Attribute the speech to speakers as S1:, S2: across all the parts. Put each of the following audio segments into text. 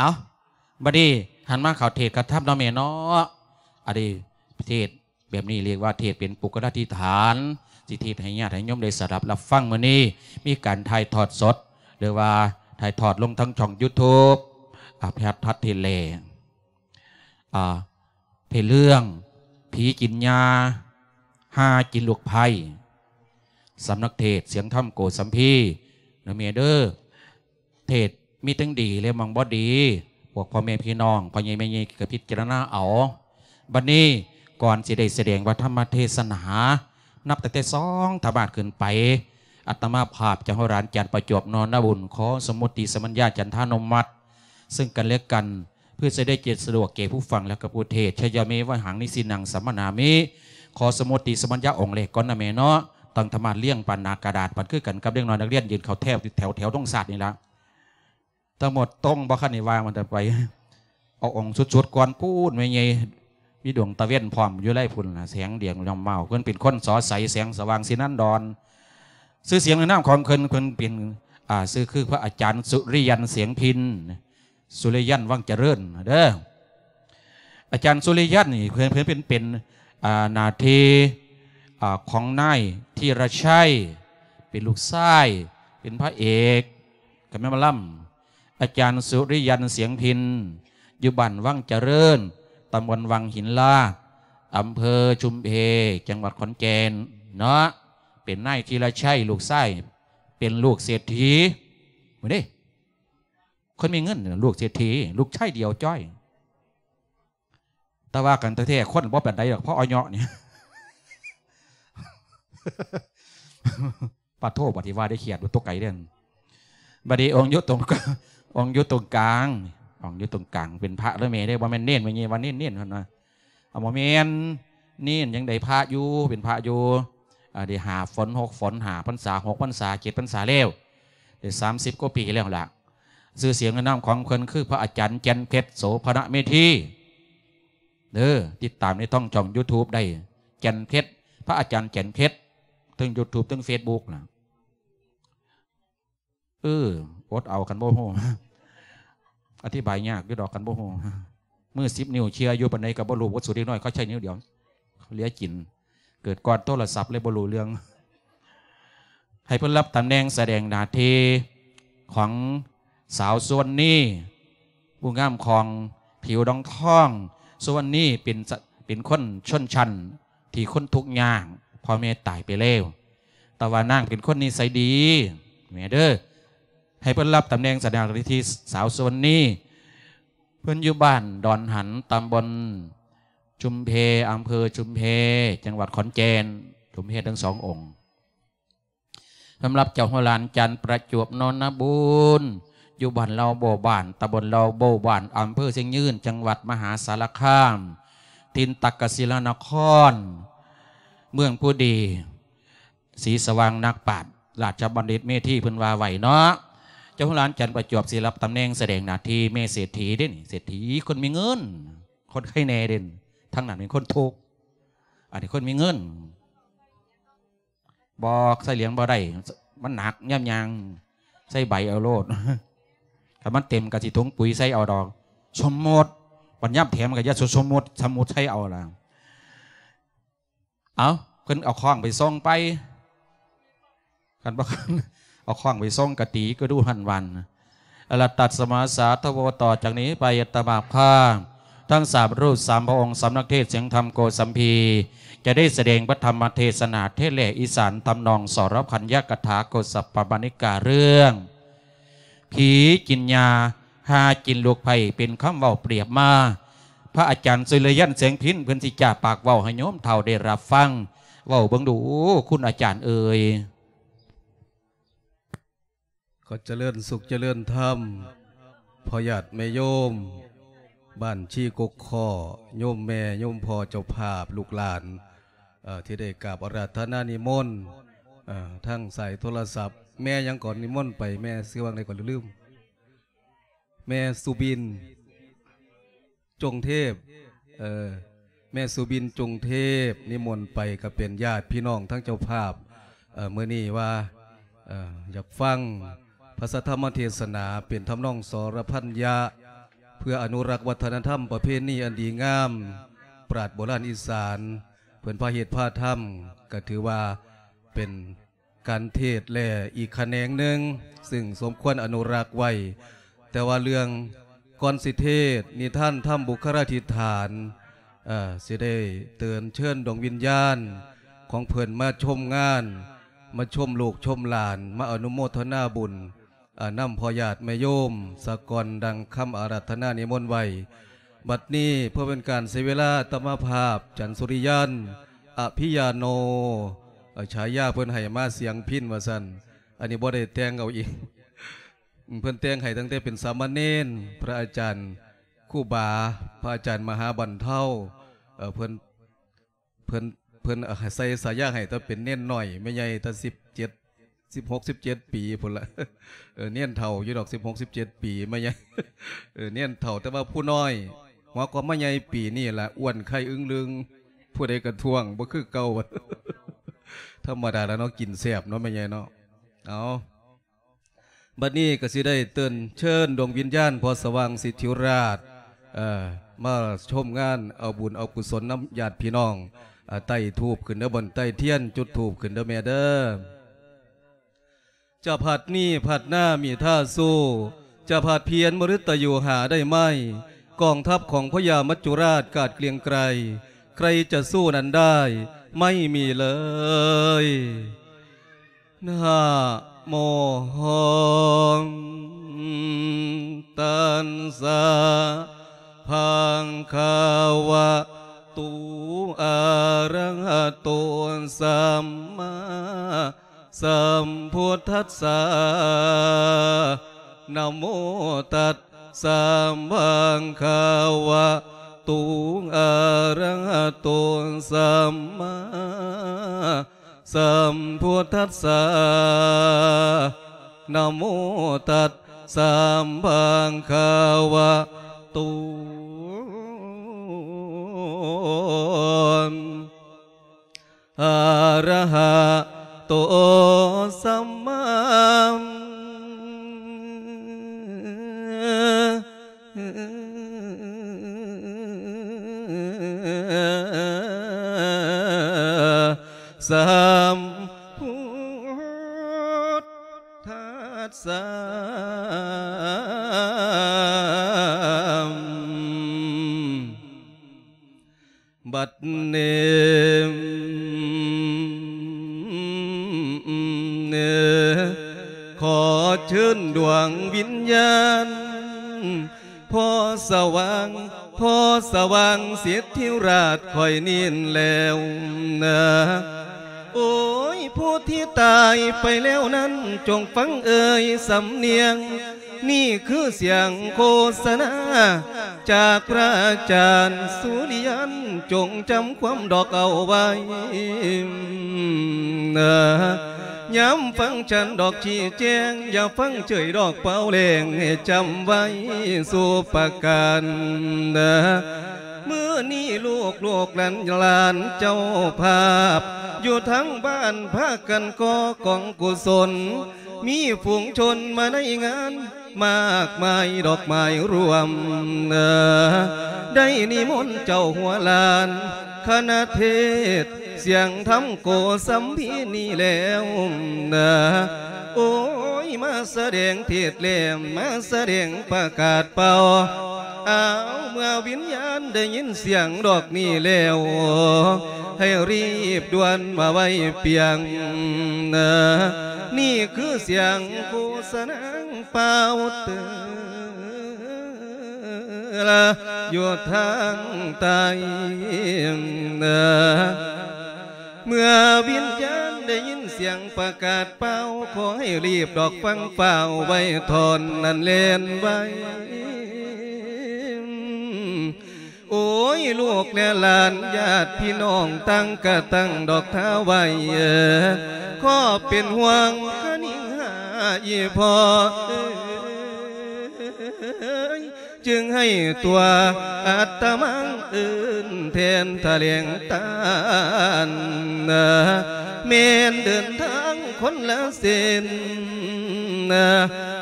S1: เอาบัดนี้หันมาข่าวเทศกระทับน้องเมเนาะอันนี้เทศแบบนี้เรียกว่าเทศเป็นปุกราธิฐานสิเทศให้ญาติให้โยมได้สดับรับฟังมื้อนี้ มีการถ่ายทอดสด หรือว่าถ่ายทอดลงทั้งช่อง YouTube อาพยัดทัดเทเลอ่าเพลเรื่องผีกินยาห้ากินลูกไพ่สำนักเทศเสียงถ้ำโกสัมพีนะเมเด้อเทศ มีตั้งดีเลยมังบ่ดีพวกพ่อแม่พี่น้องพ่อใหญ่แม่ใหญ่กับพิจารณาเอาบัดนี้ก่อนสิได้แสดงว่าธรรมเทศนา นับแต่แต่สองธบาทขึ้นไป อัตมาภาพจังหรานจันทร์ประจวบนอนนบุญขอสมมติสมัญญาจันทานมมัดซึ่งกันและกันเพื่อจะได้เจตสะดวกเก่ผู้ฟังและกับผู้เทศชยาเมวหังนิสินังสัมมนามิขอสมุติสมัญญาองค์เล็กก้อนนะเมเนาะตั้งธรรมาเลี่ยงปันนากระดาษปันคือกันกับเรื่องนอนนักเรียนยืนเขาแถวแถวแถวต้องศาสตร์นี่ละ ทั้งหมดต้องบ่ขันนิวางมันจะไป เอาองค์ชุดๆก่อนพูดไม่ไงมีดวงตะเวนพร้อมอยู่ไรพุ่นล่ะแสงเดียงยอมเมาเพื่อนเป็นคนสอใสแสงสว่างสินันดอน ซื้อเสียงในน้ำของเพิ่นเพิ่อนเป็นอ่าซื้อคือพระอาจารย์สุริยันเสียงพินสุริยันวังเจริญเด้ออาจารย์สุริยันนี่เพื่อนเพื่อนเป็นเป็นอ่านาทีอ่าของนายที่ระชัยเป็นลูกชายเป็นพระเอกกับแม่มาล่ำ อาจารย์สุริยันเสียงพินอยู่บ้านวังเจริญตำบลวังหินลาดอำเภอชุมเพ จังหวัดขอนแก่นเนาะเป็นนายที่ระชัยลูกชายเป็นลูกเศรษฐีเหมือนเด้คนมีเงินลูกเศรษฐี ลูกชายเดียวจ้อยแต่ว่ากันแท้ๆคนบ่แบบใดหรอกเพราะออยเนี่ยปาโทษปฏิวาได้เขียดดูตัวไก่เด่นบัดนี้องยุตตรงกลาง องค์อยุตตรงกลางองค์อยุตตรงกลางเป็นพระแล้วเมย์ได้ว่าแม่นเน้นไม่เงี้ยวันเน้นเน้นคนนะเอาโมเมนเน้นยังได้พระอยู่เป็นพระอยู่อ่าได้หาฝนหกฝนหาพรรษาหกพรรษาเจ็ดพรรษาแล้วได้สามสิบกว่าปีแล้วล่ะชื่อเสียงในนามของเพิ่นคือพระอาจารย์จันเพชรโสพณเมธีเด้อติดตามในต้องช่อง YouTube ได้จันเพชรพระอาจารย์จันเพชรทั้ง YouTube ทั้ง Facebook นะเออ อดเอากันโบโหอธิบายยากด้วยดอกกันโบโหมือสิบนิ้วเชียร์อยู่ปันในกับบรูวัดสุดเล็กน้อยเขาใช้นิ้วเดียวเขาเลี้ยกิน เกิดก่อนโทรศัพท์เลยบรูเรื่อง ให้เพิ่อนรับตำแหน่งแสดงหนาทีของสาวส่วนนี้ผู้งามของผิวดองท่อง ส่วนนี้เป็นสเป็นคนชนชันที่คนทุกข์ยากพ่อแม่ตายไปแล้วแต่ว่านางเป็นคนนิสัยดีแม่เด้อ ให้เพิ่นรับตำแหน่งแสดงที่สาวสวนนี้เพิ่นอยู่บ้านดอนหันตำบลชุมเพอำเภอชุมเพ จังหวัดขอนแก่นชุมเพทั้งสององค์สำหรับเจ้าหัวลานจันทร์ประจวบนนบุญอยู่บ้านเราโบบ้านตำบลเราโบบ้านอำเภอเชียงยืน จังหวัดมหาสารคาม ทินตักกศิลานคร เมืองผู้ดี สีสว่างนักปราดราชบัณฑิตเมธีพิ่นวาไหวเนาะ จ้าของร้านจันประจวบศิรับตำแหน่งแสดงหน้าที่เมเศรษฐีเด่นเศรษฐีคนมีเงิน คนไข้แน่เด่นทั้งนั้นเป็นคนทุกอันนี้คนมีเงิน บอกใส่เหลียงบ่ได้มันหนักย่ำยางใส่ใบเอาโลดถ้ามันเต็มกะสิถุงปุ๋ยใส่เอาดอก สมมติปัญญาแถมกับยาสมมติสมมติใส่เอาละเอาเพิ่นเอาข้องไปส่งไปกันบ่คัน เอาข้องไปส่งกะตีก็ดูหันวันอรตัดสมาสาทโวต่อจากนี้ไปยตบาข้าทั้งสามรูปสามพระองค์สำนักเทศเสียงธรรมโกสัมพี จะได้แสดงพระธรรมเทศนาเทศแหลอีสานตำนองสรพันยกถาโกสัปปานิกาเรื่อง ผีกินยาหากินลูกไผ่เป็นคำเว้าเปรียบมา พระอาจารย์สุรยันเสียงพินเพื่อนสิจ่าปากเว้าให้โยมเท่าได้รับฟัง เว้าเบิ่งดูคุณอาจารย์เอ่ย
S2: ก็เจริญสุขเจริญธรรมพอหยัดแม่โยม บ้านชีกกคอโยมแม่โยมพ่อเจ้าภาพลูกหลานที่ได้กราบอาราธนานิมนต์ทั้งใส่โทรศัพท์ แม่ยังก่อนนิมนต์ไปแม่ซื้อวางในก่อนลืม แม่สุบิน จงเทพแม่สุบินจงเทพ นิมนต์ไปก็เป็นญาติพี่น้องทั้งเจ้าภาพเมื่อนี้ว่าอยากฟัง พระธรรมเทศนาเป็นทำนองสรพันยะ เพื่ออนุรักษ์วัฒนธรรมประเพณีอันดีงาม ปราดโบราณอีสานเพื่อนพาเหตุพาธรรมก็ถือว่าเป็นการเทศและอีกแขนงหนึ่งซึ่งสมควรอนุรักษ์ไว้ แต่ว่าเรื่องก่อนสิเทศนิท่านทำบุคลาธิฐานเอ่อสิได้เตือนเชิญดวงวิญญาณ ของเพื่อนมาชมงาน มาชมลูกชมหลาน มาอนุโมทนาบุญ นำพอญาติแม่โยม สะกอนดังคำอารัธนานิมนต์ไว้บัดนี้เพื่อเป็นการเสียเวลาตมภาพ จันสุริยันอภิยาโนฉายาเพิ่นให้มาเสียงพินว่าซั่นอันนี้บ่ได้แต่งเอาเองเพิ่นแต่งให้ตั้งแต่เป็นสามเณรพระอาจารย์คู่บา พระอาจารย์มหาบันเทาเอ่อเพิ่นเพิ่นเพิ่นเอาใส่สายาให้แต่เป็นเน้นหน่อยไม่ใหญ่แต่ 17 16 17ปีพุ่นละเออเนี่ยนเฒ่าอยู่ดอก16 17ปีไม่ใหญ่เออเนี่ยนเฒ่าแต่ว่าผู้น้อยหัวก็ไม่ใหญ่ปีนี่แหละอ้วนไข่อึ้งลึงผู้ใดกระท่วงบ่คือเก่าธรรมดาแล้วเนาะกินแซ่บเนาะไม่ใหญ่เนาะเอาบัดนี้ก็สิได้เตือนเชิญดวงวิญญาณพอสว่างสิทธิราชเอ่อมาชมงานเอาบุญเอากุศลน้ำญาติพี่น้องไต่ทูบขึ้นเด้อบนไต่เทียนจุดทูบขึ้นเด้อแม่เด้อ จะผัดนี่ผัดหน้ามีท่าสู้ จะผัดเพียนมฤตยูหาได้ไหมกองทัพของพญามัจจุราชกาดเกลียงไกรใครจะสู้นั้นได้ ไม่มีเลยนะโมหตันสะพังคาวะตูอารังหะโตสัมมา สัมพุทธัสสะนะโมตัสสะพังคาวะตูอรังหะโตสัมมาสัมพุทธัสสะนะโมตัสสะบังคาวะตุนอระหะ โตสัมมาสัม เชิญดวงวิญญาณพ่อสว่างพ่อสว่างเสียทิวราชคอยนินแล้วนะโอ้ยผู้ที่ตายไปแล้วนั้นจงฟังเอ่ยสำเนียง นี่คือเสียงโฆษณา จากพระอาจารย์สุริยันจงจำความดอกเอาไว้นะ ย้ำฟังฉันดอกชี้แจง อย่าฟังเฉยดอกเป่าแรงให้จำไว้สู่ประการนะเมื่อนี้ลูกลูกหลานหลานเจ้าภาพ อยู่ทั้งบ้านพากันก่อกองกุศล มีฝูงชนมาในงาน มากมายดอกไม้รวมเออได้นิมนต์เจ้าหัวลาน คณะเทศ เสียงทำโกสัมพีนี่แล้วโอ้ยมาแสดงเทศเล่มมาแสดงประกาศเป่าเอาเมื่อวิญญาณได้ยินเสียงดอกนี้แล้ว ให้รีบด่วนมาไว้เปียงนะนี่คือเสียงโฆษณาเป่าเตือละอยู่ทางใต้เมื่อวิญญาณได้ยินเสียงประกาศเป่าขอให้รีบดอกฟังเป่าไว้ทอนนั่นเล่นไว้ โอ้ยลูกและหลานญาติพี่น้องตั้งกะตั้งดอกท้าไว้เออขอเป็นห่วงกะนิ่งหาอีพอจึงให้ตัวอาตมังอื่นแทนทะเลงตานเมนเดินทางคนละเส้น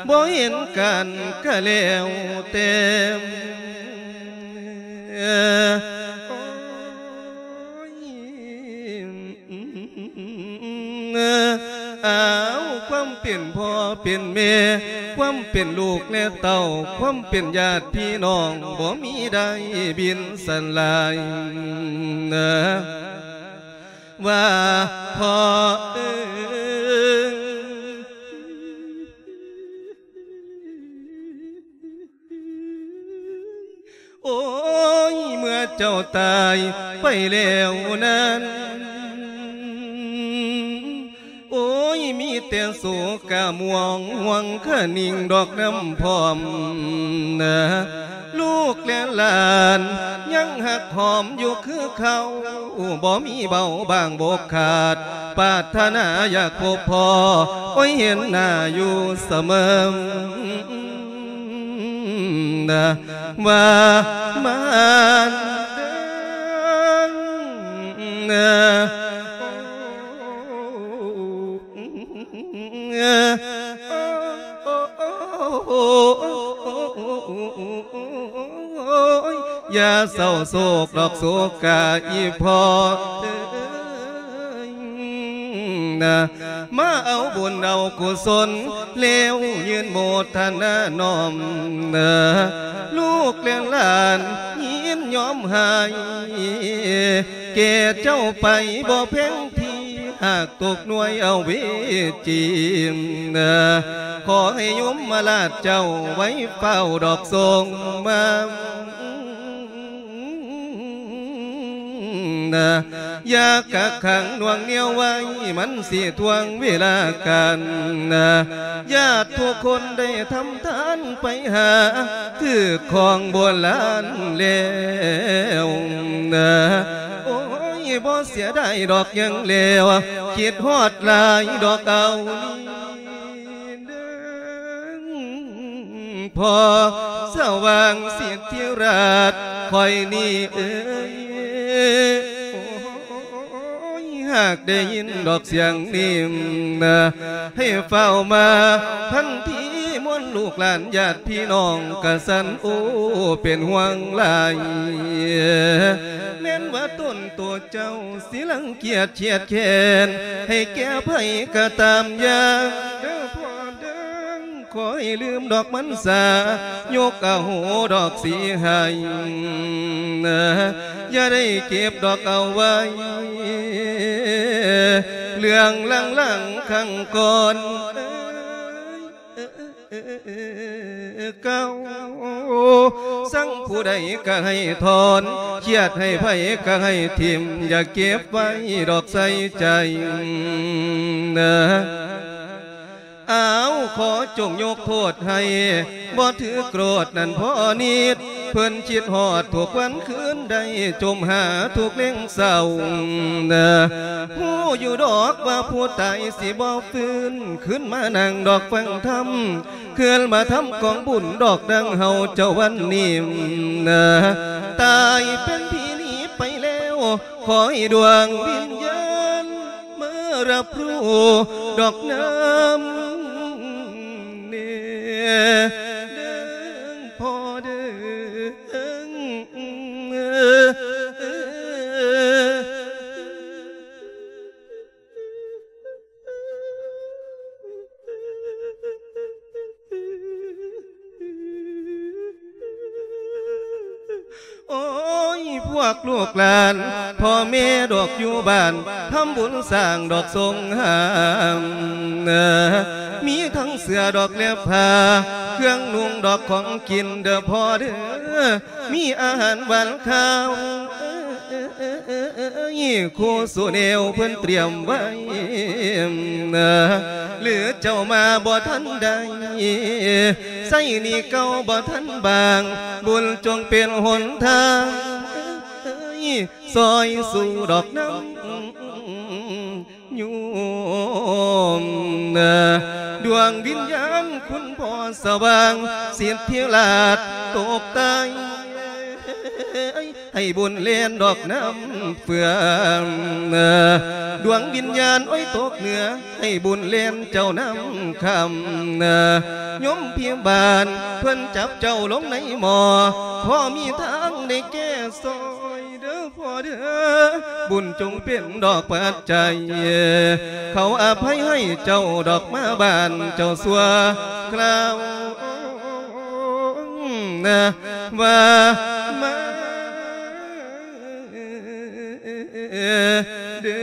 S2: บ่เห็นกันก็แล้วเต็ม อาความเป็นพ่อเป็นแม่ความเป็นลูกและเต่า ความเป็นญาติพี่น้องบ่มีใดบินสันลายว่าพ่อเอ้ โอ้ย เมื่อเจ้าตายไปแล้วนั้น โอ้ย มีแต่โศกะม่วงห่วงขะนิ่งดอกน้ำพร้อมนะลูกและหลานยังหักหอมอยู่คือเขาบ่มีเบาบางบกขาดปารถนาอยากพบพอโอ้ยเห็นหน้าอยู่เสมอ นะว่ามันเดินอย่าเศร้าโศกดอกโศกกาอีพอนะ มาเอาบุญเอากุศลเลวยืนโมทนาน้อมนะลูกเลี้ยงหลานยินยอมหายเกศเจ้าไปบ่เพ่งทีหากตกหน่วยเอาเวจีมนะขอให้ยมมาลาดเจ้าไว้เฝ้าดอกทรงมา ยากักขังหน่วงเหนียวไว้ มันสิทวงเวลากันนะญาติทุกคนได้ทำทานไปหา คือของโบราณแล้วนะโอ้ยบ่เสียไดายดอกยังเลวคิดฮอดลายดอกเอานี่เด้อพอสว่างเสียงที่ราดคอยนี่เอ้ย หากได้ยินดอกเสียงนิ่มนะให้เฝ้ามาทันทีมวนลูกหลานญาติพี่น้องกะสันโอ้เป็นห่วงลายแม้นว่าต้นตัวเจ้าสิลังเกียจเฉียดแขนให้แก้ไผก็ตามยาเด้อพ่อเด้อ ขอให้ลืมดอกมันสายกเอาโหดอกสีห้นอย่าได้เก็บดอกเอาไว้ เรื่องลังลังข้างก่อนเก้าสั่งผู้ใดก็ให้ทอนเครียดให้ไผก็ให้ทิมอย่าเก็บไว้ดอกใส่ใจนะ อ้าวขอจงยกโทษให้บ่ถือโกรธนั่นพ่อนิดเพิ่อนคิดหอดทุกวันคืนได้จมหาทุกเล่งเศร้าผู้อยู่ดอกว่าผู้ตายสิบ่ฟื้นขึ้นมานั่งดอกฟังธรรมเคลื่อนมาทำกองบุญดอกดังเฮาเจ้าวันนี้นะตายเป็นผีหนีไปแล้ว ขอให้ดวงวิญญาณเมื่อรับรู้ดอกน้ำ ดิงพอดึง วกลูกหลานพ่อแม่ดอกอยู่บ้านทำบุญสร้างดอกทรงหามมีทั้งเสือดอกเล็บผ้าเครื่องนุ่งดอกของกินเด้อพ่อเด้อมีอาหารหวานข้าวยี่คู่สุเนวเพื่อนเตรียมไว้เหลือเจ้ามาบ่ทันใดใส่นี่เก่าบ่ทันบาง บุญจงเป็นหนทาง ซอยสู่ดอกน้ำโยมดวงวิญ ยให้บุญเลียนดอกน้ำเฟื่องดวงวิญญาณอ้อยตกเหนือ ให้บุญเลียนเจ้าน้ำคำยมเพียงบาน เพื่อนจับเจ้าลงในหมอพ่อมีทางได้แก้ซอยเด้อพ่อเด้อบุญจงเป็นดอกปัจจัยเขาอภัยให้เจ้าดอกมาบานเจ้าสัวคราวว่ามา เด้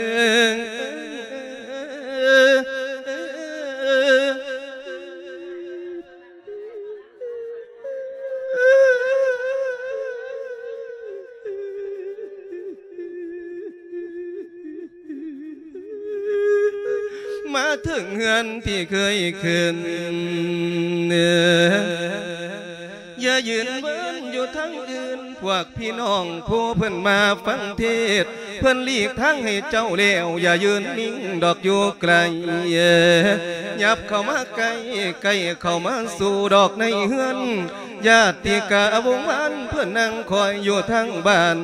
S2: มาถึงเฮือนที่เค พวกพี่น้องผู้เพิ่นมาฟังเทศ เพิ่นลีกทางให้เจ้าแล้วอย่ายืนนิ่งดอกอยู่ไกลยับเข้ามาใกล้ใกล้เข้ามาสู่ดอกในเฮือน ญาติกาวงวันเพื่อนนั่งคอยอยู่ทั้งบ้าน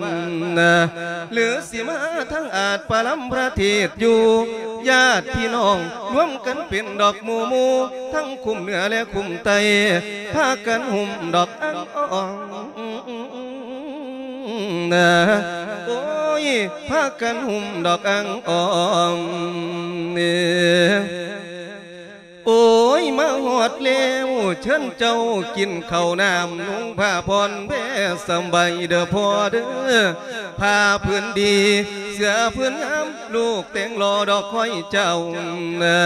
S2: เหลือสิมาทั้งอาจปลำประเทศอยู่ ญาติพี่น้องรวมกันเป็นดอกหมูหมู ทั้งคุมเหนือและคุมไตพากันหุ่มดอกอังอ่องโอ้ยพากันหุ่มดอกอังอ่องเนี่ย โอ้ยมาหอดเล้วเชิญเจ้ากินข้าวน้ำนุ่งผ้าพรแพ่สบายเด้อพ่อเด้อผ้าพื้นดี เสื้อพื้นงามลูกแต่งรอดอกคอยเจ้ามา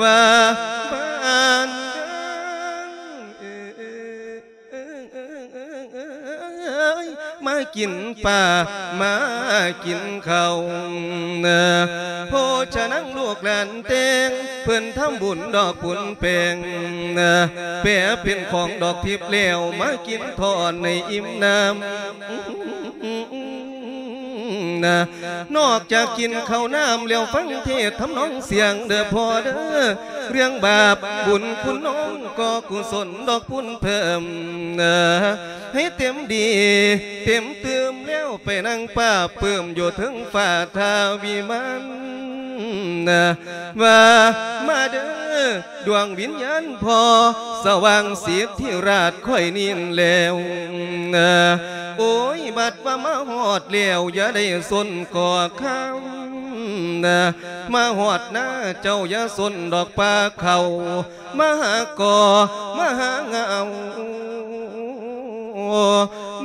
S2: บ้าน มากินป่ามากินเขาเนะโพชะนังลูกหลานเตงเพื่อนทำบุญดอกบุญเป่งนอแปรเป็นของดอกทิพย์แล้วมากินทอนในอิ่มน้ำ นะ นอกจากกินข้าวน้ำเลี้ยวฟังเทศทำน้องเสียงเด้อพอเด้อเรื่องบาปบุญคุณน้องก็กุศลดอกพุ่นเพิ่มนะให้เต็มดี เต็มเติมแล้วไปนั่งป้าเพิ่มอยู่ถึงฝ่าทาวิมันนะว่ามาเด้อดวงวิญญาณพอ สว่างเสียบที่ราชค่อยนินแล้วนะโอ้ยบัดว่ามาหอดแล้วอย่าได้สนก่อข้ามนะมาหอดหน้าเจ้าอย่าสนดอกปลาเขามาหากอมาหาเงา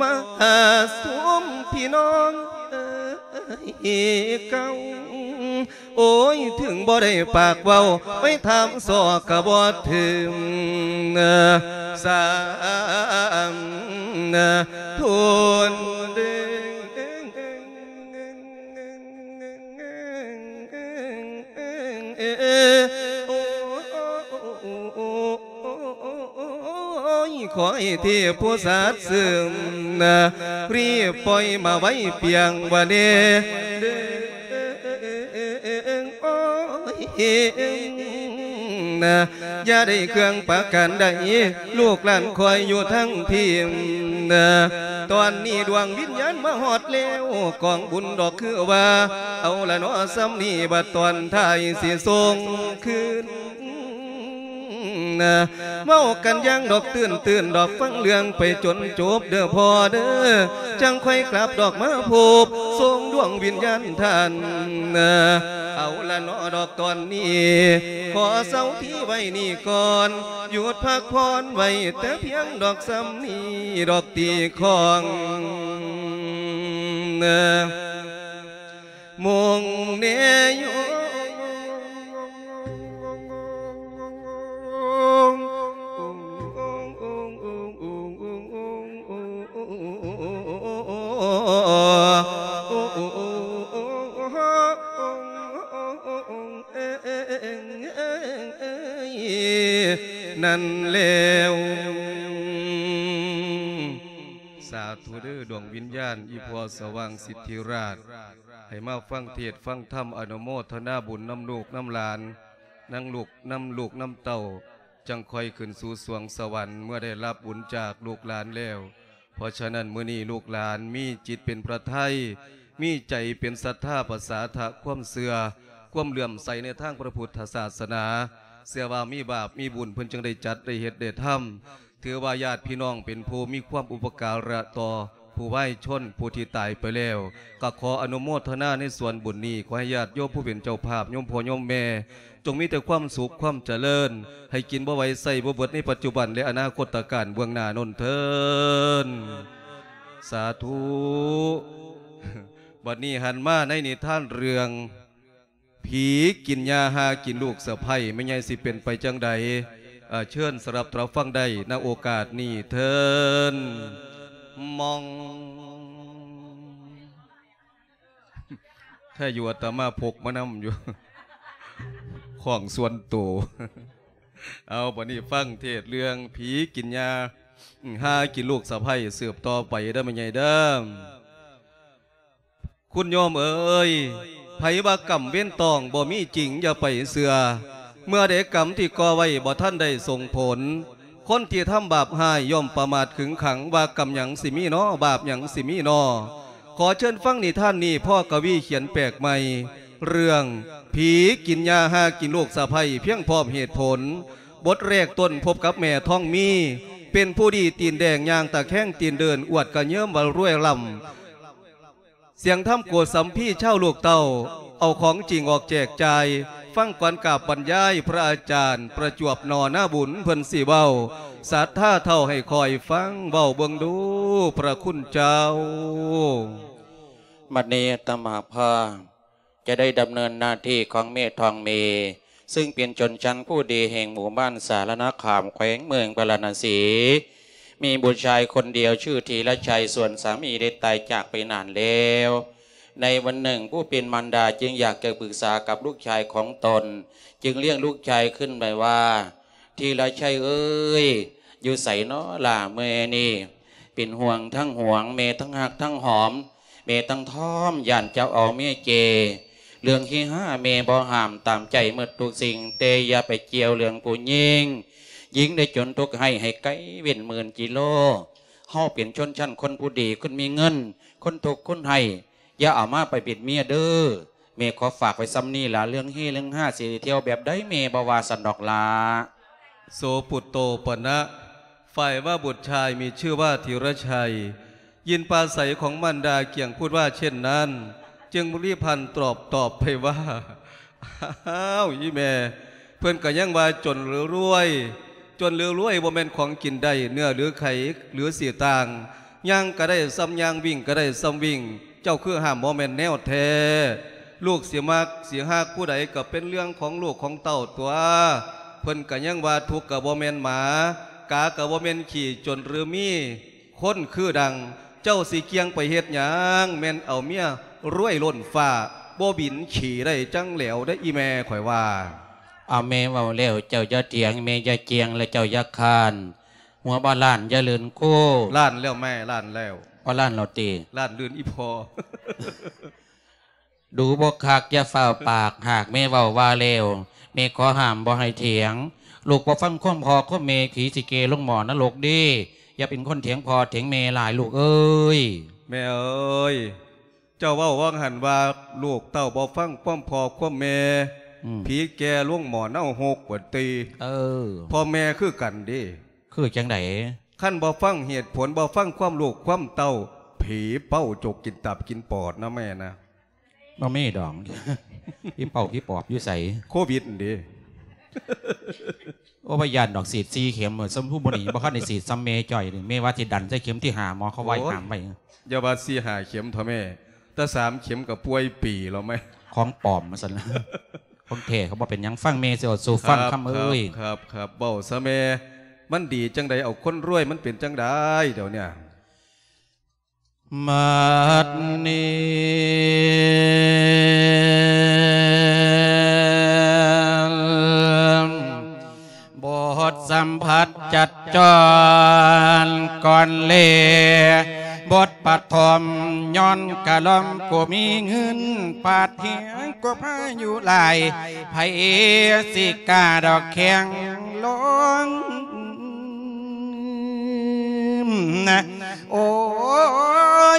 S2: มาหาสวมพี่น้องเอ้เก่าโอ้ยถึงบ่ได้ปากเว้าไปถามสอกะบ่ถึงสามทุนดึ ขอให้เทพผู้สัตว์ซึมนะรีบปล่อยมาไว้เพียงวันนี้ นะอย่าได้เครื่องประกันใดลูกหลานคอยอยู่ทั้งทีมนะตอนนี้ดวงวิญญาณมาหอดแล้วกองบุญดอกคือว่า เอาละเนาะซ้ำนี่บัดตอนท้ายสิส่งคืน นะเมากันยังดอกตื่นตื่นดอกฟังเรื่องไปจนจบเด้อพอเด้อจังค่อยกลับดอกมาพบทรงดวงวิญญาณท่านนะเอาละนาะดอกตอนนี้ ขอเสาที่ไว้นี่ก่อน หยุดพักพรไว้แต่เพียงดอกซ้ำนี้ดอกตีของนะมงเนย นั่นแล้วสาธุเด้อดวงวิญญาณ อีพอสว่างสิทธิราช ให้มาฟังเทศฟังธรรมอนุโมทนาบุญน้ำลูกน้ำหลาน นั่งลูกน้ำลูกน้ำเต่า จังคอยขึ้นสู่สวงสวรรค์เมื่อได้รับบุญจากลูกหลานแล้ว เพราะฉะนั้นเมื้อนี้ลูกหลานมีจิตเป็นประไทยมีใจเป็นศรัทธาภาษาทะความเสือความเหลื่อมใสในทางพระพุทธศาสนา เสือว่ามีบาปมีบุญเพิ่นจึงได้จัดได้เฮ็ดได้ทำถือว่าญาติพี่น้องเป็นผู้มีความอุปการะต่อ ผู้ไหว้ชนผู้ที่ตายไปแล้ว ก็ขออนุโมทนาในส่วนบุญนี้ขอให้ญาติโยมผู้เป็นเจ้าภาพโยมพ่อโยมแม่ จงมีแต่ความสุขความเจริญ ให้กินบ่ไว้ใส่บ่เบิดในปัจจุบันและอนาคตการเบื้องหน้านนเทินสาธุบัดนี้หันมาในนิทานเรื่องผีกินยาหากินลูกสะใภ้ไม่ใช่สิเป็นไปจังใดเชิญสำหรับเรับฟังได้ณโอกาสนี้เทิน มอง ถ้าอยู่อาตมาพกมานำอยู่ ของส่วนตัวเอาบันนี้ฟังเทศเรื่องผีกินยาอืมหากินลูกสะใภ้สืบต่อไปได้อไม่ใหญ่เด้อคุณโยมเอ้ยไผบากรรมเว้นตองบ่มีจริงอย่าไปเสือ เมื่อเด็กกรรมที่ก่อไว้บ่ท่านได้ส่งผล คนที่ทำบาปหายย่อมประมาทขึงขังว่ากรรมหยังสิมีนอบาปหยังสิมีนอขอเชิญฟังนิท่านนี้พ่อกวีเขียนแปลกใหม่ เรื่อง ผีกินยาหากินลูกสะใภ้เพียงพร้อมเหตุผล บทแรกต้นพบกับแม่ท้องมี เป็นผู้ดีตีนแดงยางตะแข้งตีนเดินอวดกระเยิ่มวารุ่ยลำเสียงถ้ำโกดสัมพี่เช่าลูกเต้าเอาของจริงออกแจกจ่าย ฟังก่อนกาบบรรยายพระอาจารย์ ประจวบนอหน้าบุญเพิ่นสีเบาสัตท่าเท่าให้คอยฟังเบาเบิงดู พระคุณเจ้า
S1: มัดเนตมาภาจะได้ดำเนินหน้าที่ของเมธทองเม ซึ่งเป็นชนชั้นผู้ดีแห่งหมู่บ้านสารนาขามแขวงเมืองปราณสี มีบุตรชายคนเดียวชื่อธีรชัยส่วนสามีได้ตายจากไปนานแล้ว ในวันหนึ่งผู้เป็นมารดาจึงอยากจะปรึกษากับลูกชายของตน จึงเรียกลูกชายขึ้นไปว่าธีรชัยเอ้ยอยู่ใส่เนาะล่ะเมนี่เป็นห่วงทั้งห่วงเมทั้งหักทั้งหอม เมตั้งท้อมย่านเจ้าเอาเมียเจ เรื่องที่ห้าเมบ่หามตามใจเมื่อทุกสิ่งเตอย่าไปเจียวเรื่องผู้ยิงยิงได้จนทุกให้ให้ไกลเว้นหมื่นกิโลเฮาเปลี่ยนชนชั้นคนผู้ดีคนมีเงิน คนถูกคนให้ อย่าเอามาไปเปิดเมียเด้อเมย์ขอฝากไว้ซ้ำนี่ละเรื่องเฮเรื่องห้าสิเที่ยวแบบได้เมย์บาวาสันดอกลา
S2: โสปุตโตปนะฝ่ายว่าบุตรชายมีชื่อว่าธีรชัย ยินปาศัยของมันดาเกี่ยงพูดว่าเช่นนั้น จึงรีพันตอบตอบไปว่าอ้าวยี่แม่เพื่อนก็ยังว่าจนหรือรวย จนหรือรวยบ่แม่นของกินได้เนื้อหรือไข่หรือเสียต่างย่างก็ได้ซ้ำย่างวิ่งก็ได้ซ้ำวิ่ง เจ้าคือห้ามบ่แม่นแนวแท้ลูกเสียมากเสียหากผู้ใดก็เป็นเรื่องของลูกของเต่าตัว เพิ่นก็ยังว่าทุกข์กับบ่แม่นหมากากับบ่แม่นขี่จนหรือมีคนคือดัง เจ้าสิเกียงไปเฮ็ดหยังแม่นเอาเมียรวยล้นฟ้าบ่บินขี่ได้จังแหลวได้อีแม่ข่อยว่า
S1: เอาเมเว่าแล้วเจ้าอย่าเถียงเมอย่าเจียงและเจ้าอย่าคานหัวบ้านล้านอย่าเลือนโก้
S2: ล้านแล้วแม่ล้านแล้ว
S1: บ้านล้านเราตี
S2: ล้านลื่นอีพอ
S1: ดูบกคักอย่าเฝ้าปาก หากเมเว้าว่าเลวเมขอห้ามบ่ให้เถียง ลูกบ่ฟังข้อมพอข้อมเมผีสิเกลงหมอนรกดีอย่าเป็นคนเถียงพอเถียงเมหลายลูกเอ้ย
S2: แม่เอ้ยเจ้าเว้าว่างหันว่าลูกเต้าบ่ฟังความพอความแม่
S1: อืม
S2: ผีแก่ล่วงหมอเน่าหกกว่าตี
S1: เออ
S2: พ่อแม่คือกันเดิ
S1: คือจังได
S2: ขั้นบ่ฟังเหตุผลบ่ฟังความลูกความเต้า ผีเป้าจกกินตับกินปอดนะแม่นะ
S1: บ่มีดองพี่เป่าพี่ปอบอยู่ใส
S2: โควิดเดิ
S1: โอ้พยานดอกสีดซีเข็มเหมือนสมผู้บนีบ่คันในสีดซัมเมจ่อยนี่เมว่าสิดันใส่เข็มที่หาหมอเขาไว้หามไป
S2: อย่าว่าสีหาเข็มเถอะแม่แต่สามเข็มกับป่วยปีแล้วไหม
S1: ของปลอมมาสั่นละคนเทเขาบอกเป็นหยังฟังเมเสียวสู่ฟังคำเอ้ย
S2: ครับครับเบ้าซะแม่ มันดีจังใดเอาคนรวยมันเป็นจังได้เดี๋ยวเนี่ย
S1: มัดนี้บทสัมผัสจัดจรก่อนเลบทปฐมย้อนกะลอมกูมีเงินปาดเทียงก็พาอยู่หลายไผสิกาดอกแข็งลง นะโอ้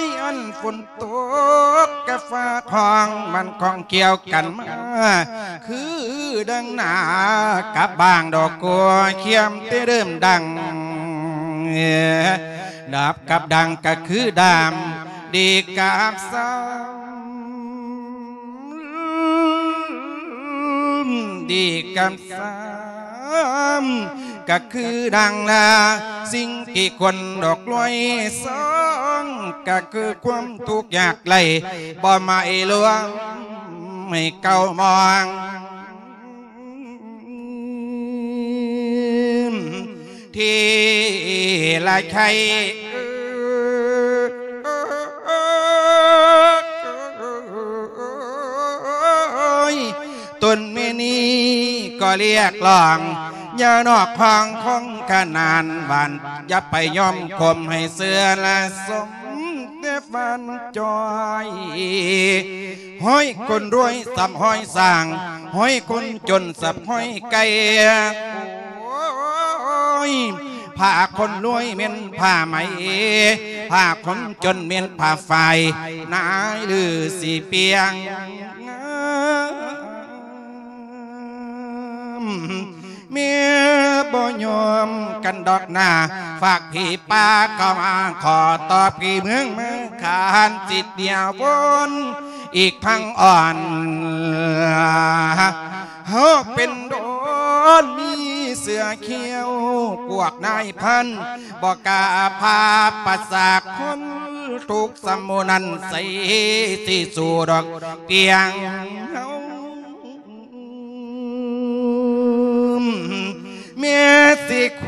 S1: ยอันฝนตกกะฟ้าคองมันคองเกี่ยวกันมาคือดังหนากับบางดอกกัวเขียมเตเริ่มดังดับกับดังก็คือดามดีกับซ้ำดีกับซ้ำ ก็คือดังนาสิ่งที่คนดอกลอยสองก็คือความทุกข์ยากไล่บ่ไม่ลวงไม่เก่ามองที่ละชัยต้นเมนี้ก็เรียกร้อง อย่านอกคองของขนานวานอย่าไปย่อมคมให้เสือละสมเตฟันจอยห้อยคนรวยสับห้อยสร้างห้อยคนจนสับห้อยไก่ยผ้าคนรวยเมียนผ้าไหมผ้าคนจนเมียนผ้าไฟนายหรือสีเปียง เมียบ่ยอมกันดอกหน้า ฝากพี่ป้าก็มาขอตอบพี่เมืองเมืองขานจิตเดียววนอีกพังอ่อนเฮาเป็นโดนมีเสือเขียวพวกนายพัน บอกกาพาปัสสาคนทุกสมุนันใสที่สู่ดอกเตียงเฮา มียสิโค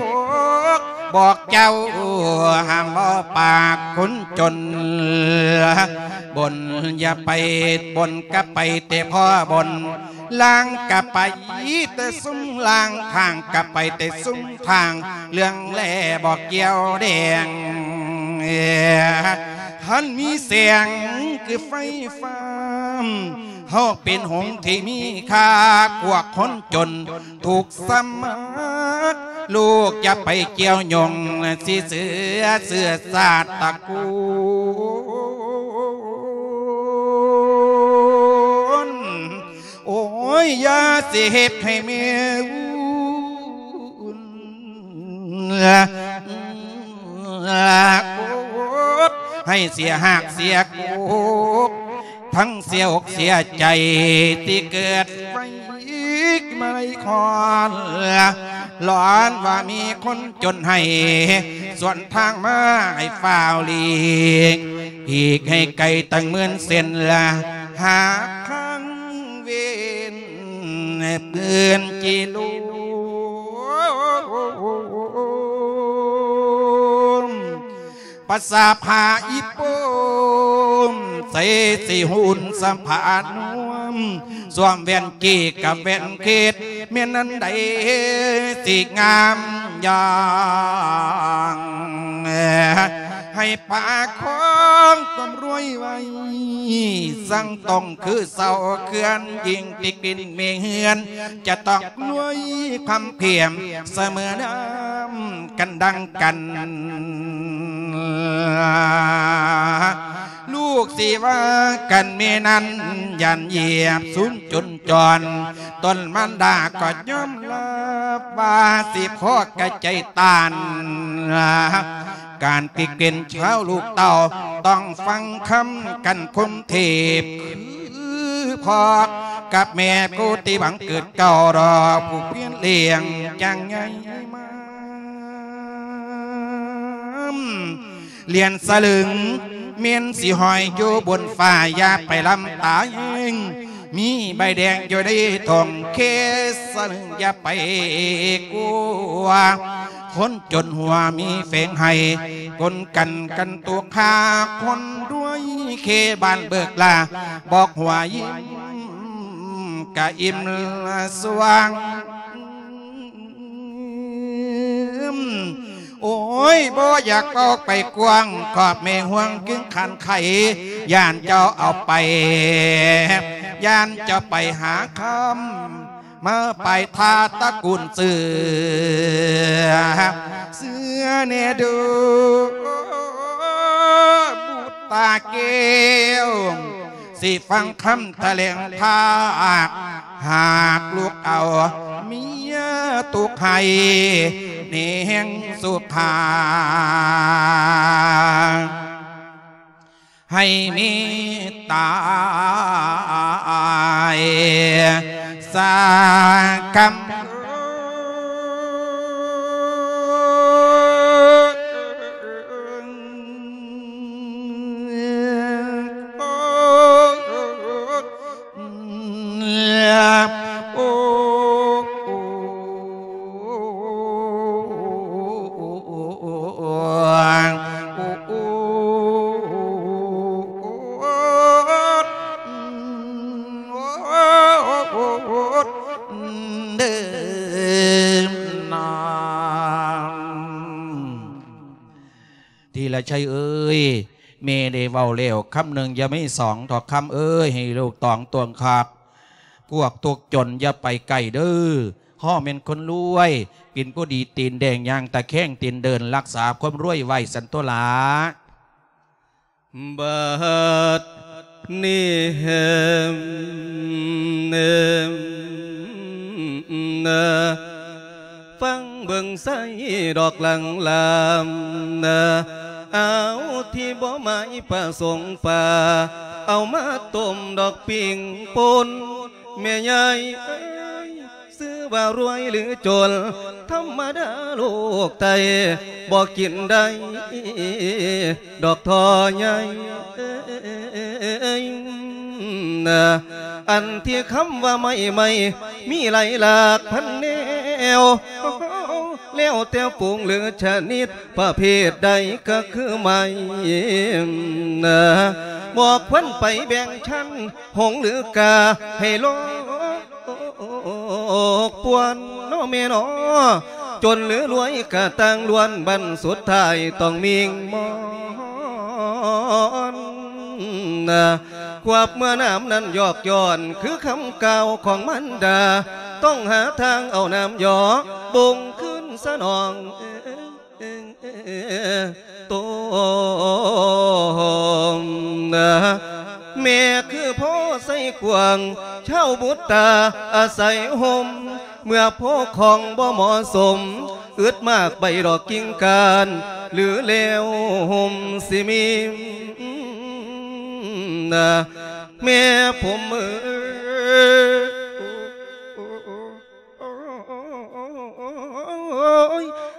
S1: กบอกเจ้าห้ามบ่ปากคนจน บนอย่าไปบนก็ไปแต่พ่อบนล่างก็ไปแต่ซุ้มล่างทางก็ไปแต่ซุ้มทาง เรื่องแล่บอกเกี่ยวแดงท่านมีเสียงคือไฟฟ้า เฮาเป็นหงส์ที่มีค่ากวกคนจน ถูกสมัครลูกจะไปเกี่ยวยงสิเสือเสือสาตะกูลโอ้ยยาสิเฮ็ดให้เมียอุ่นละให้เสียหักเสียกุ ทั้งเสียอกเสียใจที่เกิดไฟไม่คอนหลอนว่ามีคนจนให้ ส่วนทางมาให้ฝ้าวลีก อีกให้ไกลตั้งเหมือนเส้นละหาข้างเวนเปือนจีลูภาษาพาอีปมใส่สีหุ่นสัมผัสนวมสวมแว่นกีกับแว่นเกตเมียนนั้นใดสีงามอย่างให้ปากของความรวยไว้สั่งต้องคือเสาเขื่อนยิงติกินเมเฮือน จะต้องรวยคำเพียมเสมอน้ำกันดังกัน ลูกสิว่ากันเมนันยันเหยียบสุนจุนจรต้นมันดาก็ย่อมรับาสิพ่อกระใจตานการติเกณฑ์เช้าลูกเต่าต้องฟังคำกันคมเทพคือพอกับแม่กูตีบังเกิดเก่ารอผู้เพี้ยนเลี้ยงจังไงมาเลียนสลึง เมียนสีหอยอยู่บนฝ่ายยาไปลำตาเองมีใบแดงอยู่ในทองเคสลึงอย่าไปกลัวคนจนหัวมีเฟงให้คนกันกันตัวคาคนด้วยเคบานเบิกลา บอกหัวยิ้มกะอิ่มสว่าง โอ้ยบ่อยากออกไปกว้างขอบเมห่วงกึ่งขันไข่ย่านเจ้าเอาไปย่านจ้าไปหาคำมาไปทาตะกุนเสือเสือเนดูาเกว สิฟังคำแถลงภาคหากลูกเอาเมียตุกไห้เนียงสุขาให้มีตายสากรรม โอ้ทีละชัยเอ้ยเมเดเว้าเร็วคำหนึ่งอย่าไม่สองถอกคำเอ้ยให้ลูกตองตวงคัก พวกตกจนอย่าไปไกลเด้อห่อเป็นคนรวย ปินผู้ดีตีนแดงยางตะแข้งตีนเดินรักษาความรวยไว้สันตัวหลา
S2: บัดนี้เฮมเนมนะฟังเบิ่งใสดอกหลังลามนเอาที่บ่ไม้ประสงค์ป่าเอามาต้มดอกปิ่งปน แม่ใหญ่เอ้ยซื้อว่ารวยหรือจนธรรมดาโลกไตบอกกินได้ ดอกทอใหญ่เอ้ยนะอันที่คำว่าไม่ไม่ มีหลายหลากพันแนว แล้วแต่ปรุงหรือชนิด ประเภทใดก็คือไม่นะบอกควันไปแบ่งชั้น หงหรือกาให้โลกปวนน้อเมนอจนหรือรวยกะตังล้วนบันสุดท้ายต้องมิงมอนนะควบเมื่อน้ำนั้นยอกย้อน คือคำกล่าวของมันดา ต้องหาทางเอาน้ำยอบ่งขึ้น สนองตมนแม่คือพ่อใส่กวางเช่าบุตรตาอาศัยห่มเมื่อพ่อของบ่เหมาะสมอึดมากใบดอกกิ่งการ หรือเลวห่มสิมีแม่ผมเออ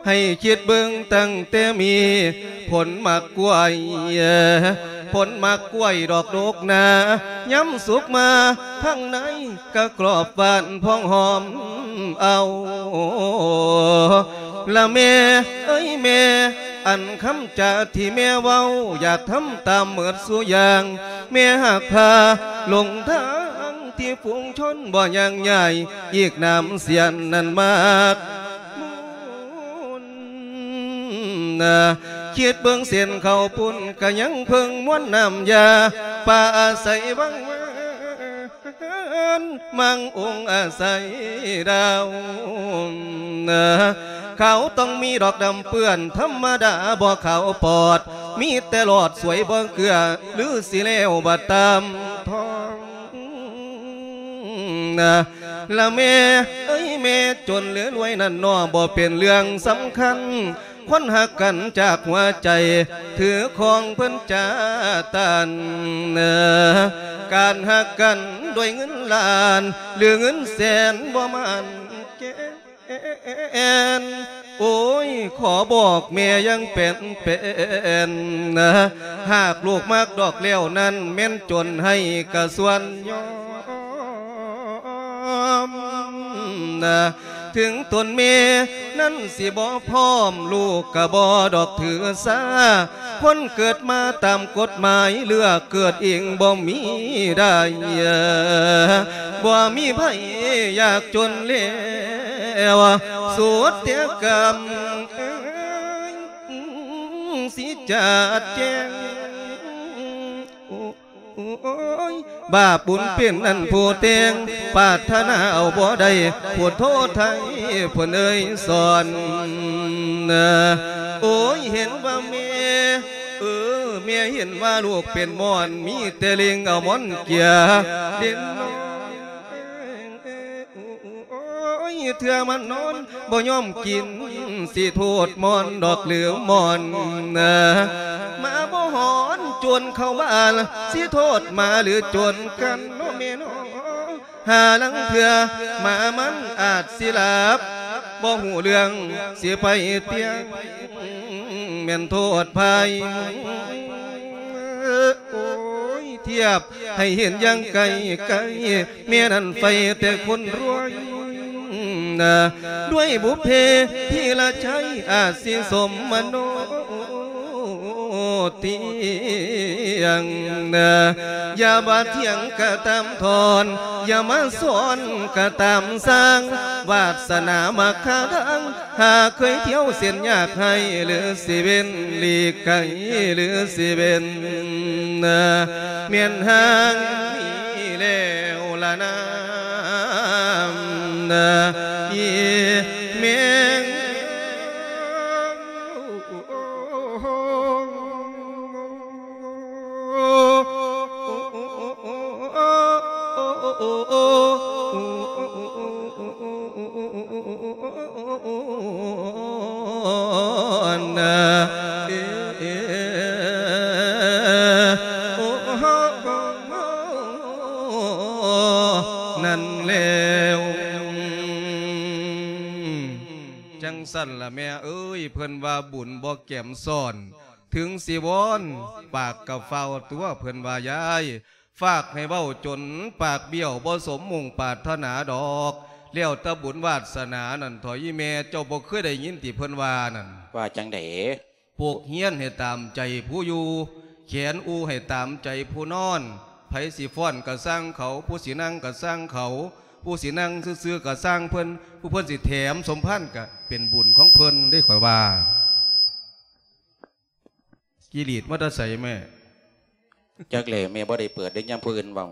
S2: ให้คิดเบิ่งตั้งแต่มี ผลมากกล้วยผลมากกล้วยดอกดกนาย้ำสุกมาทั้งในก็กรอบหวานพองหอมเอาละแม่เอ้ยแม่อันคำจาที่แม่เว้า อยากทำตามเหมือนสุอย่าง แม่หักพาลงทางที่ฝูงชนบ่ยังใหญ่ อีกน้ำเสียนนั้นมาก คิดเบิ่งเสียนเขาปุ่นก็ยังเพิ่งม้วนน้ำยาป่าอาศัยบังมังองอาศัยดาวนะเขาต้องมีดอกดำเปื้อนธรรมดาบ่เขาปอด มีแต่หลอดสวยบ่เกลือหรือสิเลวบัดตามทองนะละแม่เอ้ยแม่จนเหลือรวยนั่นนอบ่เป็นเรื่องสำคัญ คนหักกันจากหัวใจ ถือของเพิ่นจาตันเนอการหักกันด้วยเงินล้าน หรือเงินแสนบ่มันแก่นโอ้ย ขอบอกแม่ยังเป็นเป็นนะหากลูกมากดอกเลี้ยวนั้นแม่นจนให้กระส่วนยอมนะ ถึงตนเมนั่นสิบ่พร้อมลูกกะบ่ดอกถือซาคนเกิดมาตามกฎหมายเลือกเกิดเองบ่มีได้บ่มีไผอยากจนแล้วสุดเตียกรรมสิจัดแจง บาปบุญเปลี่ยนนั่นผู้เตียงปาถนาเอาบ่ได้ผู้โทษไทยผู้เอ้ยสอนโอ้ยเห็นว่าเมียเออเมียเห็นว่าลูกเป็นมอนมีแต่ลิงเอามอนเกียดิน ยเถื่อมันนอนบ่ยอมกินสิโทษมอนดอกเหลือมอนมาบ่หอนจวนเข้าบ้านสิโทษมาหรือจวนกันเน้อเมียน้อหาลังเถื่อมามันอาจสิหลับบ่หูเรื่องเสียไปเตียงแม่นโทษภัยโอ้ยเทียบให้เห็นยังไกลไกลเมียนั้นไฟแต่คนรวย ด้วยบุพเพที่ละใช้อาจสิสมมโนตียงนะอย่าบาเทียงกะตามทอนอย่ามาสอนกะตามสร้าง วาสนามาคาดัง หากเคยเที่ยวเส้นยากให้หรือสิเป็นลีกไกหรือสิเป็นนะเมียนหางมีแล้วละนะนะอีเมี ยงนั่ สั่นละแม่เอ้ย เพิ่นว่าบุญบ่แก้มซ่อน ถึงสิวอนปากกับเฝ้าตัวเพิ่นว่ายาย ฝากให้เว้าจนปากเบี้ยวบ่สมมุ่งปรารถนาดอกเลี้ยวแตะบุญวาสนานั่นถอยอีแม่เจ้าบ่เคยได้ยินที่เพิ่นว่านั่น
S1: ว่าจังได
S2: พวกเฮียนให้ตามใจผู้อยู่เขียนอูให้ตามใจผู้นอนไผสิฟ้อนก็สร้างเขาผู้สินั่งก็สร้างเขา ผู้สินั่งซื่อๆก็สร้างเพิ่นผู้เพิ่นสิแถมสมพันธ์ก็เป็นบุญของเพิ่นได้ข่อยว่า กิริตมัตใสแม่
S1: จักเลยแม่บ่ได้เปิดได้ยามผู้อื่นเว้า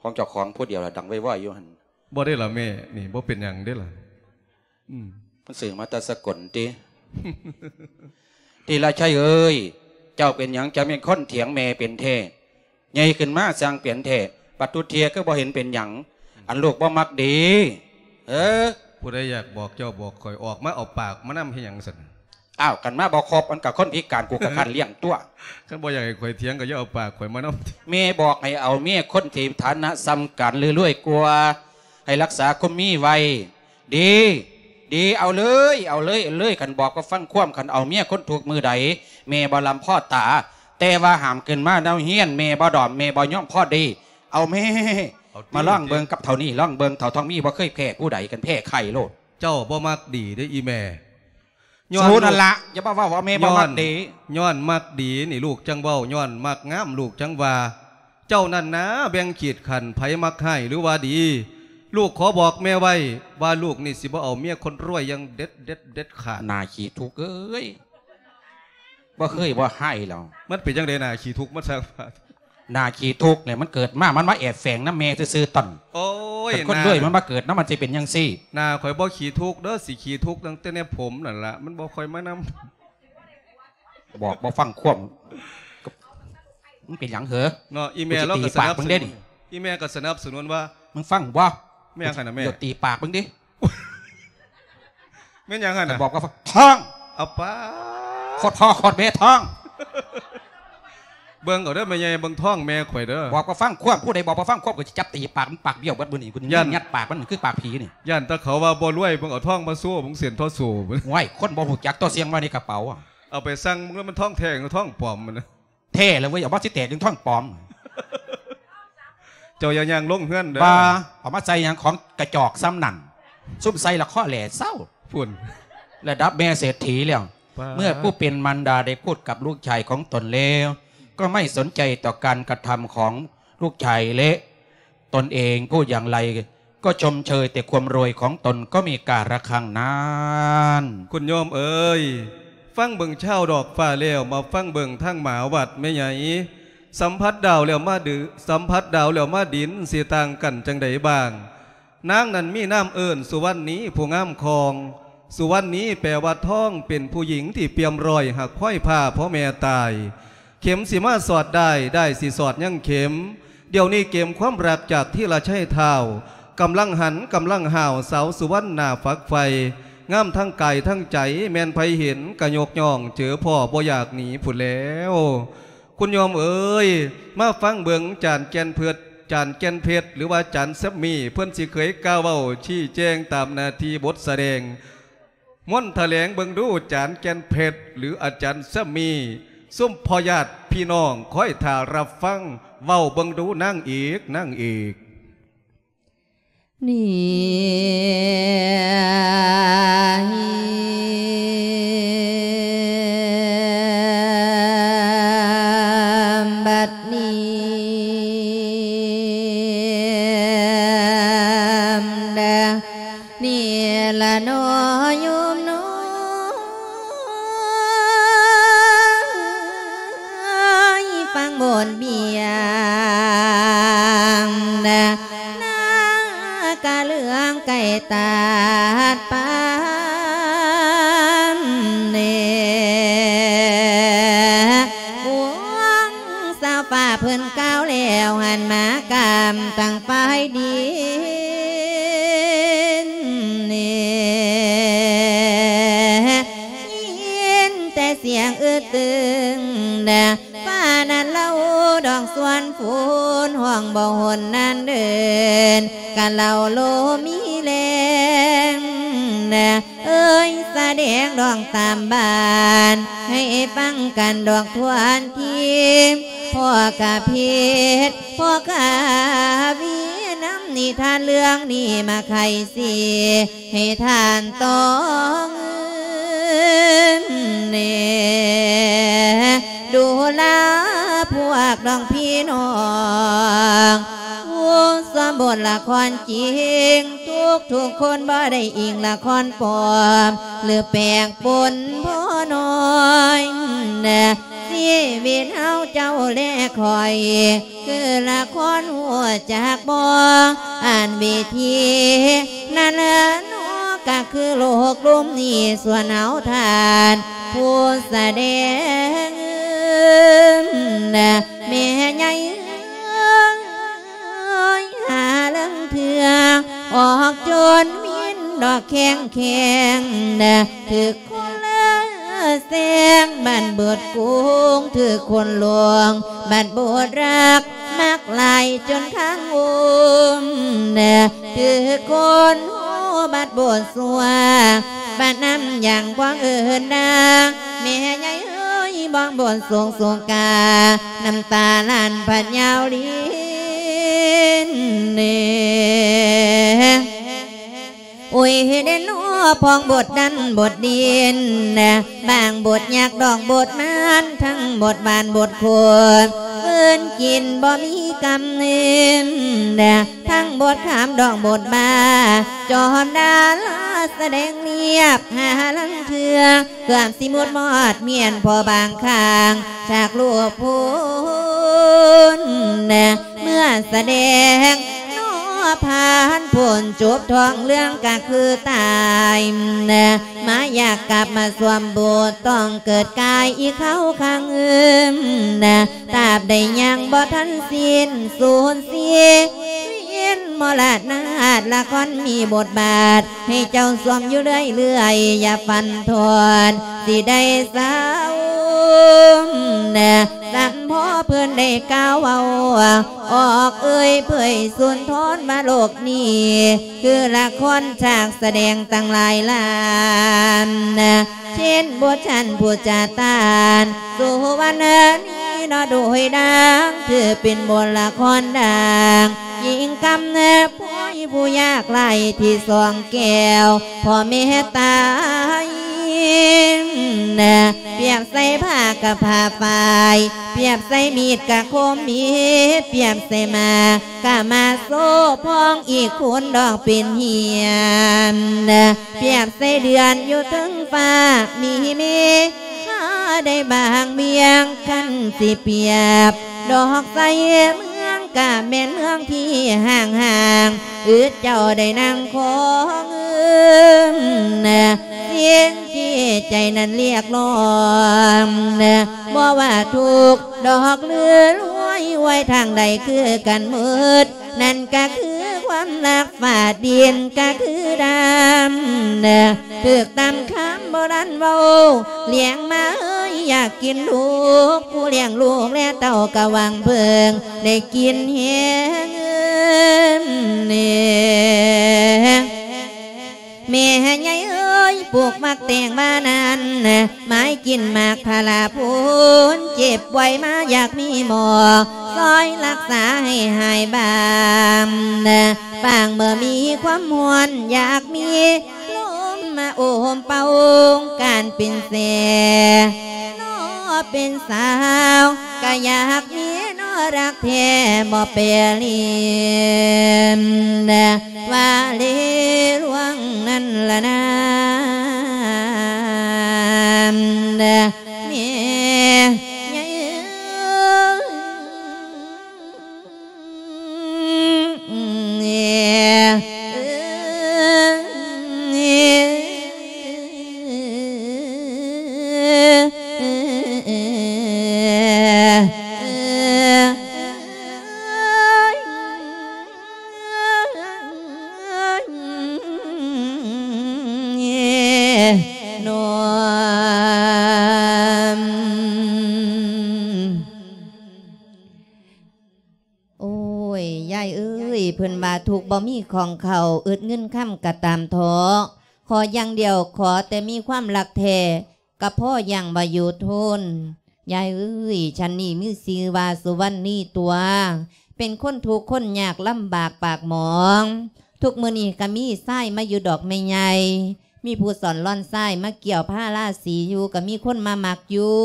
S1: ของเจ้าของผู้เดียวล่ะดังไว้ๆอยู่หั่น
S2: บ่ได้ล่ะแม่ นี่บ่เป็นหยังได้ล่ะอืม
S1: มันสื่อมาแตาสกลติทีละชัยเอ้ยเจ้าเป็นหยังจะเป็นคนเถียงแม่เป็นเทใหญ่ขึ้นมาสร้างเปลี่ยนเทปัตตุเทียก็บ่เห็นเป็นหยัง อันลูกบ่มักดี เออ
S2: ผู้ใดอยากบอกเจ้าบอกข่อยออกมาเอาปากมานํให้หยังซั่น
S1: อ้าวกันมาบอกครบอันกับคนพิการกูกับคันเลี้ยงตัว
S2: คันบ่อยากให้ข่อยเถียงก็อย่าเอาปากข่อยมานํ
S1: เมียบอกให้เอาเมียคนที่ฐานะซ้ำกันเรื่อยๆกลัวให้รักษาคมมีไว้ดี ดีเอาเลย เอาเลยเอาเลยขันบอกก็ฟังคว่ำขันเอาเมียคนถูกมือใดเมบอลำพ่อตา แต่ว่าหามเกินมาเนาเฮียนเมบอดอมเมบอย่อมพ่อดี เอาเม
S2: เอาติ
S1: มาล่องเบิงกับเท่านี้ล่องเบิงเท่าทองมีบ่เคยแพ้ผู้ใดกันแพ้ไข่โลด
S2: เจ้าบ่มักดีได้ออีแม่
S1: สู้นั่นละอย่ามาว่าว่าเมบ่มักดี
S2: ย้อนมักดีนี่ลูกจังเว้าย้อนมักงามลูกจังว่า เจ้านั่นนะแบ่งขีดขันไผมักให้หรือว่าดี ลูกขอบอกแม่ไว้ ว่าลูกนี่สิบ่เอาเมียคนรวยอยังเด็ดเด็ดเด็ดขาด
S1: นาขี้ทุกข์เอ้ยบ่เคยบ่ให้เรา
S2: มันเป็นจังไดน่ะขี้ทุกข์มันสักบาท
S1: นาขี้ทุกข์เนี่ยมันเกิดมา มันมาแอบแฝงน้ำเมซื่อๆตอน
S2: โอ้ย
S1: แต่คนาด้วยมันมาเกิดน้ำมันจะเป็นยังซี่
S2: หน้าข่อยบ่ขี้ทุกข์เด้อสิขี้ทุกข์ตั้งแต่ในผมนั่นล่ะมันบ่ค่อยมานํ
S1: บอกบ่ฟังควมก็มันเป็นหยังเหรอ
S2: เนาะอีแม่
S1: กูจะ
S2: เราก็
S1: ตี
S2: ส
S1: ปาก
S2: นับ
S1: มึ
S2: ส
S1: งเด้
S2: นุ
S1: ดิ
S2: นอีแม่ก็สนับสนุนว่า
S1: มึงฟังบ่
S2: แม่ยังไงนะแม่
S1: เดี๋ยวตีปากมึงดิ
S2: แม่ยังไง
S1: แต่
S2: น่ะ
S1: บอกก็ฟังท้อง
S2: เอาป้า
S1: โคตรพ่อโคตรแม่ท้อง
S2: เบิ่งเอาเด้อแม่ใหญ่เบิ่งท้องแม่ข่อยเด้อ
S1: บอกก็ฟังควมผู้ใดบอกว่าฟังควมก็จะจับตีปากมันปากเบี้ยวเบัดบุญนี่คุณ
S2: ยัน
S1: ยัดปากมันคือปากผีนี่
S2: ย่านตะเขาว่าบ่รวยเบิ่งเอาท่องมาสู้มึงเสียนทอดสู้มึง
S1: ไว้คนบ่หูจักตัวเสียงไว้ในกระเป๋าอะ
S2: เอาไปสั่งมึงแล้วมันท่องแทงกับท่องปลอมมันนะ
S1: เท่เลยเว้ยเอาว่าสิแตกถึงท้องปลอม
S2: เจ้าอย่าย่างลงเฮือนเด้อ
S1: ว่าเอามาใส่หยังของกระจอกซ้ำนั่นซุ่มใส่ละข้อแหล่เศร้า
S2: ฝุ่น
S1: ระดับแม่เศรษฐีแล้ว
S2: ป้า
S1: เมื่อผู้เป็นมารดาได้พูดกับลูกชายของตนแล้ว ก็ไม่สนใจต่อการกระทำของลูกชายเละ ตนเองพูดอย่างไร ก็ชมเชยแต่ความรวยของตนก็มีการะคังนาน
S2: คุณโยมเอ้ยฟังเบิ่งเช่าดอกฟ้าแล้วมาฟังเบิ่งทั้งหมาวัดแม่ใหญ่สัมผัสดาวแล้วมาดือสัมผัสดาวแล้วมาดินสิต่างกันจังใดบ้าง นางนั้นมีน้ำเอิญสุวรรณนี้ผู้งามคอง สุวรรณนี้แปลว่าท้องเป็นผู้หญิงที่เปียมรอยหักค่อยผ้าเพราะแม่ตาย เข็มสิมาสอดได้ได้สิสอดยั่งเข็ม เดี๋ยวนี้เกมความรักจากที่ละใช่เท้ากำลังหันกำลังห่าวเสาสุวรรณนาฝักไฟงามทั้งกายทั้งใจแมนไพเห็นกะยกย่องเจอพ่อบ่อยากหนีผุดแล้ว คุณยอมเอ๋ยมาฟังเบิงจานแกนเพือดจานแกนเพชรหรือว่าจานซับมี เพื่อนสิเคยก้าวเว้าชี้แจงตามนาทีบทแสดงม่อนแถลงเบิงดูจานแกนเพชรหรืออาจารย์ซับมี ซุ่มพอญาติพี่น้องคอยถ่ารับฟัง เว้าเบิงดูนั่งอีกนั่งอีก
S3: นี่ งบ่หนนั่นเดินกันเล่าโลมีแรงนะเอ้ยแสดงดองตามบ้าน ให้ฟังกันดอกทวนทีพ่อกะเพชรพ่อกะวี นี่ทานเรื่องนี้มาไขสีให้ทานต้องเน่ดูแลพวกน้องพี่น้อง สมบทละครจริง ทุกทุกคนบ่ได้อิงละครปลอม หรือแปลงปนพ่อน้อยนะชีวิตเฮาเจ้าแลคอย คือละครหัวจากบองอ่านวิธีนั่นละนก็คือโลกลุ่มนี้ส่วนเอาทาน ผู้แสดงนะแม่ใหญ่ นมินดอกแข็งแข็งนะถือคนละแสงบันเบิดกุ้งถือคนหลวงบันบดรักมักลายจนข้างอุ้มนะถือคนหูบัดบดสัวบ้านน้ำอย่างกว้างเอินนางแม่ใหญ่เอ้ยบ้องบนสวงสวงกา น้ำตาลันพันยาวลิ้นเน อุ้ยเด่นนัวพองบทดันบทดินนะบางบทยากดอกบทมันทั้งบทบานบทควรเอินกินบ่มีกำเนินนะทั้งบทขามดอกบทบาจอมดาลาแสดงเรียบหาลังเถือเกือบสิมุดมอดเมียนพอบางขางจากลูกพูนนะเมื่อแสดง ผ่านผลจบทองเรื่องก็คือตายนะมาอยากกลับมาสวมบทต้องเกิดกายอีเข้าข้างอื่นนะตาบได้ยังบ่ทันสิ้นสูญเสีย เวียนมรณาดละครมีบทบาท ให้เจ้าสวมอยู่เรื่อยเรื่อยอย่าฟันทวนสิได้สาวนะสันพ่อเพื่อนได้ก้าวเอาออกเอ่ยเผยสุนทรมาโลกนี้คือละครฉากแสดงตั้งหลายล้านนะเช่นบทชันผู้จาตานสุวรรณนี้นอโดยดังถือเป็นบทละครดังยิงกำเนิดผู้ผู้ยากไล่ที่สองแก้วพ่อเมตตานะเปรียบใส่ผ้ากับผ้าฝายเปรียบใส่มีดกับคมมีดเปรียบใส่มากะมาโซ่พองอีกคนดอกเป็นเหียนนะเปรียบใส่เดือนอยู่ถึงฟ้ามีเมฆข้าได้บางเบียงกันสิเปรียบ ดอกใส่เมือ กะแม่นเมืองที่ห่างห่างอืดเจ้าได้นั่งของเอิมนะสิ่งที่ใจนั้นเรียกร้องบ่ว่าถูกดอกเลือรวยไว้ทางใดคือกันมืด นั่นก็คือ ความรักฝาดดินก็คือดำถึกตามคำโบราณเบาเลี้ยงมาเอ้ยอยากกินลูกผู้เลี้ยงลูกและเต่ากะวังเพิงได้กินเฮงเนี่ย แม่ใหญ่เอ้ยปลูกมักแต่งมานั้นไม้กินมากพาลาพูนเจ็บไว้มาอยากมีหมอซอยรักษาให้หายบามฟางเมื่อมีความมวนอยากมีลมมาโอมเป่าการเป็นเสนอ เป็นสาวก็อยากมีนอรักแท้บ่เปลี่ยนว่าเลรวงนั่นละนะเมีย ถูกบ่มีของเขาอึดเงินค่ำกะตามท้อขออย่างเดียวขอแต่มีความรักแท้กับพ่ออย่างบ่อยู่ทนยายเอ้ยฉันนี่มีสีวาสุวรรณนี่ตัว เป็นคนทุกข์คนยากลำบากปากหมอง ทุกมือนี้ก็มีไส้มาอยู่ดอกไม่ใหญ่มีผู้สอนล่อนไส้มาเกี่ยวผ้าราสีอยู่ก็มีคนมาหมักอยู่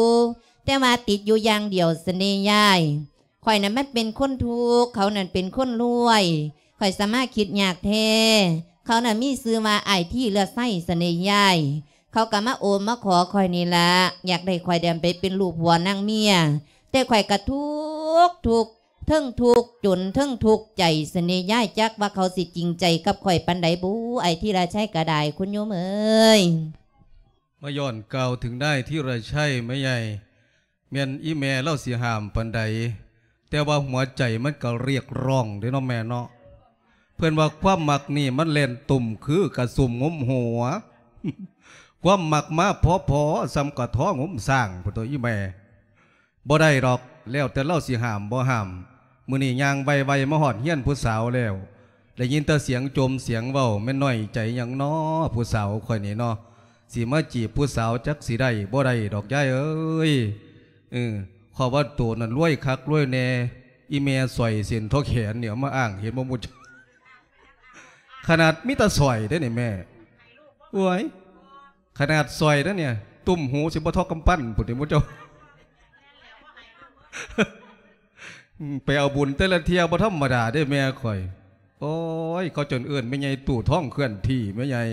S3: แต่ว่าติดอยู่อย่างเดียวเสน่ห์ยายข่อยนั้นมันเป็นคนทุกข์เขานั้นเป็นคนรวย ข่อยสามารถคิดอยากแท้เขานั้นมีซื้อมาไอที่เลือดไส้เสน่ห์ใหญ่เขาก็มาโอมมาขอข่อยนี่ละอยากได้ข่อยเดมไปเป็นลูกหัวนางเมีย แต่ข่อยกระทุกทุกข์เทิงทุกจนเทิงทุกใจเสน่ห์ย่ายจักว่าเขาสิจริงใจกับข่อยปันใดบูไอที่ราใช้กระไดคุณโยมเอ้ย
S2: มาย้อนเก่าถึงได้ที่ไรใช่ไหมใหญ่เมียนอีแม่เล่าเสียหามปันใดแต่ว่าหัวใจมันก็เรียกร้องเด้เนาะแม่เนาะ เพื่อนว่าความหมักนี่มันเล่นตุ่มคือกระสุ่มงมหัว ความหมักมาพอพอๆซ้ำกระท้องมสร้างพอตัวอีแม่บ่ได้ดอกแล้วแต่เล่าสีหามบ่หามมือนี่ยางไวๆมาหอดเฮียนผู้สาวแล้วได้ยินแต่เสียงโจมเสียงเว้าแม่น้อยใจหยังน้อผู้สาวคอยนี่นาะสิมาจีบผู้สาวจักสิได้บ่ได้ดอกยายเอ้ยเออขอว่าตัวนั้นรวยคักรวยแน่อีเมียสอยเส้นทอแขนเหนี่ยมาอ้างเห็นบ่มุจ ขนาดมิตรสอยได้อนี่แม่โอ้ยขนาดสอยนะเนี่ย ตุ่มหูสิบ่ทอกกำปั้นพุทธิมุเจ้าอืมไปเอาบุญแต่ละเที่ยวบ่ธรรมดาได้อแม่ข่อย โอ้ย เขาจนเอื่นไม่ใหญ่ตู่ท้องเคลื่อนที่ไม่ใหญ่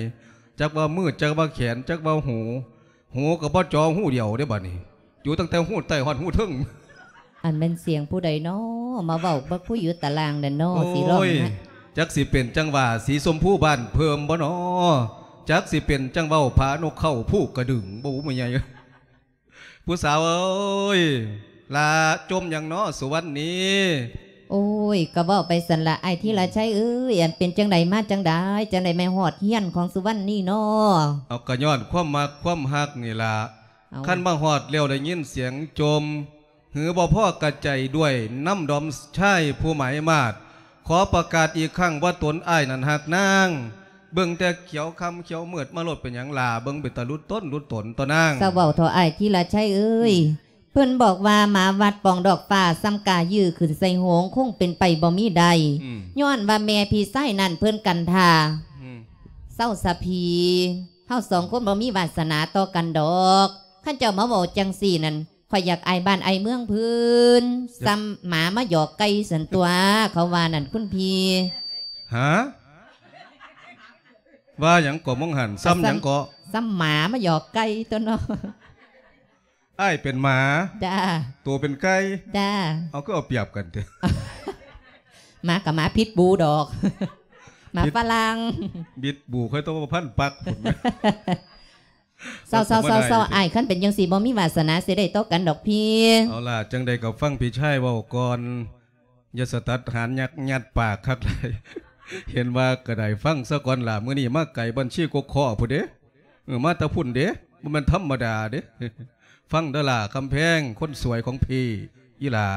S2: จักว่ามืดจักว่าแขนจักว่าหู หูกับบ่จอหูเดียวได้อบัดนี้อยู่ตั้งแต่หูใต้หอดหูทึ่ง
S3: อันเป็นเสียงผู้ใดน้อมาเว้าบ่คุยอยู่ตารางนั่นน้อสิร้อง
S2: โอ้ย
S3: ให้
S2: จักสิเป็นจังหว่าสีสมผู้บ้านเพิ่มบ่นอจักสิเป็นจังเว้าผานกเข้าผู้กระดึงบ่ไม่ใหญ่ผู้สาวเอ้ยลาจมอย่างน้อสุวรรณนี้
S3: โอ้ยก็เว้าไปสันละไอ้ที่ละใช้เอ้ยอันเป็นจังใดมาจังใดจังใดแม่ฮอดเฮียนของสุวรรณนี่น้อ
S2: เอากระย้อนความมักความฮักนี่ล่ะ
S3: เอา
S2: ขั้นมาหอดเร็วได้ยินเสียงโจม หือบ่พ่อกระใจด้วยน้ำดอมชายผู้หมายมาด ขอประกาศอีกครั้งว่าตนอ้ายนั้นหักนาง เบิ่งแต่เขียวคำเขียวเมือดมาลดเป็นหยังลาเบิ่งเป็นตะลุดต้นลุดตนตัวนาง
S3: สะเว้าเถอไอ้ที่ละใช้เอ้ยเพิ่นบอกว่าหมาวัดปองดอกฟ้าซ้ำกายื้อขึ้นใส่โหงคงเป็นไปบ่มีใด
S2: อืม
S3: ย้อนว่าแม่พี่ไส้นั่นเพิ่นกันทา
S2: อืม
S3: เศร้าสะพีเฮาสองคนบ่มีวาสนาต่อกันดอกข้าเจ้ามาบอกจังสี่นั่น ข่อยอยากไอายบ้านไอายเมืองพื้นซ้ำหมามาหยอกไก่สันตัว เขาว่านั่นคุณพี่
S2: ฮะว่าหยังก่อมองหันซ้ำหยังก่อ
S3: ซ้ำหมามาหยอกไก่ตัวเนาะ
S2: อ้ายเป็นหมา
S3: จ้า
S2: ตัวเป็นไก่
S3: จ้า
S2: เอาก็เอาเปรียบกันเถอะ
S3: หมากับหมาพิษบูดอกหมาฝรั่ง
S2: บิดบูค่อยต้องมาพันปักพุ่น
S3: เศร้าเศร้าเศร้าเศร้า
S2: บ่ได้
S3: ไอ้ายขั้นเป็นยังสีบ่มีวาสนาสิได้ตกกันดอกพี่
S2: เอาล่ะ จังใดกับฟังพี่ชายเว้าก่อนอย่าสตัดหานยักยัดปากคักเลยเห็นว่าก็ได้ฟังซะก่อนล่ะมื้อนี้มาไก่บัญชีกกคอผู้เด้เออมาแตะพุ่นเด้บ่แม่นธรรมดาเด้ฟังเด้อล่ะคำแพงคนสวยของพี่อีหล่า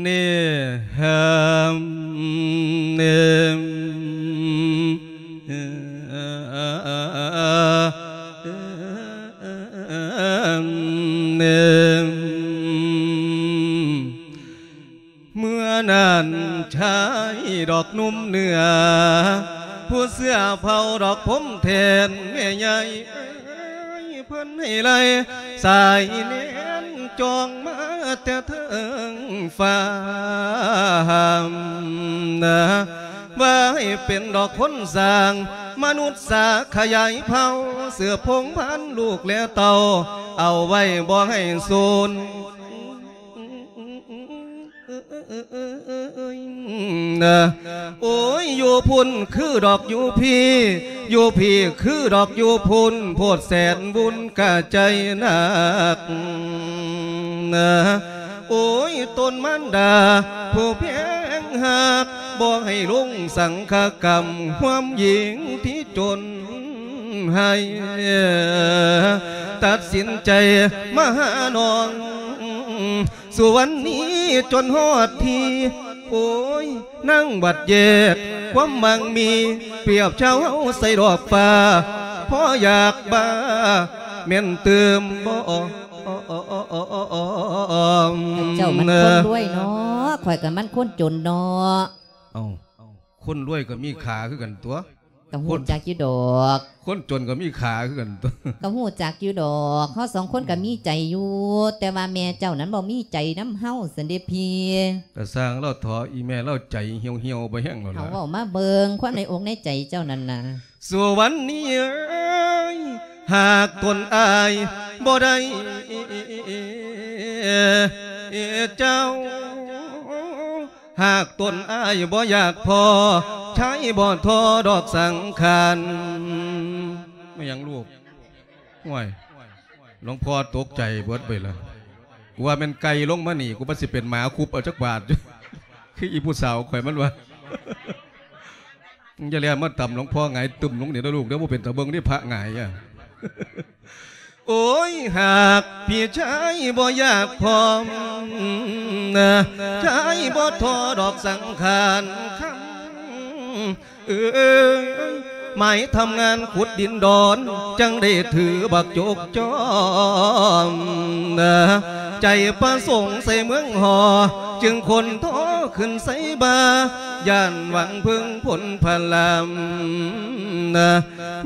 S2: เนหัมเนม เมื่อนั้นชายดอกนุ่มเนื้อผู้เสื้อเผาดอกผมแทนแม่ใหญ่เพิ่นให้ไล่สายเน้นจองมาแต่เทิงฟ้านะ ว่าให้เป็นดอกคนสร้าง มนุษย์สาขยายเผาเสือพงพันลูกและเต่า เอาไว้บ่ให้สูญนโอ้ยอยู่พุ่นคือดอกอยู่พี่อยู่พี่คือดอกอยู่พุ่นโพดแสนบุญกะใจนักนะ โอ้ยต้นมันดาผู้เพียงหักบอให้ลุงสังฆกรรม ความหญิงที่จนให้ตัดสินใจมาหานองส่วนนี้จนฮอดทีโอ้ยนั่งบัดเย็ดความมังมีเปรียบเช้าใส่ดอกฟ้าเพราะอยากบ้าเม่นเติมบ่
S3: เจ้ามันคนรวยเนาะข่อยกับมันคนจนเนาะ
S2: เอาคนรวยก็มีขาคือกันตัว
S3: กะหูจักอยู่ดอก
S2: คนจนก็มีขาคือกันตัว
S3: กะหูจักอยู่ดอกเขาสองคนก็มีใจอยู่ แต่ว่าแม่เจ้านั้นบ่มีใจน้ำเฮาสันเดพี่
S2: ก็สร้างเราถออีแม่เราใจเหี่ยวเหี่ยวๆไปแห้งแล้ว
S3: เขา
S2: ล่ะ
S3: เว้ามาเบิงความในอกในใจเจ้านั่นน่ะ
S2: ส่วนวันนี้เอ้ยหากตนอายบ่ได้เจ้า หากตนอายบ่อยากพอ ใช้บ่ทอดอกสังขารไม่ยังลูกห่วยหลวงพ่อตกใจเบิดไปละกูว่าเป็นไก่ลงมานี่กูว่าสิเป็นหมาคุบเอาจักบาทคืออีผู้สาวข่อยมันว่าจะเรียนมาต่ำหลวงพ่อไงตุ่มลงเดี๋ยวลูกเดี๋ยวบ่เป็นตะเบิงที่พระไงอะโอ้ยหากพี่ชายบ่อยากพร้อมนะชายบ่ทอดอกสังขารคำ เอ้ยหมายทำงานขุดดินดอน จังได้ถือบักจกจอมใจประสงค์ใส่เมืองหอ จึงคนท้อขึ้นใส่บาย่านหวังพึ่งผลพลามนะ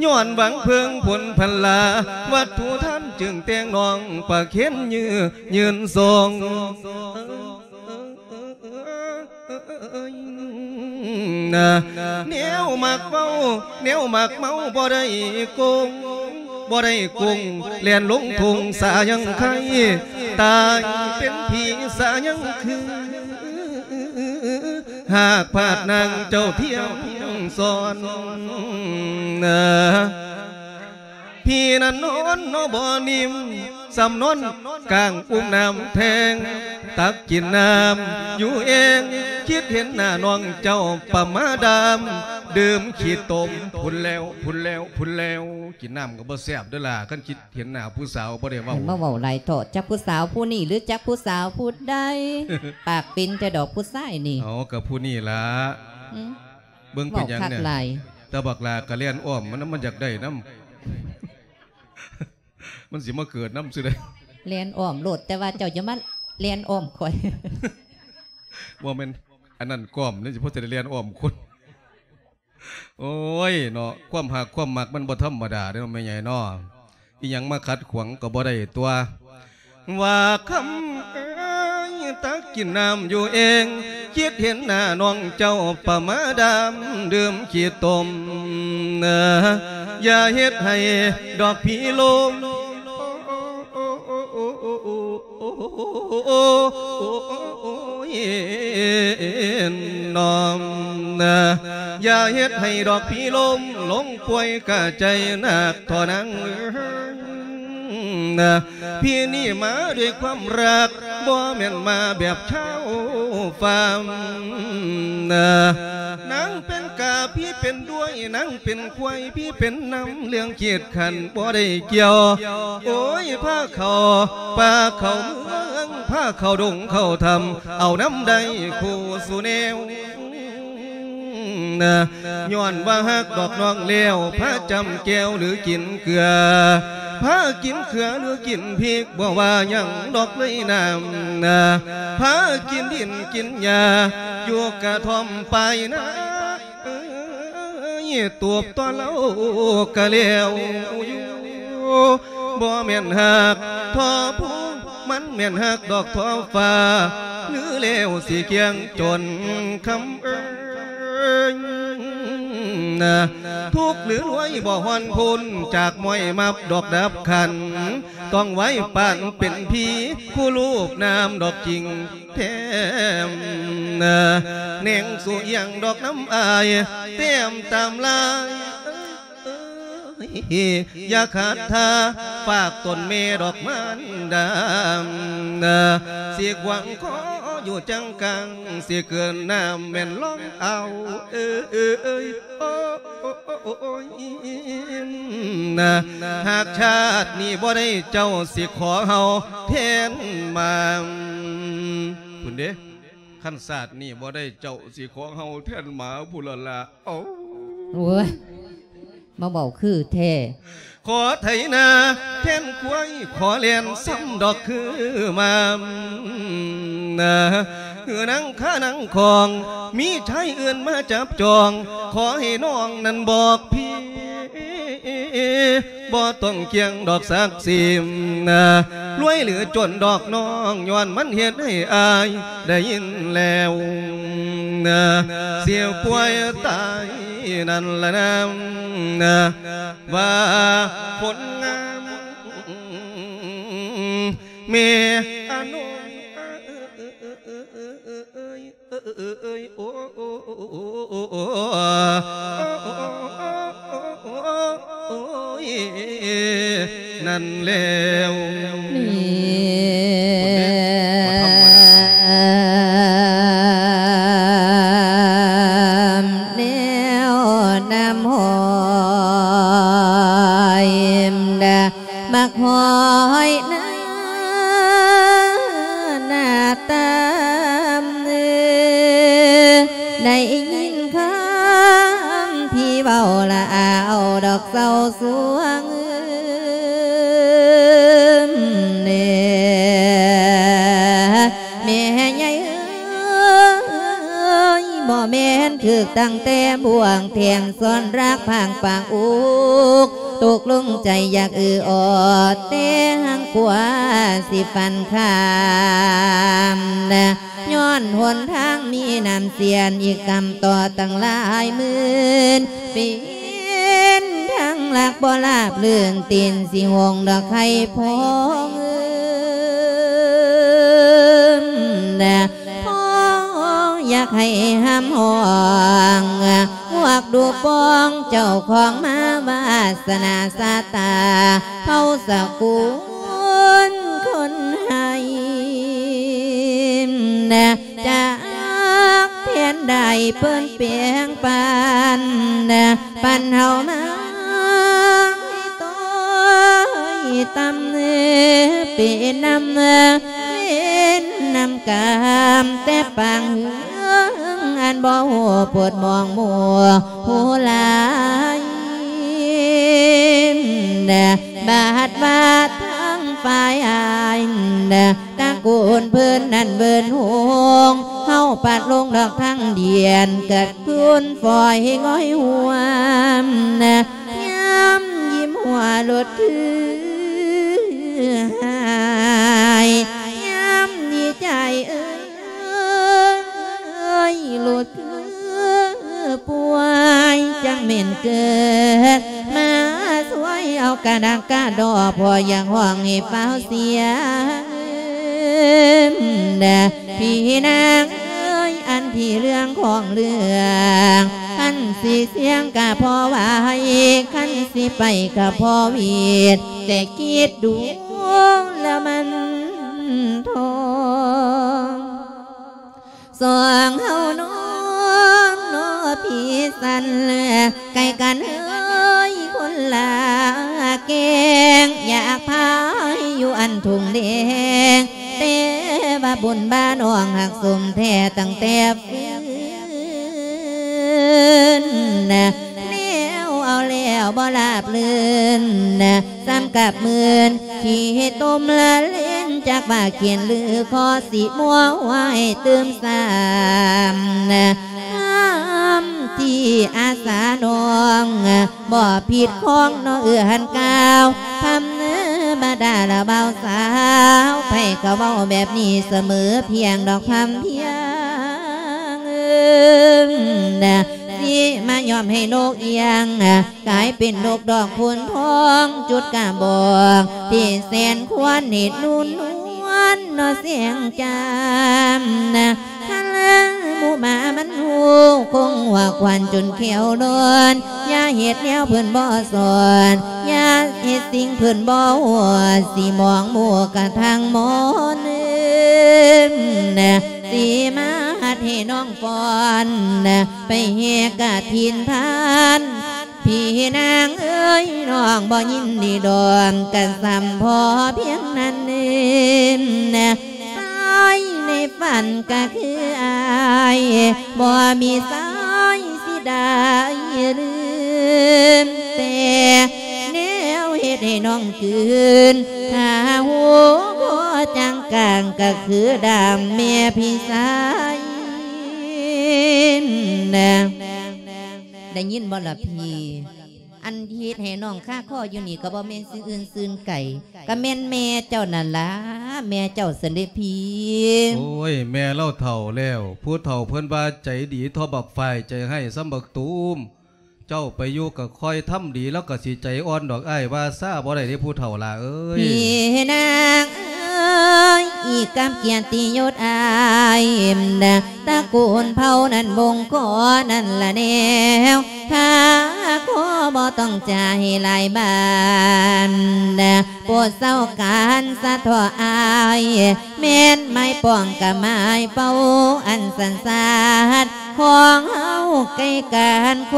S2: ย้อนหวังพึ่งผลพลา วัตถุท่านจึงแต่งนองปากเข็นยืนยืนทรง แนวมักเมาแนวมักเมาบ่ได้โกงบ่ได้กุงเลียนลงทุงสายังใครตายเป็นผีสายังคือ หากพาดนางเจ้าเที่ยงสอนพี่นั้นนอนนอบ่นิ่ม สำนอนกลางอุ้มน้ำแทง ตักกินน้ำอยู่เอง คิดเห็นหน้าน้องเจ้าปะมาดามดื่มขีดตมพุ่นแล้วพุ่นแล้วพุ่นแล้วกินน้ำก็บ่แซ่บเด้อล่ะคันคิดเห็นหน้าผู้สาวบ่ได้เว้า
S3: เห็นมาเว้าไหลายโถดจักผู้สาวผู้นี่หรือจักผู้สาวผู้ใดปากปินจะดอกผู้ชายนี่
S2: เอากับผู้นี่ล่ะ
S3: อืม
S2: เบิ่งเป็
S3: เว้าน
S2: หยัง
S3: คัก
S2: เนี่ย
S3: หลาย
S2: ตาบักลากะเลียนอ้อมมันน้ำมันอยากได้น้ำ มันสิมาเกิดน้ำสิได้
S3: เรียนอ้อมโลดแต่ว่าเจ้าจะมาเรียนอ้อมข่อย
S2: ว่าแมันอันนั้นก้อมนี่สิพ่อจะได้เลียนอ้อมคนโอ้ยเนาะความหักความมักมันบ่ธรรมดาเด้อไม่ใหญ่เนาะอีหยังมาขัดขวางก็บ่ได้ตัว ว่าคำเอ้ยตักกินน้ำอยู่เอง คิดเห็นหน้าน้องเจ้าประมาดามดื่มขีดตมนะอย่าเฮ็ดให้ดอกพีลม นอมนะอย่าเฮ็ดให้ดอกพี่ลมลงป่วยกะใจหนักทอนังนะ พี่นี่มาด้วยความรักบ่แม่นมาแบบเช่าฟามนะนางเป็นกาพี่เป็นด้วยนางเป็นควายพี่เป็นน้ำเลี้ยงเกียดขันบ่ได้เกี่ยว โอ้ยผ้าเขาป่าเขาเมืองผ้าเขาดงเขาทำเอาน้ำใดคู่สู่แนว ย้อนว่าหักดอกน้องเลี้ยวพระจำแก้วหรือกินเกลือพระกินเขือหรือกินพริกบ่ว่ายังดอกเลยน้ำนะพระกินดินกินยาอยู่กระท่อมไปนะเตัวตัวเล่ากะเลี้ยวอยู่บ่แม่นหักทอผู้มันแม่นหักดอกทอฟ้า หรือเลวสีเกียงจนคำเอ้ ทุกหรือรวยบ่ฮอนพุนจากมวยมับดอกดับขัน ต้องไว้ปานเป็นพีคู่ลูกน้ำดอกจริงแทมเน่งสู่ยังดอกน้ำอายเต็มตามลาย อย่าขาดท่าฝากต้นเมดอกมันดำเสียหวังขออยู่จังกังเสียเกินน้ำแม่นล้องเอาเอ้ยเอ้ยเอ้ยโอ้โอ้ยนะหากชาตินี้บ่ได้เจ้าสิขอเฮาแทนมาคุณเด้ขั้นศาสตร์นี่บ่ได้เจ้าสิขอเฮาแทนหมาผู้ละละโอ้
S3: โอ้ย มาเบาคือแท้
S2: ขอไถนาแทนควยขอเลียนซ้ำดอกคือมานะเหือนังข้านังคอง มีชายอื่นมาจับจอง ขอให้น้องนั้นบอกพี่ บ่ต้องเกียงดอกสักสิมนรวยหลือจนดอกน้องย้อนมันเฮ็ดให้อายได้ยินแล้วเสียป่วยตายนั่นละนะว่าผลงามเมีอนุ ยโอ้โอ้โอ้โอ้โอ้โอ้นั่นแล้ว
S3: นี่ ตั้งแต่บ่วงแทงซ่อนรักพางปางอุกตกลงใจอยากอือออดแต่หางกว่าสิฟันขามนะย้อนหนทางมีน้ำเสียนอีกกำต่อตั้งหลายหมื่นปีนทั้งหลักบ่ลาบเลื่อนตีนสิหงดอกไข่พอง กให้ห้ามห่วงหวกดูปองเจ้าของมาวาสนาสาตาเขาสกุลคนให้นะจากเพียนใดเปิ้นเปียงปันนะปันเฮามาให้ตัวตำเนื้อปีน้ำเล่นน้ำกามแต่ปังเฮื นบ่หัวปวดมองมัวหัวหลายนะบาดบาดทั้งฝ่ายอายนะตะกูลเพื่อนนั่นเบินหวงเฮาปัดลงดอกทั้งเดียนเกิดคุณฝอยง้อยหัวนะย้ำยิ้มหัวหลุดคือหายย้ำดีใจเอ หลุดคือป่วยจังเหม็นเกิด มาสวยเอากระดังกระดอพออย่างห่วงให้เฝ้าเสียนะพี่นางเอ้ยอันที่เรื่องของเรื่องขันสิเสียงกะพอไหวขันสิไปกะพอวีดแต่คิดดูแล้วมันทอ สองเฮาน้องนอพี่สันไก่กันเอ้ยคนละแกงอยากพายอยู่อันทุ่งแดงเต้บาบุญบ้านอ่องหักสมแท้ตั้งแต่ฟื้นนะแล้ว เอาแล้วบ่ลาบเลือนนะซ้ำกับมือนขี่ต้มละเล่นจากว่าเขียนลือคอสีมัวไว้เติมสามนะที่อาสานองบ่ผิดของน้องเอื้อหันกาวทำเนื้อบาดาละเบาสาวไผก็เว้าแบบนี้เสมอเพียงดอกคำเพียงเอิงนะ ที่มายอมให้นกเอียงกลายเป็นนกดอกพุนทองจุดกาบอกที่แสนควรเหตุนุ่นนวลนอเสียงจามนะทะเลิง มูหมามันหูคงว่าควันจนเขียวโดนยาเหตุแนวเพื่อนบ่อสอนยาเหตุสิ่งเพื่อนบ่อหัวสีมองมัวกะทางมอนนะสีมาหัดให้น้องฟอนนะไปเฮกะทินทานพี่นางเอ้ยน้องบ่ยินดีดองกันซ้ำพอเพียงนั้นเองนะสายในฝันก็คืออายบ่มีสายสิได้ลืมแต่แนวเฮ็ดให้น้องคืนถ้าหัวบ่จังกลางก็คือดามแม่พี่สายนะได้ยินบ่ล่ะพี่ อันเฮ็ดให้น้องข้าข้ออยู่นี่ก็บ่แม่นสิ่งอื่นซื่นไก่ก็แม่นแม่เจ้านั่นล่ะแม่เจ้าสันเดพี
S2: โอ้ย แม่เล่าเถ่าแล้วผู้เถ่าเพิ่นว่าใจดีทอบักไฟใจให้ซ้ำบักตูมเจ้าไปอยู่กับคอยทำดีแล้วก็สิใจอ่อนดอกอ้ายว่าซาบ่ได้ที่ผู้เถ่าล่ะเอ้ย
S3: พี่นางเอ้ ยอีกกำเกียรติยศอายนะตระกูลเผานั้นบงกอนั่นละแนวถ้าขอบ่ต้องจ่ายหลายบานนะโปรดเศร้าการสะทออายแม่นไม่ป้องกับไม้เป่าอันสันสาด ของเฮาใกล้กันค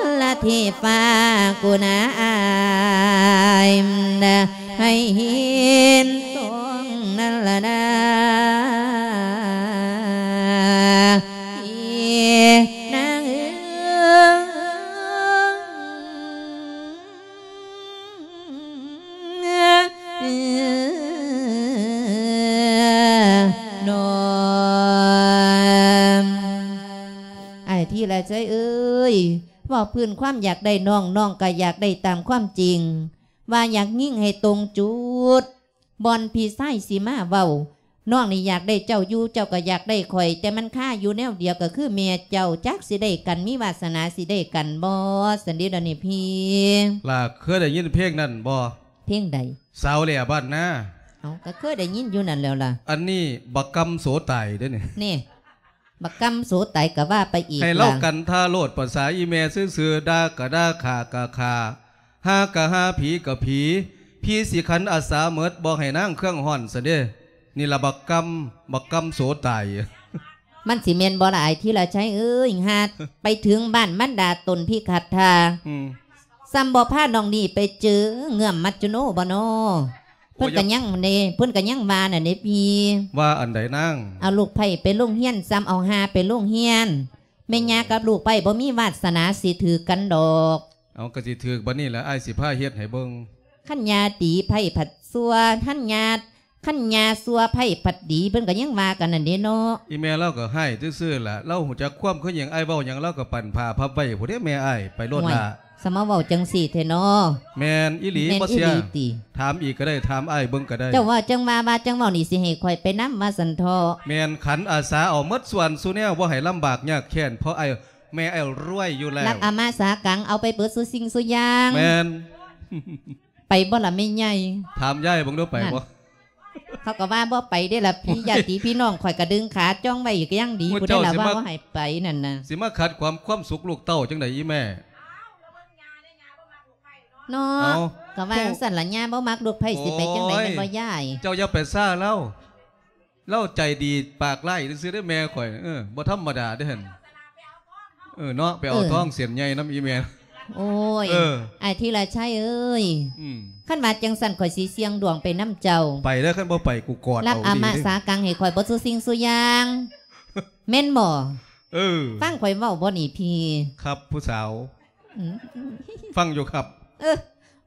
S3: นละที่ฟ้ากูนะอายนะให้เห็นตรงนั่นละนะ ที่ละใจเอ้ยว่าพื้นความอยากได้น้องน้องก็อยากได้ตามความจริง ว่าอยากยิ่งให้ตรงจุด บอลพีไส้สีมาเว้าน้องนี่อยากได้เจ้าอยู่เจ้าก็อยากได้ข่อย แต่มันค่าอยู่แนวเดียวก็คือเมียเจ้าจักสิได้กันมีวาสนาสิได้กันบ่สันเดียวนี่พี่
S2: ล่ะเคยได้ยินเพลงนั้นบ่
S3: เพียงใด
S2: สาวแหล่บ้านนะ
S3: เอาก็เคยได้ยินอยู่นั่นแล้วล่ะ
S2: อันนี้บักกำโสไตเด้อนี่
S3: นี่ บักกำโสไตก็ว่าไปอีก
S2: ให้เล่า
S3: ล่ะ
S2: กันท่าโลดภาษาอีแม่ซื่อๆดากะดาขากะคาหากะหาผีกะผีพี่สิขันอาสาเมิดบอกให้นั่งเครื่องห่อนซะเด้นี่ละบักกำบักกำโสไต
S3: มันสิเมนบ่หลายที่ละใช้เอ้ยหาดไปถึงบ้านมันดาตนพี่ขัดทา
S2: อืม
S3: ซัมบ่พาน้องนี่ไปเจอเงื่อมมัจจุโนบ่โน เพิ่น
S2: โอ้ย
S3: ก็ยังเด้เพิ่นก็ยังมาน่ะเด้พี่
S2: ว่าอันใดนั่ง
S3: เอาลูกไผ่ไปลงเฮียนซ้ำเอาหาไปลงเฮียนแม่ยากับลูกไผ่บ่มีวาสนาสิถือกันดอก
S2: เอากระสิถือกบันนี่แหละไอ้ายสิผ้าเฮ็ดให้เบิ่ง
S3: ขันยาตีไผ่ผัดซัวท่านยาขันยาซัวไผ่ผัดดีเพิ่นก็ยังมากันนั่นเด้เนาะ
S2: อีแม่เราก็ให้ซื่อๆล่ะเราหูจักความคือหยังไอ้ายเว้าหยังเราก็ปั่นผ้าพับไว้ผู้ใดแม่ไอ้ายไปโลด
S3: ห่วย
S2: ละ
S3: สมาเว้าจังสี่เทเนาะ
S2: แม่นอีหลี
S3: แม่น
S2: บ่
S3: อี
S2: เสีย
S3: หลีติ
S2: ถามอีกก็ได้ถามไอ้ายเบิ่งก็ได้
S3: เจ้าว่าจังมาว่าจังเว้านี่สิให้ข่อยไปนำมาสันทอ
S2: แม่นขันอาสาเอาหมดส่วนสุแนวบ่ให้ลำบากยากแค้นเพราะไอ้แม่ไอ้รวยอยู่แล้ว
S3: รักอามาสากังเอาไปเปิดสุสิ่งสุอย่าง
S2: แม่น
S3: ไปบ่ล่ะไม่ใหญ่
S2: ถามยายเบิ่งดูไปบ่
S3: เขาก็ว่าบ่ไปได้อละพี่ญาติพี่น้องข่อยก็ดึงขาจ้องไว้อยู่ก็ยังดี
S2: โอ้
S3: ผู้ได้ละ
S2: เจ้าสิ
S3: ว่า
S2: มา
S3: บ่ให้ไปนั่นน่ะ
S2: สิมาขัดความความสุขลูกเต้าจังไดอีแม่
S3: เนาะ
S2: เอา
S3: ก็ว่าจังสั่นละย่าบ่มักลูกไผสิไปจังได๋
S2: โอ้ย
S3: แม่นบ่ย่าย
S2: เจ้าอย่าไปซ่าเล่าเล่าใจดีปากไล่ซื้อได้แม่ข่อยเออบ่ธรรมดาเด้อหั่นเออเนาะไปเอาท้องเสียนใหญ่น้ำอีแม่
S3: โอ้ย
S2: เออ
S3: ไอ้ที่ละใช่เอ้ย
S2: อืม
S3: ขั้นว่าจังสั่นข่อยสิเสียงดวงไปน้ำเจ้า
S2: ไปแล้วคันบ่ไปกูกอด
S3: รับ
S2: เอา
S3: อา
S2: ดี
S3: มา
S2: เด้
S3: สากังให้ข่อยบ่สู้สิ่งสู้อย่างแม่นบ่
S2: เออ
S3: ฟังข่อยเว้าบ่นี่พี่
S2: ครับผู้สาว
S3: อืม
S2: ฟังอยู่ครับ
S3: เออ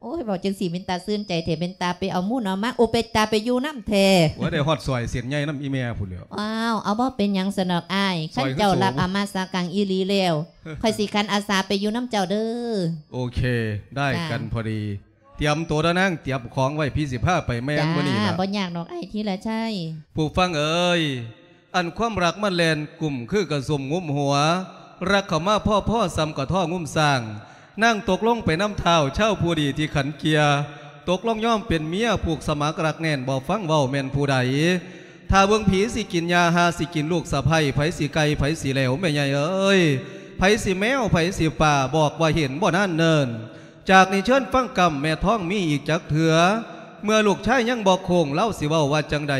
S3: โอ้ยบอกจังสีเป็นตาซื่นใจเถเป็นตาไปเอาหมู่นเอามาโอเป็นตาไปอยู่น้ำแท
S2: ว่าได้ฮอดซอยเสียนใหญ่น้ำอีแม่พุ่นแล้ว
S3: ว้าวเอาบ่เป็นหยังสนอกอาย
S2: ซอย
S3: ขั้นเจ้า
S2: ขึ้นสูง
S3: รับอามาสากังอีหลีแล้วข่อยสิคันอาสาไปอยู่น้ำเจ้าเด้อ
S2: โอเค ได้
S3: จ้า
S2: กันพอดี เตรียมตัวแล้วนั่งเตรียมของไว้พี่สิพาไปแม่
S3: จ้าง
S2: วันนี้ล่ะ
S3: บ่ยากดอกไอ้ที่ละใช่
S2: ผู้ฟังเอ่ยอันความรักมันแลนกลุ่มคือกระสมงุ้มหัว รักเขามาพ่อพ่อซ้ำกับท่องุ้มสร้าง นั่งตกลงไปน้ำเท้าเช่าผู้ดีที่ขันเกียร์ตกลงย่อมเป็นเมียผูกสมัครรักแน่นบ่ฟังเว้าแม่นผู้ใดถ้าเบิ่งผีสิกินยาหาสิกินลูกสะใภ้ไผสิไก่ไผสิแหลวแม่ใหญ่เอ้ยไผสิแมวไผสิป่าบอกว่าเห็นบ่นั่นเนิน จากนี้เชิญฟังกรรมแม่ท้องมีอีกจักเถือ เมื่อลูกชายยังบอกโคงเล่าสิเว้าว่าจังใด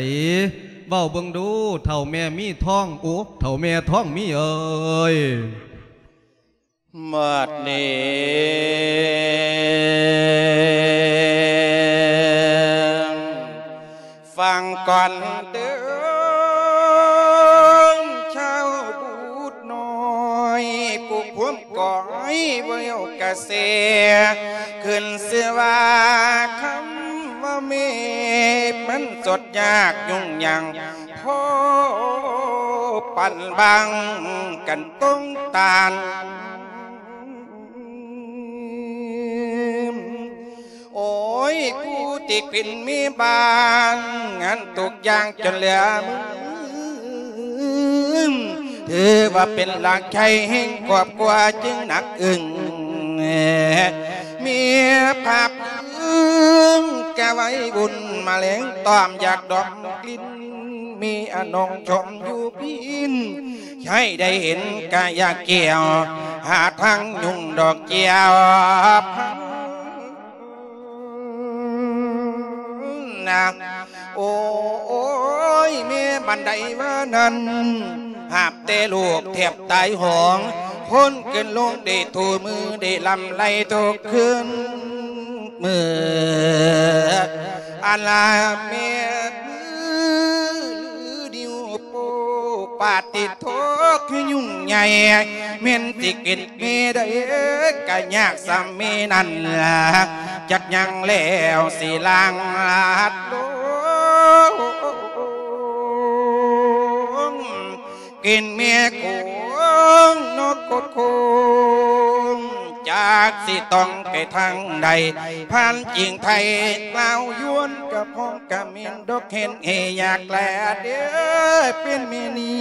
S2: เว้าเบิ่งดูเท่าแม่มีท้องโอ้เท่าแม่ท้องมีเอ้ย
S1: มัดนี้ฟังก่อนเดิมเช้าบูดน้อยกูพวมก่อยเวลกะเสียขึ้นเสือว่าคำว่าเมมันจดยากยุ่งยังพ่อปั่นบังกันต้องตาล โอ้ยกูติกลิ่นมีบานงานตกยางจนเหลือมือถือว่าเป็นหลักใจแห่งกอบกว่าจึงหนักอึ้งเมียภาพอึ้งแกไว้บุญมาเลี้ยงตอมอยากดอกกลิ่นมีอนงชมอยู่พินใช่ได้เห็นกายากเกี่ยว หาทางยุ่งดอกเจียวพัน นะโอ้ยเมีบันไดว่านั้นหาบเตลูกเทียบตายหองพ้นเกินลงเด้ถูมือเด้ลำไหลทุกคืนมืออาลาเมียมือ ปาติทคือยุ่งใหญ่เมียนติกินเมีได้กะยากสามีนั่นล่ะจักยังแล้วสีลางลาดลงกินเมียกงนกกดคง จากสิต้องไปทางใดพันจิงไทยเล่ายวนกับพองกับมียนดกเห็นเออยากแลเด้อเป็นเมนี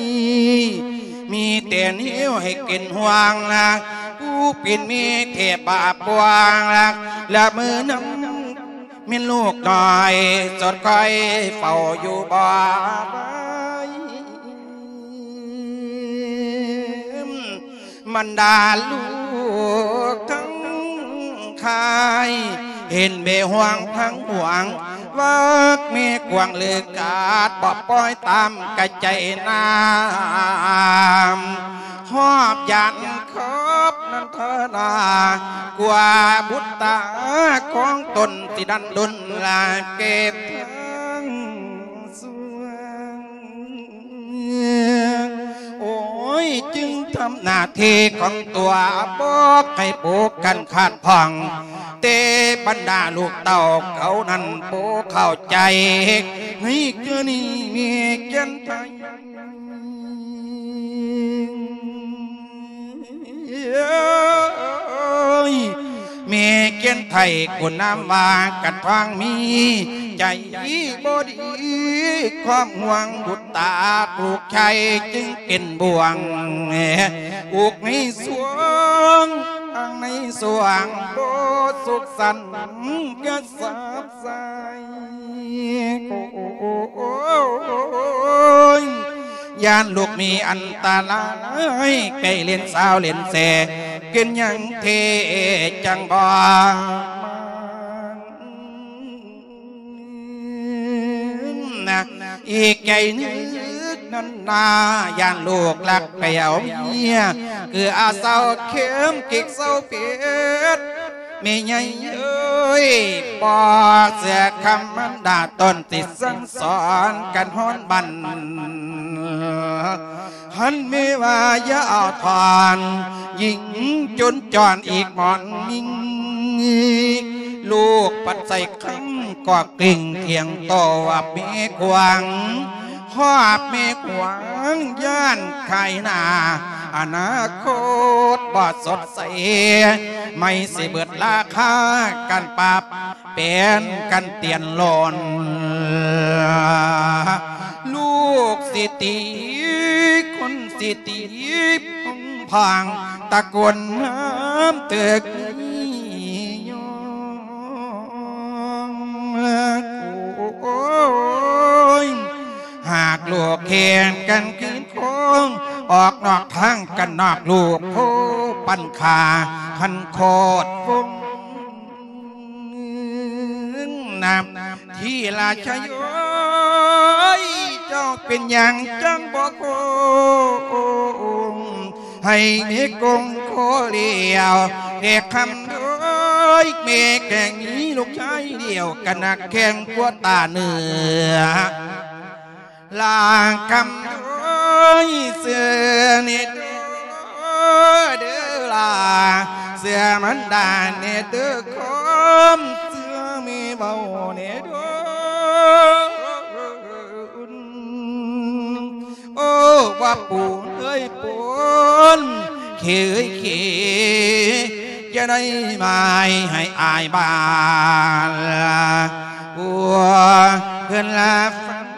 S1: มีแต่นิ้วให้กินห่วงละกูเป็นมีเทพบาปวางละและมือน้ำมีลูกน้อยจดคอยเฝ้าอยู่บ่มันดาลูก ทั้งคาย เห็นเบหวงทั้งห่วงวักมีกวางเลือกาดบอบปล่อยตามกระใจน้ำหอบยันครบนั้นเธอนากว่าบุตตาของตนที่ดันดุนลาเก็บ ทำหน้าที่ของตัวบอกให้ปลูกกันขาดพังเตบรรดาลูกเต่าเขานั้นโปเข้าใจให้เกินี่มีเกันไทยเมีเกียนไทยกุนน้ำมากันฟังมี ใจบอดีความห่วงบุตรตาปลูกชัยจึงเป็นบ่วงอุกให้สวงอังในสวงโบสุขสันต์กระสับใสโอ้ยยานลูกมีอันตรายไปเล่นสาวเล่นแสกินยังเทจังบนะ อีกใหญ่นึกนั้นนาย่านลูกลักไปเอาเมียคืออาเศร้าเข้มกิกเศร้าเปียด มีไงเอ้ยปอเสียคำมันด่าตนติดสังสอนกันฮ้อนบันหันม่ว่าอย่าเอาทานยิงจนจอนอีกหมอนมิงลูกปัดใส่คำก็กิ่งเทียงโตว่าเมกวาง หอบเมกวางย่านไข่นาอนาคตบอดสดใส ไม่สิเบิดราคากันปรับเป็นกันเตียนหล่นลูกสิตีคนสิตีพงพางตะกวนน้ำตึกยองโอ้ย หากลูกเขียนกันกินโค้งออกนอกทางกันนอกลูกโคปันขาคันโคตรฟงนามที่ราชยอยเจ้าเป็นอย่างจังบอกโงให้มีกงโคเลียวเอกคำด้วยเมฆแข่งนี้ลูกชายเดียวกันนักแข่งกว่าตาเนื้อ ลางคำด้วยเสือเนตเด้อลาเสือมันดานเนตเด้อคมเสือมีเบาเนตเด้อโอ้ว่าปูนเอ้ยปูนเขยเขจะได้ไม่ให้อายบานปัวเพื่อนลาฟัง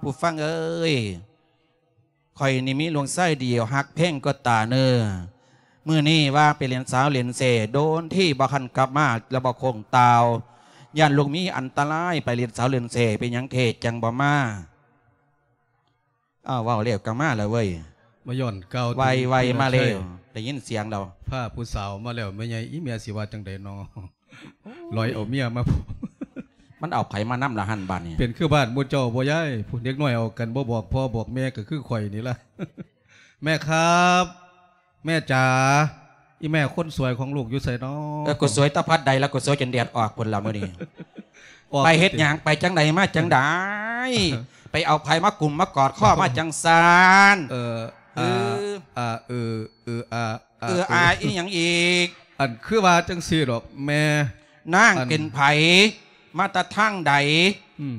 S1: ผู้ฟังเอ้ยคอยนี่มีลวงไส้เดียวหักเพ่งก็ตาเนอ มื่อนี้ว่าไปเรียนสาวเรียนเสโดนที่บาคันกลับมาแล้วบอคงตาวยันลูกมีอันตรายไปเรียนสาวเรียนเสเป็นหยังเขตจังบ่มาอ้าวเว้าวเรียกกันมาแล้วเว้ย
S2: มาย่อนเก่า
S1: ไวไวมาเร็วได้ยินเสียงเรา
S2: ผ้าผู้สาวมาแล้วไม่ใหญ่อีเมียสิว่าจังใดนอลอยเอาเมียมาผูก
S1: มันเอาไผมานํละหันบ้านนี่
S2: เป็นคือบ้านหมู่เจ้าบ่ย้ายผู้เด็กน้อยเอากันบ่บอกพ่อบอกแม่ก็คือข่อยนี่ล่ะแม่ครับ แม่จ๋าอีแม่คนสวยของลูกอยู่ไสน้อ
S1: เออกูสวยตะพัดใดแล้วกูสวยจนแดดออกคนละมื้อนี้
S2: ออก
S1: ไปเฮ็ดหยังไปจังใดมาจังใดไปเอาไผมากลุ่มมากอดข้อมาจังซาน
S2: เออ
S1: เอ
S2: อ่า
S1: อ
S2: อ่าเออเอออ่า
S1: เอออาอีหยังอีก
S2: อันคือว่าจังซี่ดอกแม่
S1: นั่ง
S2: อัน
S1: เป็นไผมาตะทั้งใด
S2: อืม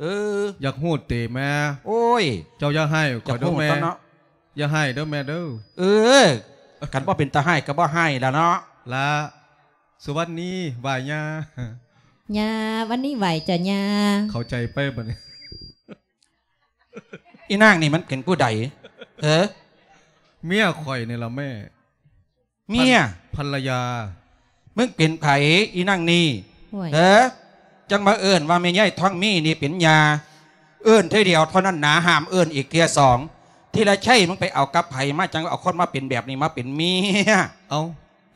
S1: เออ
S2: อยากฮู้เตแม่
S1: โอ้ย
S2: เจ้าอย่าให้ข
S1: จะ
S2: อเด้
S1: พู
S2: อ
S1: ด
S2: แม่
S1: ต อนเนาะ
S2: อย่าให้เด้อแม่เด้อ
S1: เออกันว่าเป็นตาให้ก็บ่ให้แล้วเนาะ
S2: ลาสุวรรณนี้วายญา
S3: ยาวันนี้ไหวจะยา
S2: เข้าใจไปบัดนี้
S1: อีนางนี่มันเป็นผู้ใดเออ
S2: เมียข่อยนี่ล่ะแม่
S1: เมีย
S2: ภรรยา
S1: มึงเป็นไผอีนางนี่
S3: ห่วย
S1: เออจังมาเอิ้นว่าแม่ย่ายท้องมีนี่เป็นยา เอิ้นเท่าเดียวเท่านั้นหนาห้ามเอิ้นอีกเทียสอง ที่ละใช่มึงไปเอากับไผมาจังเอาคนมาเป็นแบบนี้มาเป็นเมีย
S2: เอา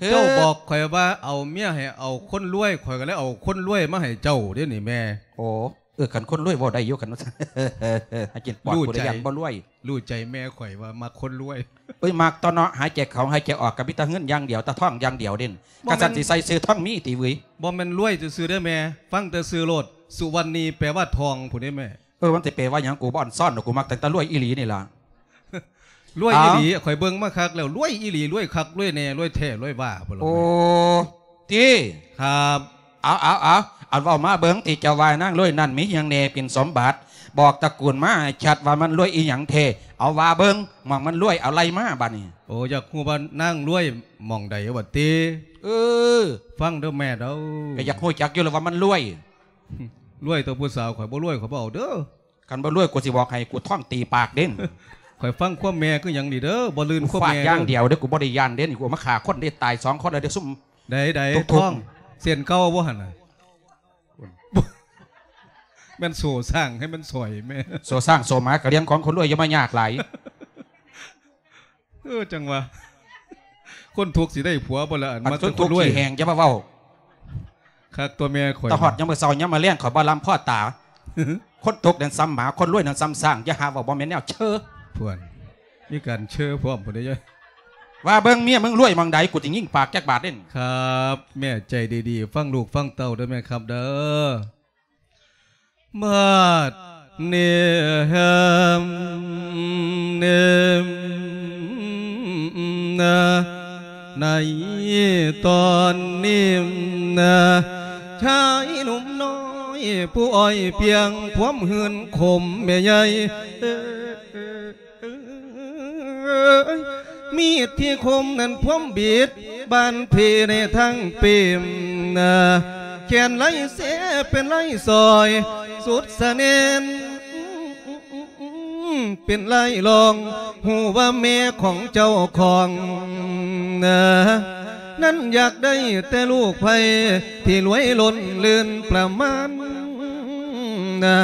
S1: เออ
S2: เจ้าบอกข่อยว่าเอาเมียให้เอาคนรวยข่อยก็เลยเอาคนรวยมาให้เจ้าเดี๋ยวนี้แม่
S1: โอ้เออขันคนรวยบ่ได้อยุขันหาจินปอด
S2: รู้
S1: ผู้ใด
S2: ใจ
S1: ยันบ่รวย
S2: รู้ใจแม่ข่อยว่ามาคนรวย
S1: เอ้ยมากตอนเนาะหายใจเขาหายใจออกกับพิตาเงินอย่างเดียวตาท่องอย่างเดียวเด่น
S2: บ่
S1: ก
S2: แม่น
S1: ษัตริย์สิใส่ซื้อท่องมีตีเว้ย
S2: บ่แม่นรวยซื่อๆได้อแม่ฟังแต่ซื้อโลดสุวรรณีแปลว่าทองผู้ได้แม่
S1: เออมันจะเปลว่าหยังกูบ่อ่อนซ่อนดอกกูมักแต่ตะรวยอีหลีนี่ล่ะ
S2: รวย
S4: เอา
S2: อีหลีข่อยเบิ่งมาคักแล้วรวยอีหลีรวยคักรวยแน่รวยแท้รวยบ้าพุ่นล่ะ
S4: โอ้ที่
S2: ครับ
S4: เอาเอาเอาเอาเว่ามาเบิ้งที่เจ้าวายนั่งรวยนั่นมีหยังเนเป็นสมบัติ บอกตระกูลมาให้ชัดว่ามันรวยอีหยังเทเอาว่าเบิ้งหมองมันรวยเอาอะไรมาบัดนี้
S2: โอ้อยากฮู้ว่านั่งรวยหม่องใดว่าติ
S4: เออ
S2: ฟังเด้อแม่เด้อ
S4: ก็อยากฮู้จักอยู่แล้วว่ามันรวย
S2: รวยตัวผู้สาวข่อยบ่รวยข่อยบ่เอาเด้อ
S4: กันบ่รวยกูสิบอกให้กูท่องตีปากเด่น
S2: ข่อยฟังความแม่คือหยังนี่เด้อบ่ลืน
S4: กู
S2: ความ
S4: ฟาด
S2: แม่
S4: อย่างเดียวเด้อกูบ่ได้ยานเด่นกูเอามาฆ่าคนได้ตายสองคนแล้วเด้อซุ่ม
S2: ใดใด
S4: ทุกๆ
S2: ท้องเสียนเก่าบ่หั่นน่ะแม่นโสสร้างให้มันสวยแม่
S4: โซสร้างโซมากระเลี้ยงของคนรวยอย่ามายากหลาย
S2: เออจังวะคนทุกข์สิได้ผัวบ่ละอัน
S4: อัน
S2: มา
S4: ทุ
S2: แต่
S4: ก
S2: ค
S4: ทุ
S2: น
S4: ก
S2: รวย
S4: ขี้แหงจะมาเว้า
S2: คักตัวแม่ข่อย
S4: ตะหอดยังมือเศร้ายังมาเลี้ยงขอยบ่ลำพ่อตา คนตกนั่นซ้ำหมาคนรวยนั่นซ้ำสร้างอย่าหาว่าบ่แม่นแนวเชอ
S2: พวนมีการเชื่อพร้อมพุ่นเด้อ
S4: ว่าเบิ่งเมียมึงรวยมังใดกูสิยิงปากแก๊กบาทเด่น
S2: ครับ แม่ใจดีๆ ฟังลูกฟังเต้าเด้อแม่ครับเด้อมาดเนมเนมนะในตอนนี้นะชายหนุ่มน้อย ผู้อ้อยเพียงพวมหืนขมแม่ใหญ่มีดที่คมนั้นพวมบีดบานเพในทั้งเปิมนะแขนไหลเสียเป็นไหลซอย สุดสะเนนเป็นไหลลอง หูว่าแม่ของเจ้าของนะ นั้นอยากได้แต่ลูกไผ่ที่รวยล้นเลือนประมาณนะ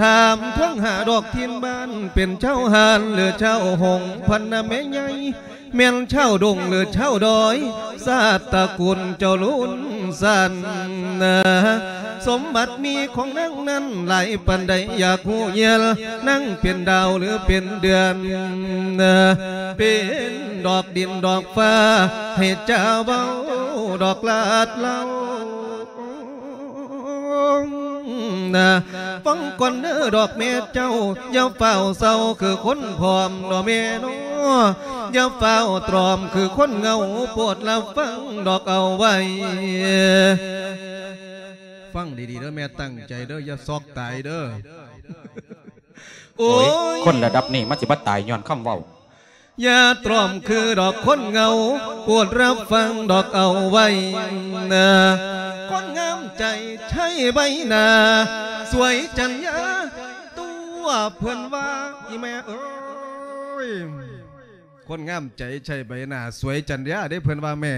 S2: ถามท้องหาดอกทินบ้านเป็นเจ้าหานหรือเจ้าหงพันนะแม่ใหญ่ แม่นเช่าดงหรือเช่าดอยซาตตะกุลเจ้าลุนสันนะสมบัติมีของนั่งนั้นหลายปันใดอยากหูเยลนั่งเป็นดาวหรือเป็นเดือนนะเป็นดอกดินดอกฟ้า ให้เจ้าเบาดอกลาดเล่า นะฟังก่อนเด้อดอกเมเจ้าอย่าเฝ้าเศร้าคือคนพร้อมดอกเมนออย่าเฝ้าตรอมคือคนเหงาปวดรับฟังดอกเอาไว้ ฟังดีๆเด้อแม่ตั้งใจเด้ออย่าซอกตายเด้อโอ้
S4: โอ้ย
S2: ย
S4: คนระดับนี้มันสิบ่ตายย้อนคำเว้า
S2: อย่าตรอมคือดอกคนเงา ปวดรับฟังดอกเอาไว้นะคนงามใจใช่ใบหน้าสวยจันยาตัวเพื่อนว่าอีแม่เอ้ยคนงามใจใช่ใบหน้าสวยจันยาได้เพื่อนว่าแม่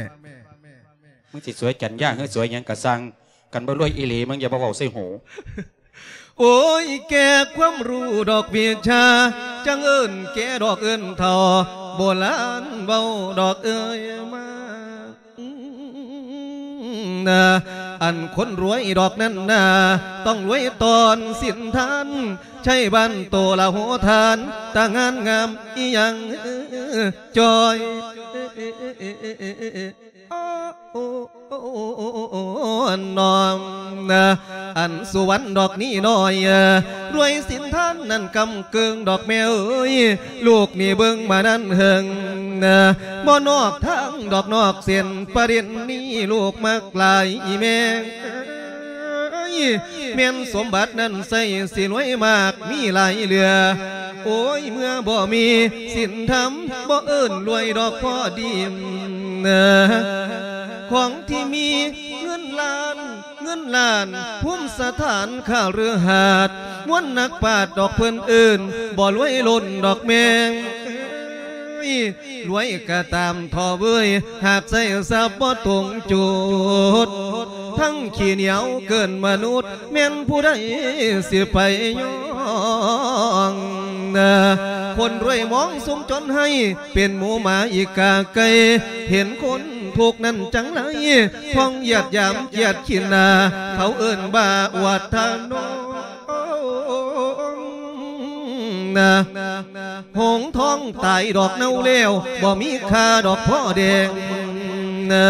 S4: มึงสิสวยจันย่างหรือสวยยังกะสังกันบ่รวยอีหลีมึงอย่าบ่เว้าใส่หู
S2: โอ้ยแกความรู้ดอกเบียชา จังเอิญแกดอกเอิญทอโบราณเบาดอกเอ้ยมานะอันคนรวยดอกนั้นนะต้องรวยตอนสิ้นทันใช่บ้านโตละหัวทานตางานงามอีหยังจอย น้อมนะอันสุวรรณดอกนี้น้อยรวยสินท่านนั่นกำเกิงดอกแมวเอ้ยลูกนี่เบิ้งมานั่นเฮิงบ่นอกทางดอกนอกเสียนประเด็นนี้ลูกมากลายอีแม่ เมียนสมบัตินั้นใส่สิรวยมาก มีหลายเหลือ โอ้ยเมื่อบ่มีสินทำบ่เอิ้นรวยดอกพอดีนะของที่มีเงินล้านเงินล้านพุ่มสถานข้าวเรือหาดม้วนนักปาดดอกเพิ่อนอื่นบ่รวยล้นดอกแมง รวยก็ตามทอเว้ยหากใส่สับบ่ตรงจุด ทั้งขี้เหนียวเกินมนุษย์แม่นผู้ใดสิไปยองนคนรวยมองสมจนให้ เป็นหมูหมาอีกาไกเห็นคนถูกนั้นจังไรพ้องหยียดยามหยียดขีนา เขาเอิ้นบาอวดทานโน นะหงทองตายดอกเน่าเลี้ยวบ่มีค่าดอกพ่อแดงนะ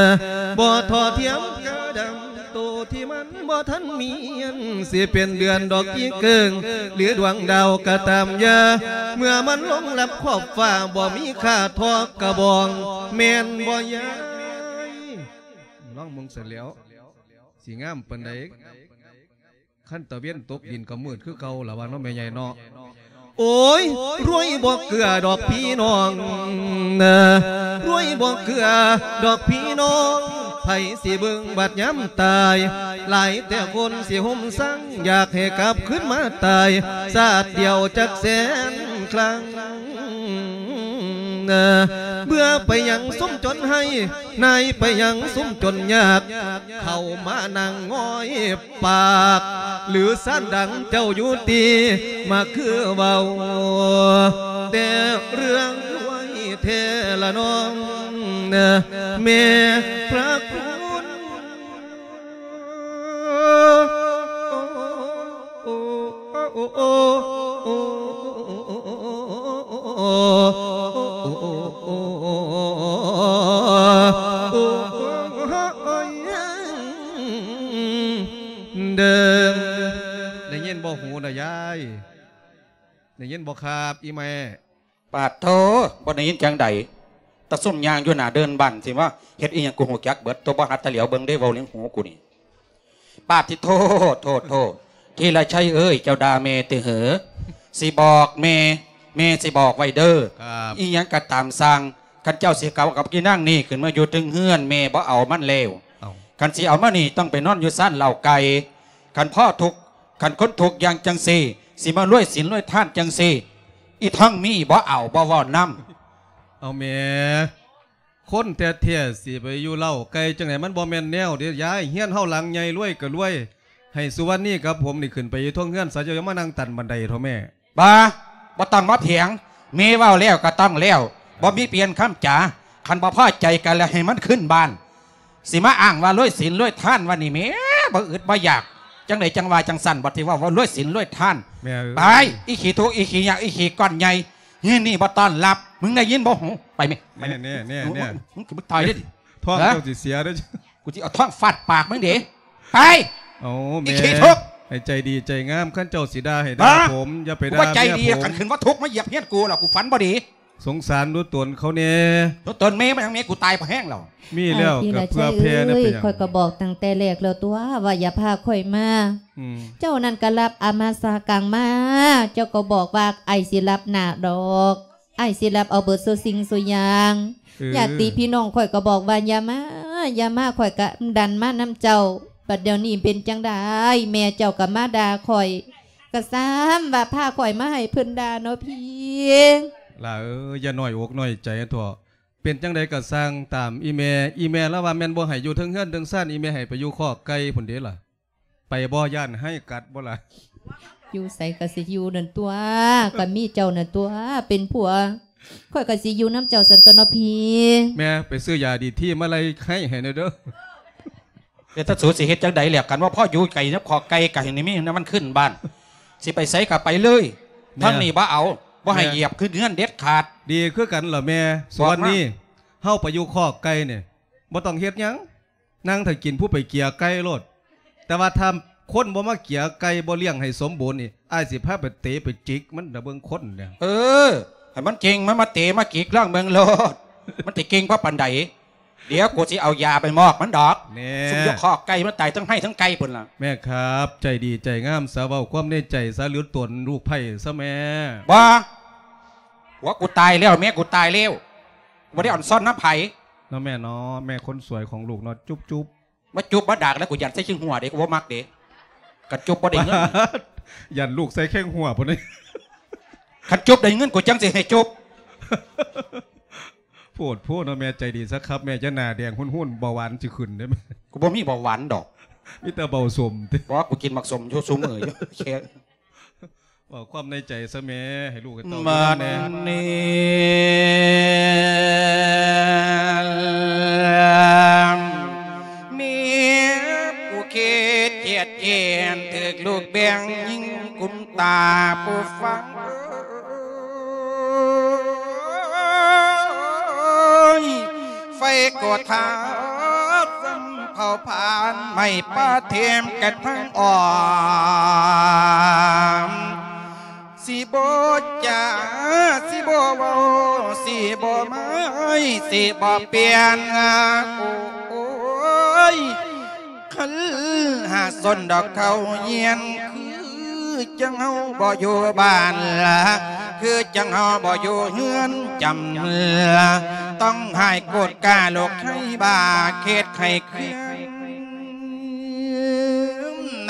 S2: บ่ทอเทียมกระดำตัวที่มันบ่ทันมีอันสิเป็นเดือนดอกอีเกิงหรือดวงดาวก็ตามยาเมื่อมันลงลับขอบฟ้าบ่มีค่าทอกระบอง แม่นบ่ยายน้องมึงเสร็จแล้วสิงามปานใดขั้นตะเวียนตกดินก็มืดคือเก่าละว่าน้องแม่ใหญ่เนาะ โอ้ยรวยบอกเกลือดอกพี่น้องนะรวยบอกเกลือดอกพี่น้องไผสิเบิ่งบัดย้ำตาย หลายแต่คนสิห่มสั่งอยากให้กลับขึ้นมาตาย สาดเดียวจักแสนครั้งนะ เบื่อไปยังสุ่มจนให้ นายไปยังสุ่มจนยาก เข้ามานั่งง้อยปาก หรือสั้นดังเจ้าอยู่ตีมาคือเบาแต่เรื่องไว้เทละน้องนะแม่พระคุณโอ้โอ้โอ้โอ้ เดิมได้ยินบ่หูนะยายได้ยินบ่ครับอีแม่
S1: ปาดโทบ่ได้ยินจังใดตะซุ่มยางอยู่หน้าเดินบ้านสิว่าเฮ็ดอีหยังกูหูจักเบิดตัวบ่หัดตะเหลียวเบิ่งได้เว้าเลี้ยงหูกูนี่ปาดที่โทษโทษโทษที่ละชัยเอ้ยเจ้าดาเมติเหอสิบอกเมเมสิบอกไว้เด้อ
S2: ครับ
S1: อีหยังก็ตามสร้าง คันเจ้าสิเก่ากับกีนั่งนี่ขึ้นมาอยู่ถึงเฮือนเมบ่เอามันเลว
S2: เอา
S1: คันสิเอามานี่ต้องไปนอนอยู่ซ่านเหล่าไก่คันพ่อทุกข์คันคนทุกข์อย่างจังซีสิมารวยศีลรวยท่านจังซีอีทั้งมีบ่เอาบ่เว้านำ
S2: เอาแม่คนแต่เที่ยสิไปอยู่เล่าไกลจังไหนมันบ่แม่นแนวเด้ยายเฮียนเฮาหลังใหญ่รวยก็รวย ให้สุวรรณนี่กับผมนี่ขึ้นไปอยู่ท่องเฮือนสายจะมานั่งตันบันไดเท่าแม่
S1: บ่าบ่ต้องมาเถียงเมเว้าแล้วก็ต้องแล้ว บ่มีเปลี่ยนคำจ๋าคันบ่พอใจกันแล้วให้มันขึ้นบ้าน สิมาอ้างว่ารวยศีลรวยท่านว่านี่แหม่บ่อึดบ่อยาก จังไดจังว่าจังสั่นบ่ที่ว่าว่ารวยศีลรวยท่าน
S2: แม่เอ้ย
S1: ไปอีขี่ทุกข์อีขี่ยากอีขี่ก้อนใหญ่นี่นี่บ่ต้อนรับ มึงได้ยินบ่หูไปไหมไป
S2: แน่แน่แน่แน่
S1: มึงมึงต่อยได้ดิ
S2: ท้อง
S1: ฮะ
S2: เจ้าสิเสียเด้อ
S1: กูจะเอาท่องฟาดปากมึงเดี๋ยวไป
S2: โอ้
S1: อี
S2: แม่
S1: ขี้ทุกข์
S2: ให้ใจดีใจงามขั้นเจ้าสิด่าให้
S1: บ้า
S2: ด่าผมอย่าไป
S1: กู
S2: ด่า
S1: ว่าใจดี
S2: เมียผม
S1: กันขึ้นว่าทุกข์มาเหยียบเฮียนกูหรอกกูฝันบ่ดี
S2: สงสารดูตนเขาเนี่ย
S1: ตัวตนเมย์มันยังเมย์กูตายเพราะแห้งแล้ว
S2: มีแล้ว
S3: ไอ้ที่
S2: กับ
S3: ละ
S2: เพื่อ
S3: ใช่
S2: แพ้เนี่ย
S3: เอ้ย
S2: เป็นหยัง
S3: ข่อยก็บอกตั้งแต่แรกแล้วตัวว่าอย่าพาข่อยมา
S2: อืม
S3: เจ้านั่นก็รับอามาสากังมา เจ้าก็บอกว่าไอสิรับหนาดอกไอสิรับเอาเบิดสุสิ่งสุอยาง
S2: เออ
S3: ญาติพี่น้องข่อยก็บอกว่าอย่ามาอย่ามาข่อยก็ดันมาน้ำเจ้าบัดเดี๋ยวนี้เป็นจังได้แม่เจ้าก็มาด่าข่อยก็ซ้ำว่าพาข่อยมาให้เพิ่นด่าเนาะพี่
S2: ล่ะเอออย่าน้อยอกน้อยใจอะทั่วเป็นจังใดก็สร้างตามอีเมลอีเมลแล้วว่าแม่นบ่ให้อยู่เทั้งเฮือนเทั้งซ่านอีเมลให้ไปอยู่คอกไก่พุ่นเด้ล่ะ ไปบ่ย่านให้กัดบ่ล่ะ
S3: อยู่ใส่กสิอยู่นั่นตัวก็มีเจ้านั่นตัว เป็นผัวข่อยก็สิอยู่น้ำเจ้าสันตวเนาะพี่
S2: แม่ไปซื้อยาดีที่มาไล่ให้ให้หน่อยเด้อ
S1: เดี๋ยวถ้าสูสิเฮ็ดจังใดแหลกกันว่าพ่ออยู่ไก่นะขอไก่ไก่นี่มีนะมันขึ้นบ้าน สิไปใส่กับไปเลยท่านนี่บ่เอา บ่ให้เหยียบขึ้นเงื่อนเด็ดขาด
S2: ดีคือกันเหรอแม่สวนนี้เฮาไปอยู่คอกไก่เนี่ยบ่ต้องเฮ็ดหยังนั่งถ้ากินผู้ไปเกลียไก่โลด แต่ว่าถ้าคนบ่มาเกลียไก่บ่เลี้ยงให้สมบูรณ์นี่อ้ายสิพาไปเตะไปจิก มันน่ะเบิ่งคนเนี่ย
S1: เออให้มันเก่งมันมาเตะมากีกล่องเมืองโลด มันติเก่งเพราะปันใด เดี๋ยวกูสิเอายาไปมอกมันดอก
S2: แน่
S1: สุมยกคอกไก่มันตายทั้งให้ทั้งไก่ปุ่นล่ะ
S2: แม่ครับ ใจดีใจงามสาเว้าความในใจสาเหลือตนลูกไผ่ซะแม่
S1: บ่หัว่ากูตายแล้วแม่กูตายแล้วบ่ได้อ่อนซ่อนน้ำไผ่
S2: เนาะแม่เนาะแม่คนสวยของลูกเนาะจุ๊บจุ๊บ
S1: มาจุบมาดากแล้วกูยันใส่ชึงหัวเด็กกูบ่มักเด็กกระจุบบ่ได้เงิน
S2: ยันลูกใส่แข้งหัวพุ่นนี่
S1: คันจุบได้เงินกูจังสิให้จุบ
S2: โพูดพูดเนาะแม่ใจดีซะครับ แม่จะหน้าแดงหุ่นๆเบาหวานสิขึ้นได้ไหม
S1: กูบ่มีเบาหวานดอก
S2: มีแต่เบาสมติ
S1: เพราะว่ากูกินมักสมอยู่ซุมื้ออยู่แค่
S2: บอกความในใจซะแม่ให้ลูกให้เต้า
S1: มา
S2: แน่
S1: นี้มีผู้คิดเจียดเจียนถึกลูกแบงยิ่งกุมตาผู้ฟัง กดทาซ้ำเผาผ่านไม่ปาเทียมกันทั้งอ่อมสิบจ้าสิบเว้าสิบไม่สิบเปลี่ยนโอ้ยคันหาสนดอกเขาเยียนคือ จังเฮาบ่อยู่บ้านละคือจังเฮาบ่อยู่เฮือนจำละต้องให้กดกาโลกให้บาเขตไข่เคลื่อ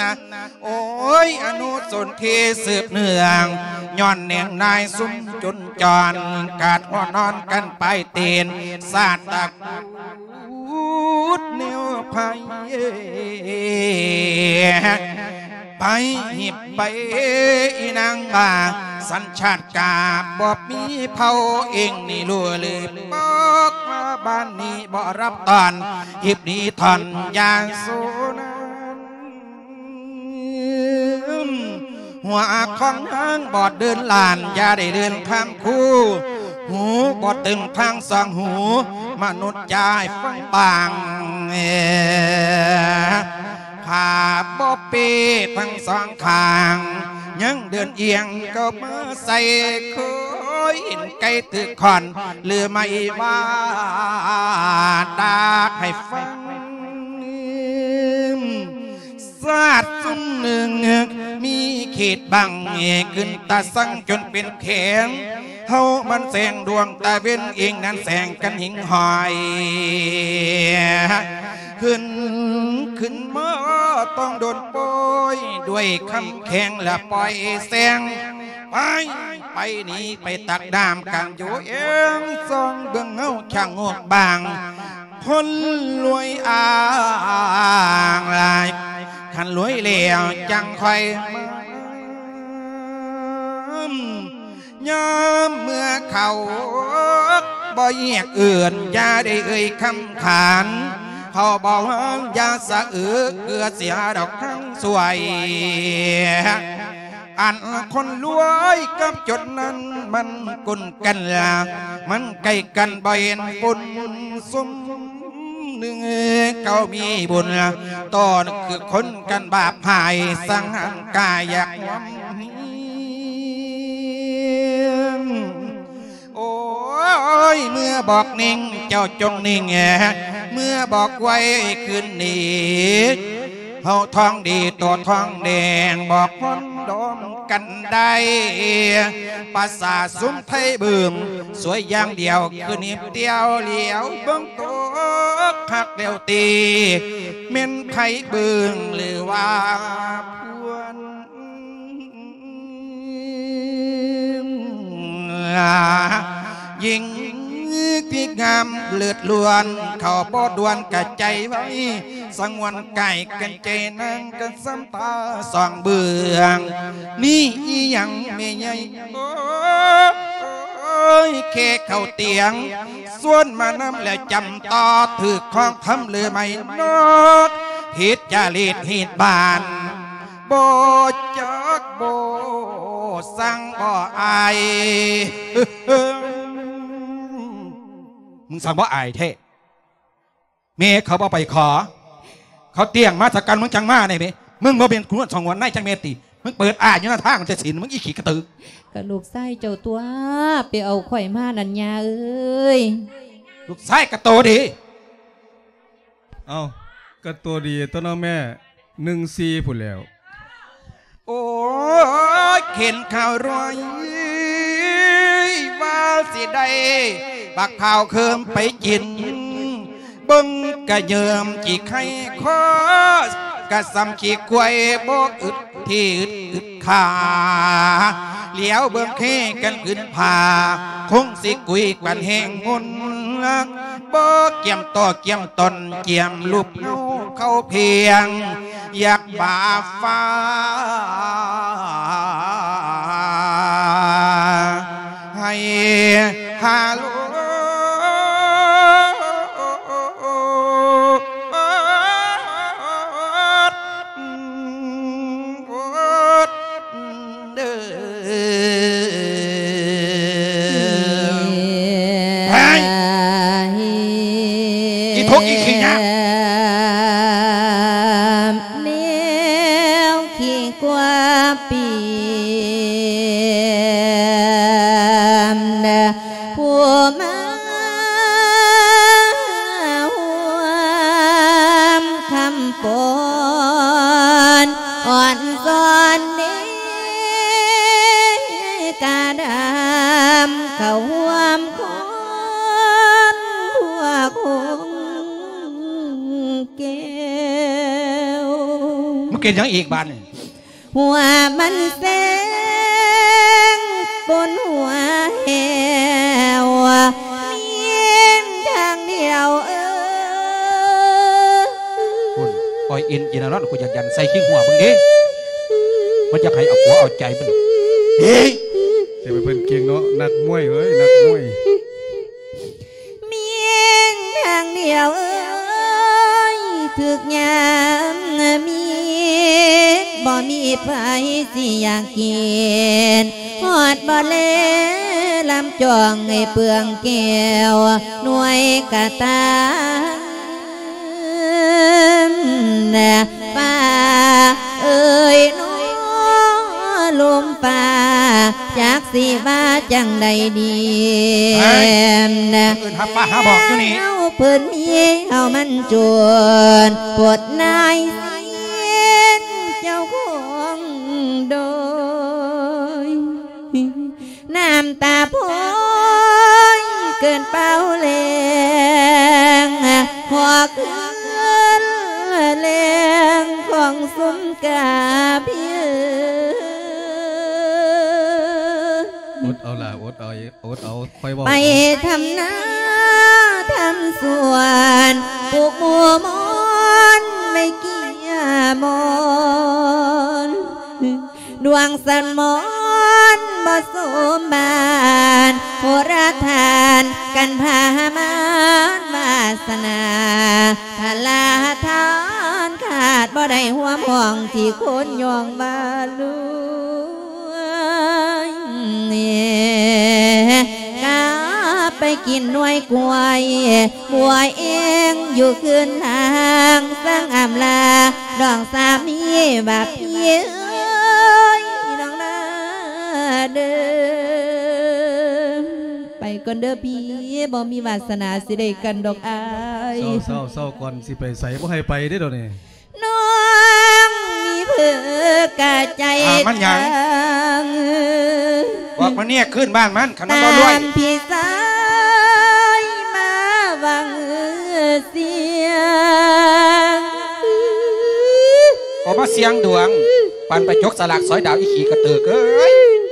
S1: นะโอ้ย อนุสนทีสืบเนื่องย้อนเนียงนายซุ้มจุนจรกาดหัวนอนกันไปเตีนสาดตะกูดเนียวไผ่ ไปหิบไปอีนางบาสัญชาติกาบอบมีเผาเองนี่ลัวเลยบอกมาบ้านนี้บ่รับตอนหิบนี้ทอนยาสูนันหัวของนางบอดเดินลานอย่าได้เดินข้ามคู่หูบอดตึงทางสองหู มนุษย์ยายฟังบางเอาบอปีทั้งสองข้าง ยังเดินเอียงก็มาใส่เคยห็นไก่ตึกคอนหรือไม่ว่าดาให้ฟังศาสตร์สุ่มหนึ่ง มีเขตบังเอขึ้นตาสั่งจนเป็นแข็งเฮามันแสงดวงตาเว้นเองนั้นแสงกันหิงหอย ขึ้น ขึ้นมาต้องโดนโปยด้วยคำแข็งและปล่อยแสงไปไปนี้ไปตักดามกลางอยู่เองซองเบื้องเงาช่างงวกบางคนรวยอ่างลายขันรวยเหลวจังคอยยามเมื่อเขาบ่เยียกเอื่นอย่าได้เอ่ยคำขาน เขาบอกว่าอย่าสะอือเกลือเสียดอกทั้งสวย อันคนรวยกับจนนั้นมันกุนกันละมันใกล้กันบ่เห็นปุ่นสมหนึ่งเขามีบุญตอนคือคนกันบาปหายสังหันกายอยาก ยเมื่อบอกนิ่งเจ้าจงนิ่งแงเมื่อบอกไว้คืนนี้เฮาทองดีตัวทองแดงบอกคนดอมกันได้ภาษาซุ้มไทยบึงสวยอย่างเดียวคือนิบเดียวเหลียวเบิ้งตัวคักเดียวตีเม่นไทยบึงหรือว่าพวน ยิงที่งามเลือดล้วน เขาบอดวนกะใจไว้ สังวนไก่กันเจนังกันซ้ำตาสองเบืองนี่อีหยังไม่ใหญ่โอ้ยเคเข้าเตียง ส่วนมานำแล้วจำต่อถือของทำเลือไม่นอกผิดจารีตหิดบานโบจักโบ สั่งบ่อายมึงสั่งบ่อายเท่เมเขาบ่ไปขอ เขาเตียงมาจากกันมึงจังมาเนี่ยเมมึงบ่เป็นคุณสองวันในจังเมติมึงเปิดอ่านอยู่หน้าทางจะสินมึงอีขี่กระตือ
S3: กะลูกไส้เจ้าตัวไปเอาข่อยมานันยาเอ้ย
S1: ลูกชายกระโตดี
S2: เอาก็ตัวดีตัวน้องแม่หนึ่งซีผุนแล้ว
S1: โอ้ ยเข็นข่าวรวยว่าสิได้บักข่าวเคิมไปกินเบิ้งกะเยิมจีไข่คอกะซำจีกวยบกอึดที่อึดอึดขาเหลียวเบิ้งเคกันขึ้นผาคงสิกุยกวันแหงงน บ่เกี่ยมต่อเกี่ยมตนเกี่ยมลูกเฮาเข้าเพียง อยากบาฟ้าให้ฮาลู เกิ
S3: น
S1: ยังอีกบานนี่
S3: หัวมันแสงบนหัวแหวมีนทางเดียวเออ
S4: คุณปล่อยอินจินารอนกูอยากยันใส่ขี้หัวมึงดิมันจะใครเอาหัวเอาใจมัน
S1: เฮ้ย
S2: จะไปเพิ่นเก่งเนาะนักมวยเอ้ยนักมวย
S3: มีนทางเดียวเอ้ยถึกยามมีน บ่มีไผสิอยากกินหอดบ่เลลำจองให้เปลืองแก้วหน่วยกะตาน่ะป้าเอ้ยน้อลมป่าจากสิว่าจังใดดีนะ
S1: เอินหับป้าหาบอกอยู่นี่
S3: เฮาเพิ่นมีเฮามันจวนปวดนาย น้ำตาพอยเกินเป้าแรงพอคืนแรงของสุมกาเพีย
S2: อดเอาล่ะอดเอาอดเอาค่อยเว้า
S3: ไปทำนาทำสวนปลูกหมูมอนไม่เกี่ยมอนดวงสันมอน บ่สมบานโหราทานกันพามานวาสนาทาลาทานขาดบ่ได้หัวมองที่คนยองมาลูเนี่ยกาไปกินหน่วยกวยบัวเองอยู่คืนทางสร้างอำลาดองสามีแบาพี่เอ้ยน้อ เดินไปก่อนเด้อพี่บ่มีวาสนาสิได้กันดอกอาย
S2: เศร้าเศร้าเศร้าก่อนสิไปใส่บ่ให้ไปได้อเดยวนี้
S3: น้องมีเพื่อกะใจ
S1: อ่ามันหยัง
S3: ทาง
S1: บอกมาเนี่ยขึ้นบ้านมันขันมัน
S3: ตา
S1: บ่ด้วย
S3: มพี่สายมาวังเสียง
S1: ออกมาเสียงดวงปันไปจกสลักซอยดาวอีขี่กระเตือกเอ้ย
S3: มาฮอ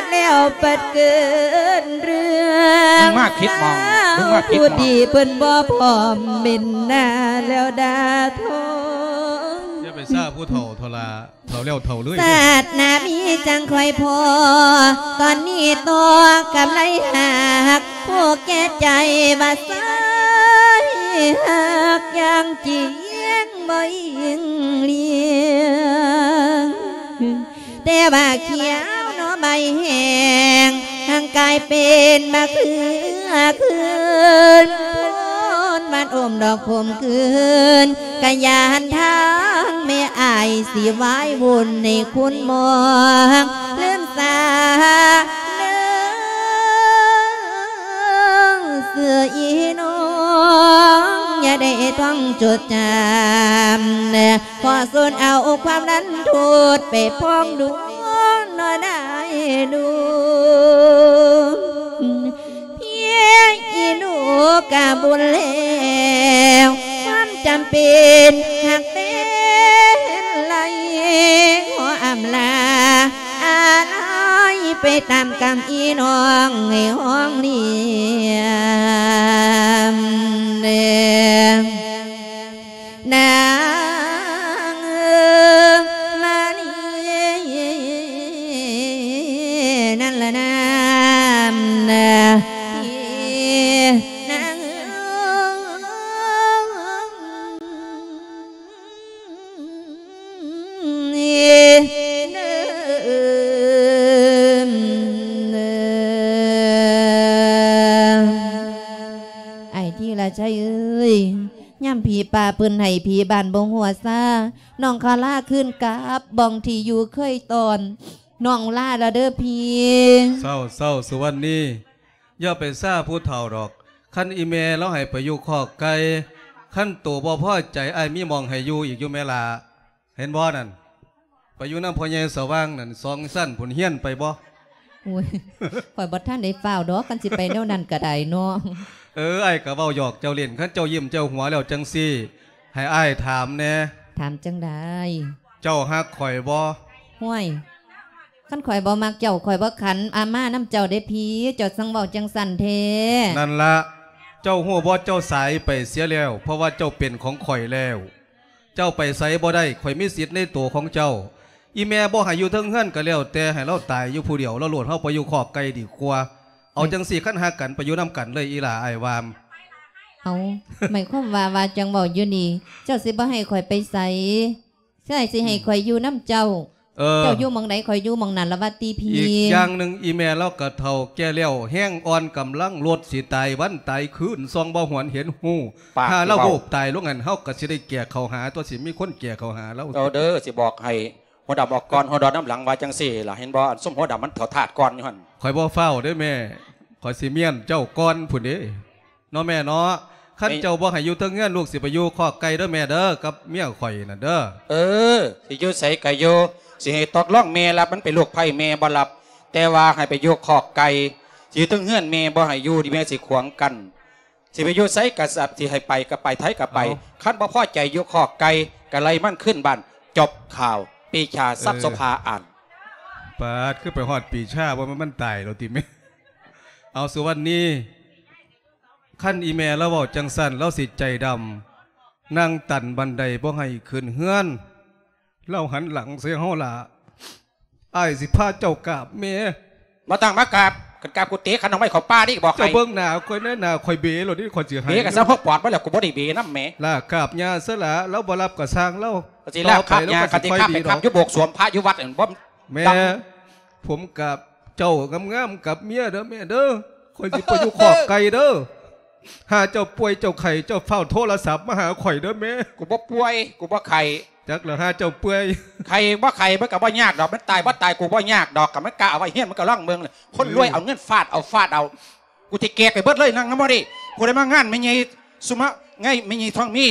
S3: ดแล้วปัดเกินเรื่อง
S1: มึงมาผิดมองมึงมาผิดมอง
S3: ผู้ดีเพิ่นบ่พร้อมมินหน้าแล้วดาโท
S2: อย่าไปซ่าผู้เฒ่าเฒ่าลาเฒ่าแล้วเฒ่าเลย
S3: ศาสนามีจังคอยพอ ตอนนี้ตัวกำไรหักผู้แก่ใจว่าสายหักอย่างเจียงบ่ยิงเลี้ยงแต่ว่าเขียวเนาะ ใบแห้งทางกายเป็นมาคือคืนพ้นมันอมดอกผมคืนกะยานทางไม่อายสิไว้วุ่นในคุณมองเลื่อมสาเนื้อเสืออีน้อง อย่าได้ต้องจดจำเน่พอส่วนเอาความนั้นทูดไปพ้องดูน่อยได้ดูเพียงอีนูกาบุญแล้วความจำเป็นหากเต้นไหลขออำลาอะไรไปตามกรรมอีน้องให้ห้องเลี้ยงเด้นาง ใจเอ้ยย่ำผีป่าเปิ้นให้ผีบ้านบงหัวซาน้องคาล่าขึ้นกับบ้องที่อยู่เคยตอนน้องล่าละเด้อพี่
S2: เศร้าเศร้าสุวรรณนี่อย่าไปซ่าผู้เฒ่าดอกคันอีเมลเราให้ไปอยู่คอกไก่คันตัวบ่พอใจไอ้ายมีมองให้อยู่อีกอยู่แม่ลา เห็นบ่นั่นไปอยู่น้ำพ่อใหญ่สว่างนั่นสองสั้นผลเฮียนไปบ่
S3: โอ้ยข่อยบ่ท่านได้ฟ้าวดอกกันสิไปแนวนั้นก็ได้เนาะ
S2: เออไอ้ก็เว้าหยอกเจ้าเล่นคันเจ้ายิ้มเจ้าหัวแล้วจังซี่ ให้อ้ายถามแน่
S3: ถามจังได้
S2: เจ้าฮักข่อยบ่
S3: ห้วยคันข่อยบ่มักเจ้าข่อยบ่ขัน อาม่าน้ำเจ้าได้พีเจ้าสังเว้าจังสั่นเท
S2: นั่นละเจ้าหัวบ่เจ้าสายไปเสียแล้ว เพราะว่าเจ้าเป็นของข่อยแล้ว เจ้าไปไสบ่ได้ข่อยมีสิทธิ์ในตัวของเจ้าอีแม่บ่ให้อยู่เทิงเฮือนก็แล้วแต่ให้เราตายอยู่ผู้เดียวเราโหลดเฮาไปอยู่ขอบไกลดีกว่า เอาจังสี่คันหักกันไปอยู่นํกันเลยอีหล่าอ้ายวาม
S3: เอาหมายความว่าว่าจังเว้าอยู่นี่ เจ้าสิบ่ให้ข่อยไปไสใช่สิให้ข่อยอยู่น้ำเจ้า
S2: เออ
S3: เจ้าอยู่หมองใดข่อยอยู่หมองนั้นละว่าตีพี
S2: อีกอย่างหนึ่งอีแม่เราก็เฒ่าแก่แล้วแห้งอ่อนกำลังลดสิตายวันตายคืนซองบ่หวนเห็นหู
S1: ปาก
S2: ถ้าเรา
S1: เว้า
S2: โบกตายลงหันเฮาก็สิได้แก่เขาหาตัวสิมีคนแก่เขาหาเรา
S1: เอาเด้อสิบอกให้ หัวดำออกก่อนหัวดำน้ำหลังว่าจังสี่ล่ะเห็นบ่อันส้มหัวดำมันเถาถาดก่อนอยู่หั่น
S2: ข่อยบ่เฝ้าเด้อแม่ข่อยสิเมียนเจ้าก่อนพุ่นเด้เนาะแม่เนาะคันเจ้าบ่ให้อยู่เทิงเฮือนลูกสิไปอยู่คอกไก่เด้อแม่เด้อกับเมียข่อยน่ะเด้อ
S1: เออสิอยู่ใส่ไก่โยสิให้ตอกล่องแม่รับมันเป็นลูกไผ่แม่บ่รับ แต่ว่าให้ไปอยู่คอกไก่สิถึงเฮือนแม่บ่ให้อยู่ดิแม่สิขวางกันสิไปอยู่ไสกะสับสิให้ไปก็ไปไทยก็ไปคันบ่พอใจอยู่คอกไก่ก็ไล่มันขึ้นบ้านจบข่าว ปีชาทรัพย์สภาอ่าน
S2: ปาดคือไปฮอดปีชาว่ามันมันตายแล้วติแม่เอาสุวรรณนี้คันอีแม่เราเว้าจังซั่นเราสิใจดำนั่งตันบันไดบ่ให้ขึ้นเฮือนเราหันหลังเสียเฮาล่ะอ้ายสิพาเจ้ากราบแม่
S1: มาตั้งมากราบ กันกราบกุฏิขันเอาไว้เของป้านี่บอก
S2: เจ้า
S1: ให้
S2: เบิ่งหน้าข่อยแน่หน้าข่อยเบโลดนี่ข่อยสิให้
S1: เบกับซะพวกปอดมาแล้วกูบ่ได้เบน้ำแหม่
S2: ล่ะกราบย่าซะละแล้วบ่รับก็สร้างเรา
S1: ก็สิลากขับยา
S2: ต่
S1: ก
S2: อ
S1: ติ
S2: ไป
S1: ขับ
S2: แล้ว
S1: ไป
S2: ก็สิค่อยดีด
S1: ขั
S2: อบก
S1: อยู่โบกสวมพระอยู่วัดเห็นบ่
S2: แม่
S1: ดัง
S2: ผมกับเจ้างามๆกับเมียเด้อแม่เด้อข่อยสิไปอยู่ขอบไก่เด้อหาเจ้าป่วยเจ้าไข้เจ้าเฝ้าโทรศัพท์มาหาข่อยเด้อแม่
S1: กูบ่ป่วยกูบ่ไข่
S2: จักละหาเจ้าป่วย
S1: ไข่บ่ไข่มันก็บ่ยากดอกมันตายบ่ตายกูบ่ยากดอกกับมันกะเอาไว้เฮียนมันก็ล่องเมืองเลยคนรวยเอาเงินฟาดเอาฟาดเอากูสิแกกไปเบิดเลยนั่งน้ำบ่ดิกูได้มางานไม่ใหญ่สุมะไงไม่ใหญ่ทองมี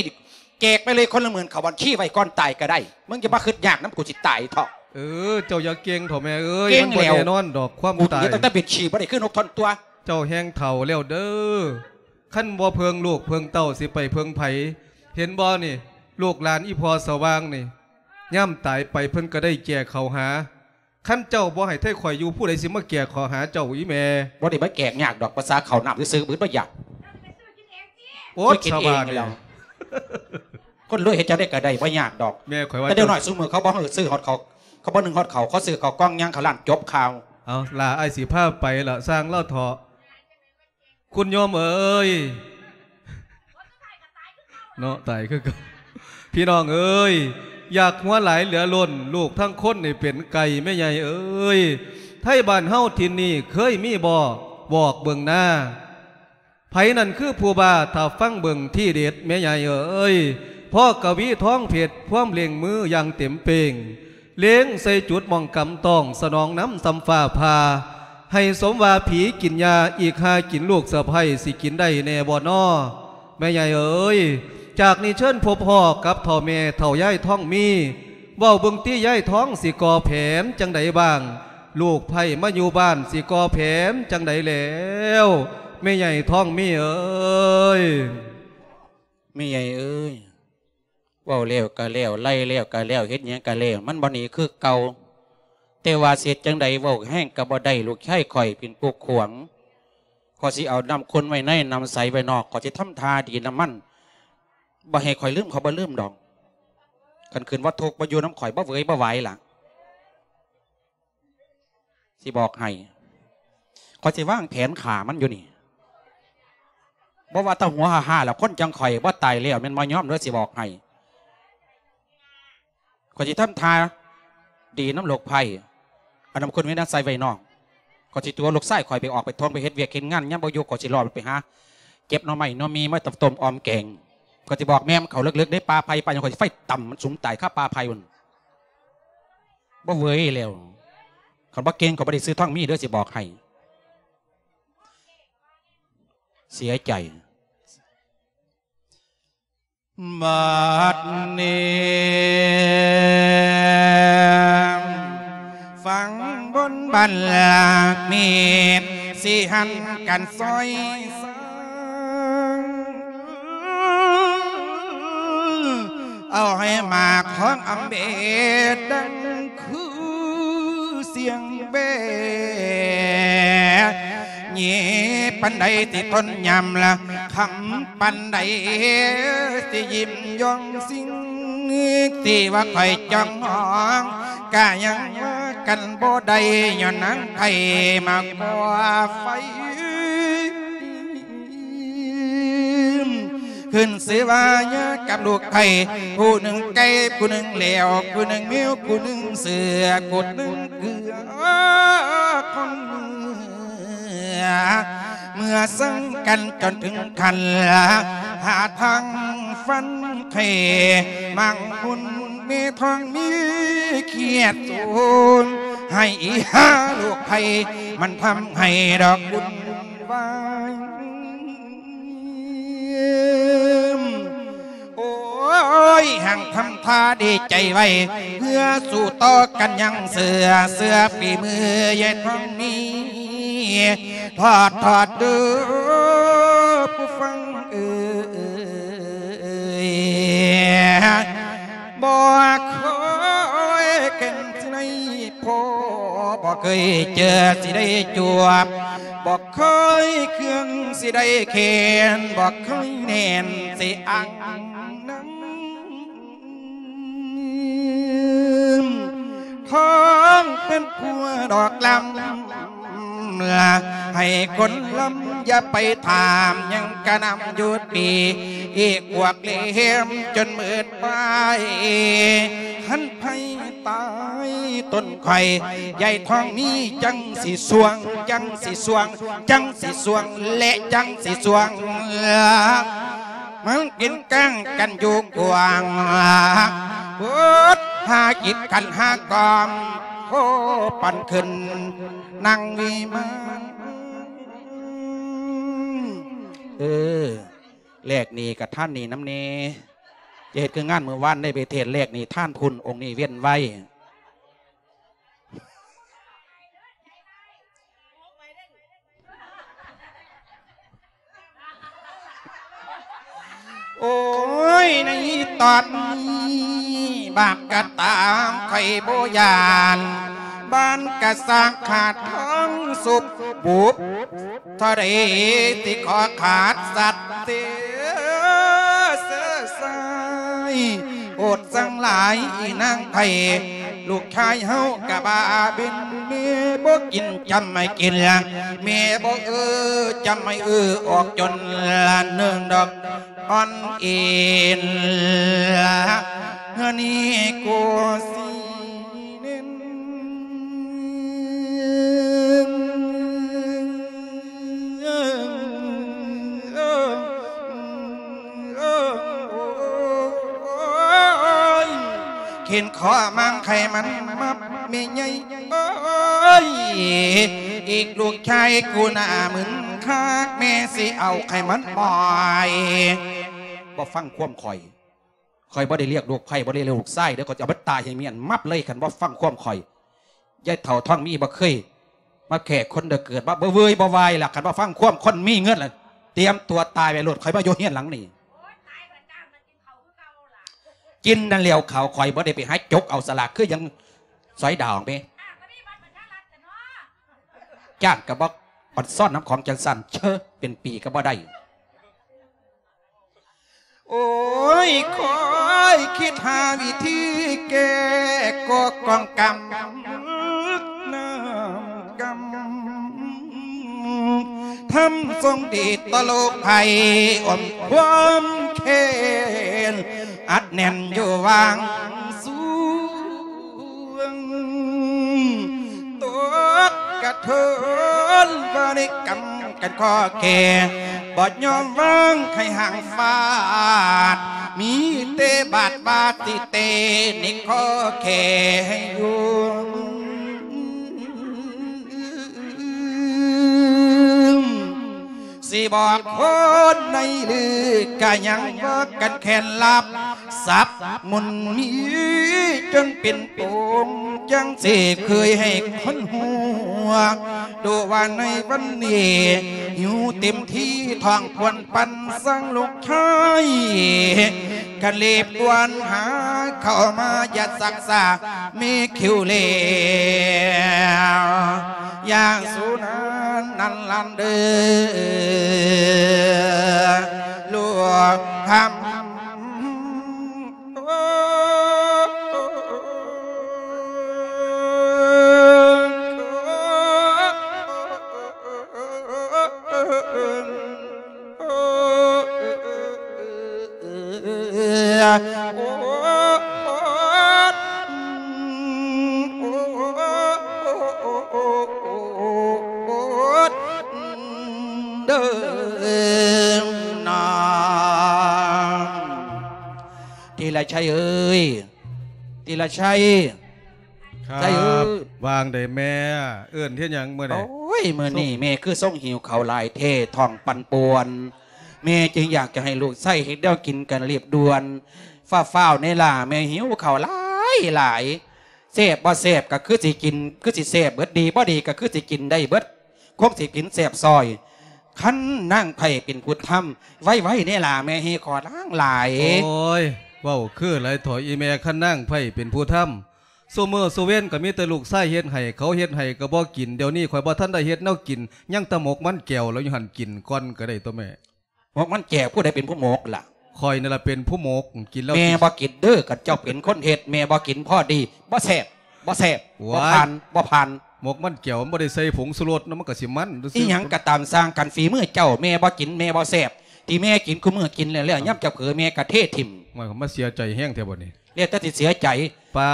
S1: แจกไปเลยคนละหมื่นเขาบัญชีไว้ก่อนตายก็ได้มึงจะมาคิดยากน้ำกูสิตายเถอะ
S2: เออเจ้าอย่าเก่งเถอะแม่เอ้ย
S1: เก่ง
S2: มันบ่
S1: แล้ว
S2: แน่นอนดอกความ
S1: กู
S2: ตาย
S1: จะตั้งแต่เบ็ดฉี่บ่ได้ขึ้นนกทนตัว
S2: เจ้าแห้งเฒ่าแล้วเด้อขั้นบ่เพิงลูกเพิงเต้าสิไปเพิงไผเห็นบ่นี่ ลูกหลานอีพอสว่างนี่ย่ำตายไปเพิ่นก็ได้แก่เขาหาขั้นเจ้าบ่ให้ไทข่อยอยู่ผู้ใดสิมาแก่ขอหาเจ้าอีแม่
S1: บ่ได้มาแกกยากดอกภาษาเขาวน้ำซื้อๆบื้อบ่อยาก
S2: โอ๊ต
S1: กิน
S2: ส
S1: เอง
S2: ว่าง
S1: นี่
S2: นี่
S1: แล้วคนรวยเห็นจะได้ก็ได้บ่ยากดอก
S2: แม่ข่อยว่า
S1: แต่เดี๋ยวหน่
S2: เจ้า
S1: อยซื้อมือเขาบ่ให้ซื้อฮอดเขาเขาบ่หนึ่งฮอดเขาเขาซื้อเขากล้องย่างเขาล้านจบข่าว
S2: เอาลาไอ้ายสีผ้าไปละสร้างเล่าเถาะคุณโยมเอ้ยเนาะตายคือเก่า พี่น้องเอ้ยอยากหัวไหลเหลือล้น ลูกทั้งคนนี่เป็นไก่แม่ใหญ่เอ้ยไทยบ้านเฮาทินนี่เคยมีบ่บอกเบิ่งหน้าไผนั่นคือผู้บาถ้าฟังเบิ่งที่เด็ดแม่ใหญ่เอ้ยพ่อกวีท้องเผ็ดพร้อมเลียงมืออย่างเต็มเป่งเลี้ยงใส่จุดมองกำตองสนองน้ำสำฟ้าพา ให้สมว่าผีกินยาอีกหากินลูกสะพ้ยสิกินได้แน่บ่อนอแม่ใหญ่เอ้ย จากนี้เชิญพบพ่อกับเท่าแม่เท่าย่ายท้องมีเว้าบิ่งตี้ย่ายท้องสิกอแผนจังใดบ้าง ลูกไผ่มาอยู่บ้านสิกอแผนจังใดแล้วแม่ใหญ่ท้องมีเอ้ย
S1: ไม่ใหญ่เอ้ยว้าแล้วก็แล้วไล่แล้วก็แล้วเฮ็ดหยังก็แล้วมันบ่หนีคือเก่าแต่ว่าเสียจังใดว้าแห้งก็บ่ได้ลูกชายข่อยเป็นปุกขวงขอสิเอานำคนไว้ในนำใสไว้นอกขอสิทำทาดีน้ำมัน บ่ให้ข่อยลืมเขาบ่ลืมดอกคันคืนว่าทุกบ่อยู่น้ำข่อยบ่เว้ยบ่ไหวล่ะสิบอกให้ขอยสิวางแผนขามันอยู่นี่บ่ว่าตาหัวห่าๆแล้วคนจังข่อยบ่ตายแล้วมันมายอมเด้อสิบอกให้ข่อยสิทำทาดีน้ำโลกไผ่อันนำคนไว้นะใส่ไว้นอกข่อยสิตัวลูกไส้ข่อยไปออกไปท่องไปเฮ็ดเวียกเฮ็ดงานย่ำบ่อยู่ข่อยสิรอมันไปหาเก็บน่อไม้หน่อมีไมาต้มต้มออมแกง ข่อยสิบอกแม่มเขาเลิกๆได้ปลาไผ่ปลาอย่างข่อยไฟต่ำมันสูงตายค่าปลาไผ่มันบ่เว้ยแล้วคันบ่เก่งก็บ่ได้ซื้อท่องมีเด้อสิบอกให้เสียใจบัดนี้ฟังบนบันลากมีสิหันกันซอย เอาให้มากของอเบดังคือเสียงเบเงีปันใดที่ต้นยำละคำปันใดที่ยิ้มย่องสิ่งที่ว่าคอยจ้องหองกายังกันบ่ได้ย้อนนังไผมากกว่าไฟ ขึ้นเสือวายากับลูกไข่ผู้หนึ่งไก่ผู้หนึ่งเหลวผู้หนึ่งมิวผู้หนึ่งเสือกดหนึ่งเกลือคนเมื่อเมื่อสังกันจนถึงคันละหาทางฟันเทมังคุณมีทองมีเขียดสูนให้อีหาลูกไผ่มันทำให้ดอกบุญ ยห่างทำท่าดีใจไว้เพื่อสู่ต่อกันยังเสือเสือปีมือยายทองนี้ทอดทอดเด้อผู้ฟังเอ้ยบอกคอยกันที่ไหนพอบอกเคยเจอสิได้จวบบอกเคยเครื่องสิได้เขียนบอกเคยแน่นสิอัง ท้องเป็นผัวดอกลำละให้คนลำอย่าไปถามยังกระนำยุดปีอีกวกเลี่ยมจนมืดไปหันไพตายต้นไข่ใหญ่ทองนี้จังสีสวง จังสีสวง จังสีสวง และจังสีสวง มันกินกังกันอยู่กวางพุดหากินกันหากอมโคปันขึ้นนั่งวีมาเออแลกนี่กับท่านนี่น้ำเนเหตุคืองานเมื่อวานได้ไปเทศแลกนี่ท่านคุณองค์นี้เวียนไว้ โอ้ยในตอนนี้บาปกะตามไข่โบยานบ้านกะสางขาดท้องสุบบุบทะเลที่ขอขาดสัตว์เตือเสือสายอดสังหลายอีนางไผ่ ลูกชายเฮากะบาบินเมีบ่กินจำไม่กินละเมีบ่เออจำไม่เออออกจนละเนื่องดอกอ่อนเอ็นละเฮือนี้กูสีเน้น เข็นขอมังไข่มันมับเมียใหญ่โอ้ยอีกลูกชายกูหน้าเหมือนคากแม่สิเอาไข่มันปล่อยบ่ฟังความคอยคอยบ่ได้เรียกลูกไผ่บ่ได้เรียกลูกไส้เดี๋ยวก็จะเอาไปตายให้เมียนมับเลยกันว่าฟังความคอยยายเถ่าท่องมีบ่เคยมาแขกคนเดอเกิดบ่บ่เวยบ่วายล่ะกันว่าฟังความคนมีเงินล่ะเตรียมตัวตายไปโลดคอยมาโยเฮียนหลังนี่ กินนั่นเลี้ยวเขาคอยบ่ได้ไปหาจกเอาสลากคือยังสอยดาวไปจ้างกระบอกปัดซ่อนน้ำของจังสันเชอเป็นปีก็บ่ได้ โอ้ยคอยคิดหาวิธีแก้ก็กองกำน้ำกำทำทรงดีตลกไผ่อมความเคน อัดแน่นอยู่วางสวงตกกระเทินบริกรรมกันข้อแก่บอดยอมว่างให้ห่างฟาด มีเตบาดบาติเตนิข้อแก่ให้อยู่ สิบอกคนในลือกะยังว่ากันแค่ลับสับมุนมีจนเป็นโปงจังสิเคยให้คนหัวดูว่าในวันนี้หิวเต็มที่ท้องควนปันสั่งลูกชายกันเลบดวนหาเข้ามาอย่าสักษามีคิวเลวอย่างสุนันนันลันเดือลวงทำ ละชัยเอ้ยทีละชัย
S2: ครั
S1: ใจเอ้
S2: บ
S1: ย
S2: วางได้แม่ เอื้อนเที่ยงหยังเมื่อไหร่
S1: โอ้ยมื่อนี่แม่คือส่งหิวเขาวหลายเท่ท้องปันปวนแม่จึงอยากจะให้ลูกไส้เห็ดเดียวกินกันเรียบด่วนฟ้าฟ้าวๆในล่ะแม่หิวเขาวหลายหลายเสพบ่เสพก็คือสิกิน คือสิเสพเบิดดีบ่ดีก็คือสิกินได้เบิดคงสิกินเสพซอยคันนั่งไผ่เป็นพุทธธรรมไว้ไว้ในล่ะแม่เฮขอล้างหลาย
S2: โอ้ยเว้าคือไรถอยอีแม่ขันนั่งไผเป็นผู้ทำโซเมอร์โซเว่นก็มีแต่ลูกไส้เฮ็ดให้เขาเฮ็ดให้ก็บ่กินเดี๋ยวนี้ข่อยบ่ทันได้เฮ็ดแนวกินยังแตะหมกมันแก้วแล้วอยู่หันกินก่อนก็ได้ตัวแม่
S1: หมกมันแก่ผู้ใดเป็นผู้หมกล่ะ
S2: คอยนั่นล่ะเป็นผู้หมกกินแล้ว
S1: แม่บ่กินเด้อกับเจ้าเป็นคนเฮ็ดแม่บ่กินพ่อดีบ่แซ่บบ่แซ่บบ่ผ่านบ่ผ่าน
S2: หมกมันแก้วมันบ่ได้ใส่ผงสุรสนะมันก็สิมันดู
S1: อีหยังก็ตามสร้างกันฝีมือเจ้าแม่บ่กินแม่บ่แซ่บที่แม่กินคุมื้อกินแล้วแล้วย่ำเจ้าเผือแม่กะเทศทิ่ม
S2: มันก็มาเสียใจแห้งแท้บ่นี่
S1: เรียกแต่สิเสียใจ
S2: ปา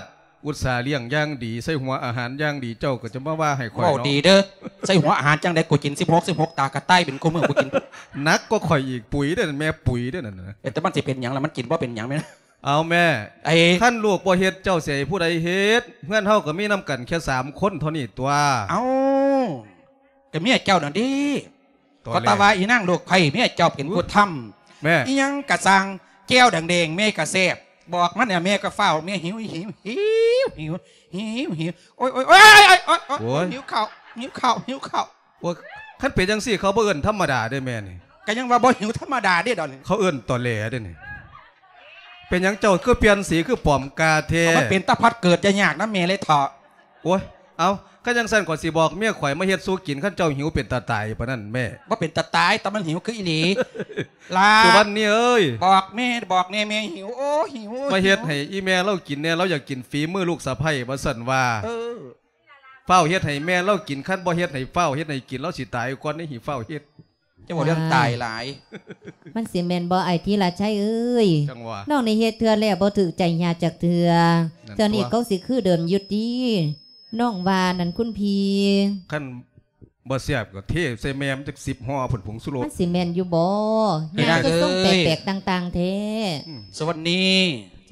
S2: ดอุตส่าห์เลี้ยงอย่างดีใส่หัวอาหารอย่างดีเจ้าก็จะมาว่าให้ข่อย
S1: เว้า
S2: เนาะ
S1: ดีเด้อใส่หัวอาหารจังได๋กูกิน16 16ตากระต่ายเป็นคุมื้อกูกิน
S2: นักก็ข่อยอีกปุ๋ยเด้อนั่นแม่ปุ๋ยเด้อนั่นนะ
S1: แต่มันสิเป็นหยังล่ะมันกินบ่เป็นหยังแม่นะ
S2: เอาแม่
S1: ไอ้
S2: ท่านลูกบ่เฮ็ดเจ้าเสียให้ผู้ใดเฮ็ดเพื่อนเฮาก็มีนํกันแค่สามคนเท่านี้ตัว
S1: เอ้าก็เมียเจ้านั่นดิ
S2: ตัว
S1: ก็
S2: แร
S1: ตากว่าอีนางลูกไผ่เมียเจ้าเป็นผู้ทำ
S2: แม่
S1: อีหยังกะสัง แก้วแดงๆแม่กะแซบบอกมันเนี่ยแม่ก็เฝ้าแม่หิวหิวหิวหิวหิวหิวโอ้ยโอ้ยโอ้ยโอ้ยโอ้ยโอ้ยหิวข้าวหิวข้าวหิวข้าว
S2: ว่าคันเป็นจังซี่เขาบ่เอิ้นธรรมดาเด้อแม่นี่
S1: ก็ยังว่าบ่หิวธรรมดาเด้ดอน
S2: เขาเอิ้นตอแหลเด้อนี่เป็นหยังเจ้าคือเปลี่ยนสีคือปลอมกาเท
S1: เอามันเป็นตะพัดเกิดจะยากนะแม่เลยเถาะ
S2: โอ้ยเอา ก็จังซั่นก่อนสิบอกเมียข่อยมาเฮ็ดสู้กินคันเจ้าหิวเป็นตาตายปานนั้นแม่
S1: ว่าเป็นตะตายแต่มันหิวคืออีหลีลา
S2: คือวันนี้เอ้ย
S1: บอกแม่บอกแม่แม่หิวโอ้หิว
S2: มาเฮ็ดให้อีแม่เรากินแน่เราอยากกินฝีมือลูกสะใภ้ว่าซั่นว่า
S1: เออ
S2: เฝ้าเฮ็ดให้แม่เรากินคันบ่เฮ็ดให้เฝ้าเฮ็ดให้กินเราสิตายก่อนนี่หิเฝ้าเฮ็ด
S1: จะบอกเรื่องตายหลาย
S3: มันสิแม่นบ่ไอ้ที่ละใช่เอ้ย
S2: จังหวะ
S3: น้องในเฮ็ดเทื่อแล้วบ่ถึกใจญาจากเทื่อ
S2: นั่น
S3: เทื่อนี้
S2: ตัว
S3: เขาสิคือเดิมยุดดี น้องว่านั่นคุณพี
S2: คันบ่แซ่บก็เทใส่แม่มจัก10ห่อผลผงสุร
S3: มั
S2: ส
S3: นสิแม่นอยู่บ่
S1: ไม่
S3: ญา
S1: น่า
S3: ก็ส่ง
S1: เอ้
S3: แป
S1: ย
S3: ลกๆต่างๆแท้
S1: สวัสดี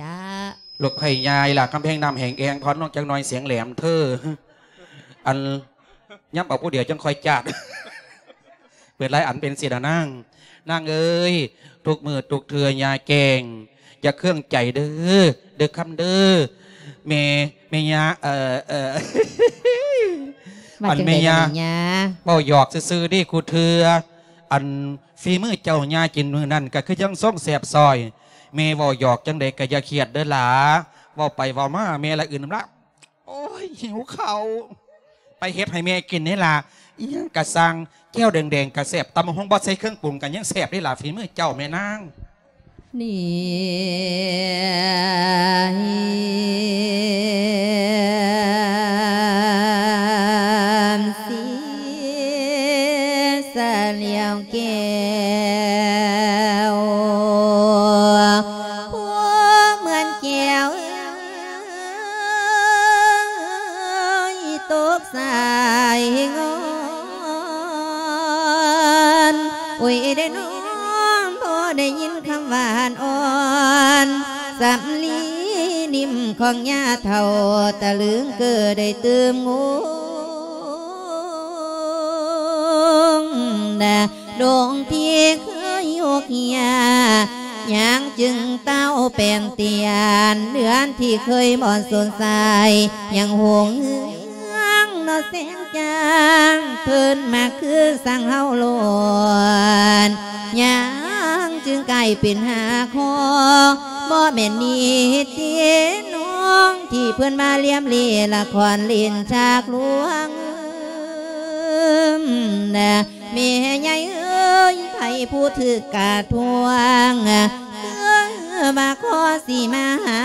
S3: จ้า
S1: ลูกไผ่ยายล่ะกำแพงนำแห่งแองทอนนอกจากน้อยเสียงแหลมเธอ อันย้ำเอาผู้เดียวจังคอยจัดเปิดไลฟ์อันเป็นเสียดานั่งนั่งเอ้ยทุกมือทุกเทือยาแกงอย่าเครื่องใจเด้อเด้อคำเด้อ เมเมยาเอ่อเอ่อ
S3: มา
S1: อัน
S3: จัง
S1: แม่
S3: ได๋
S1: ย่า
S3: ล่ะยา
S1: เป้าหยอกซื่อๆนี่ครูเทืออันฝีมือเจ้าญากินมือนั่นก็คือยังส่งแสบซอย เมเว่าหยอกจังใดก็อย่าเครียดเด้อหลาเว่าไปเว่ามาเมละอื่นนำละโอ้ยหิวเขาวไปเฮ็ดให้แม่กินนี่ล่ะอีหยังกะสังแก้วแดงๆกะแสบตำบักห้องบ่ใส่เครื่องปรุงกันยังแสบได้ล่ะฝีมือเจ้าแม่นาง
S3: นี่สีสะเของยาเท่าตะลึงเกิดได้ตืมงูนะดวงที่เคยโยกเหียยังจึงเต้าเป็นเตียนเดือนที่เคยบ่อนสนใสยังหวงเฮืองนอเสียงจางเพิ่นมาคือสั่งเฮาโลนยังจึงไกลเป็นหาคอบ่แม่นนี่เตียน องที่เพื่อนมาเลี้ยมลีละครลินฉากลวงนะม่ใหญ่เอ้ยไผผู้ถือกาทวงเออมาขอสีมาหา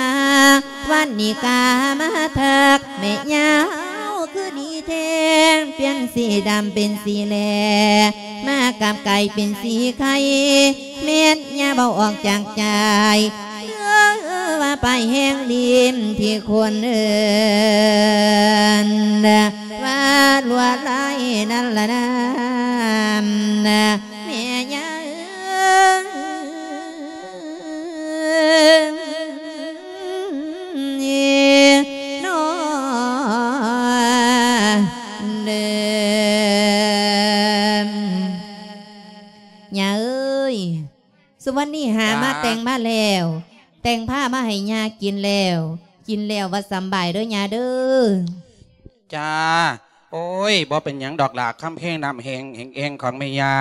S3: วันนี้กามาทักแม่ยาวคือดีแท้เปลี่ยนสีดำเป็นสีแลมากับไก่เป็นสีไข่เม็ดยาเบาออกจากใจ ว่าไปแห้งดิมที่คนเอินว่าลวดลายนั่นละนะแม่ยาเอ้ยน้อเดิมย่าเอ้ยสุวรรณนี่หามาแต่งมาแล้ว แต่งผ้ามาให้ยากินแล้ว กินแล้วว่าสำบายเด้อยาเด้อ
S1: จ้า โอ้ยบ่เป็นหยังดอกหลากคำเพลงนำแหงแหงเองของเมียา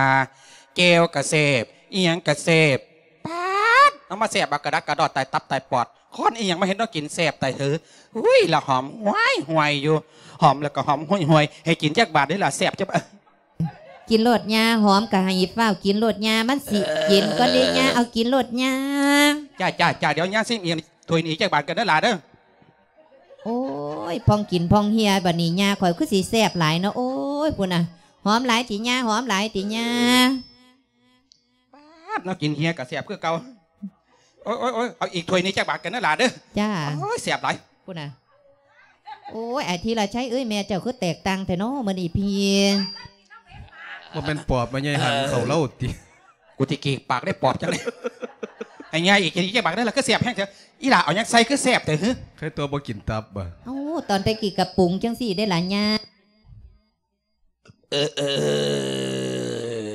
S1: เกลกระเสบอีหยังกระเสบป๊าดเอามาเสบบักกระดักกระดอดไตตับไตปอดค้อนอีหยังไม่เห็นต้องกินเสบไตเถออุ้ยละหอมห้วยห่วยอยู่ หอมแล้วก็หอมห้วยห่วยให้กินจากบาทได้ละเสบจะ
S3: กินโลดยาหอมกะให้ฟ้าวกินโลดยามันสิกินก็ได้ยาเอากินโลดยา
S1: จ้าจ้าจ้าเดี๋ยวย่าซิมเอียงถวยหนีจากบาทกันเด้อหล่ะเด้อ
S3: โอ้ยพองกินพองเฮียบัดนี้ยาข่อยคือสิแซ่บหลายเนาะโอ้ยพุ่นน่ะหอมหลายติยาหอมหลายติยา
S1: ป๊าดเนาะกินเฮียกับเสบคือเก่าโอ้ยโอ้ยโอ้ยเอาอีกถวยหนี้จากบาทกันเด้อหล่ะเด้อ
S3: จ้า
S1: โอ้ยเสียบหลาย
S3: พุ่นน่ะโอ้ยไอ้ที่ละใช้เอ้ยแม่เจ้าคือแตกต่างแต่เนาะมื้อนี้พี่
S2: ว่าเป็นปอบมาใหญ่หันเขาเล่าติ
S1: กูติกีกปากได้ปอบจังเลย ไอ้เงี้ยอีกทีจะปากได้แล้วก็เสียบแห้งเถอะอีหล่าเอายังใส่คือเสียบเถอะฮึ
S2: ใครตัวบ่กินตับบ่
S3: เอ้าตอนตะกี้กับปรุงจังสี่ได้หลายยา
S1: เออเอ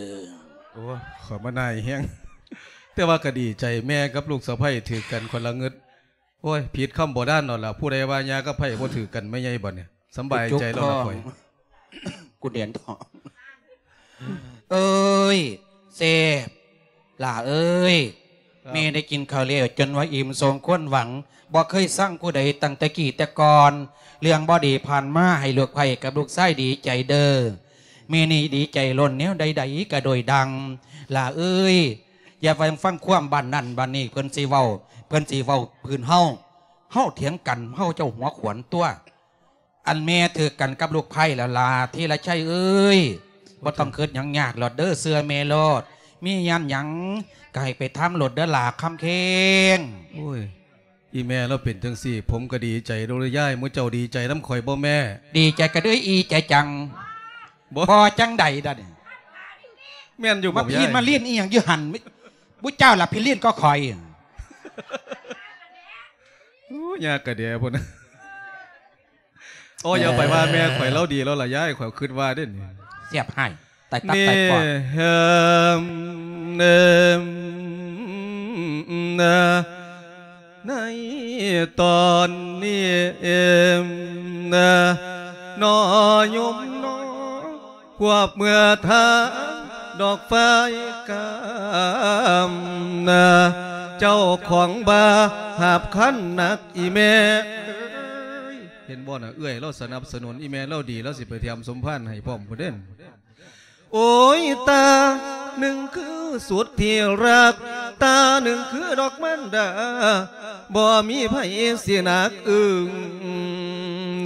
S1: อ
S2: โอ้ขอมานายแฮงแต่ว่าก็ดีใจแม่กับลูกสะใภ้ถือกันคนละเงิดโอ้ยผิดคำบ่ด้านนั่นล่ะผู้ใดว่ายากับไผบ่ถือกันไม่ใหญ่บ่เนี่ยสำบายใจแล้วล่ะข่อย
S1: กูเดียนทองเอ้ยเสบหล่าเอ้ย
S2: ครับ
S1: แม่ได้กินข้าวเลี้ยวจนว่าอิ่มทรงควรหวังบ่เคยสร้างผู้ใดตั้งแต่กี่แต่ก่อน เรื่องบ่ดีผ่านมาให้ลูกไผ่กับลูกไส้ดีใจเด้อแม่นี่ดีใจล้นแนวใดๆก็โดยดังล่าเอ้ยอย่าฟังฟังความบ้านนั่นบ้านนี้เพิ่นสีเว้า เพิ่นสีเว้าพื้นเฮาเฮาเถียงกันเฮาเจ้าหัวขวนตัว อันแม่ถือกันกับลูกไผ่ละลาที่ละใช่เอ้ยบ่ต้องเกิดหยังยากหลอดเด้อเสือเมโลดมียันหยัง ก็ให้ไปทำโหลดเด้อหลาคำเค้ง
S2: โอ้ย อีแม่เราเป็นจังสี่ ผมก็ดีใจโดยย่ายมื้อเจ้าดีใจน้ำข่อยบ่แม่
S1: ดีใจกระด้วยอีใจจัง
S2: บ่
S1: พอจังใดดัน
S2: แม่นอยู่บ่
S1: มาพี
S2: ย่านย
S1: มาเลี้ยนอีหยังอยืหันมิบุเจ้าล่ะพี่เลี้ยนก็คอย
S2: โอ้ยากกะเดียพุ่นนะโอ้ยอย่าไปว่าแม่ข่อยเล่าดีแล้วล่ะย่ายข่อยคิดว่าเด้นี่
S1: เสียบให้ แต่ตับ
S2: นี่
S1: แต่ปอด
S2: เฮิมเนมนะในตอนนี้เอ็มนะนอยมนอพวบเมื่อทางดอกไฟกามนะเจ้าของบาหาบคันหนักอีแม่เห็นบ่น่ะเอื้อยเราสนับสนุนอีแม่เราดีเราสิไปเทียมสมพันธ์ให้พร้อมผู้เด่น โอ้ยตาหนึ่งคือสุดที่รัก ตาหนึ่งคือดอกมันดาบ่มีไผเสียนักอึง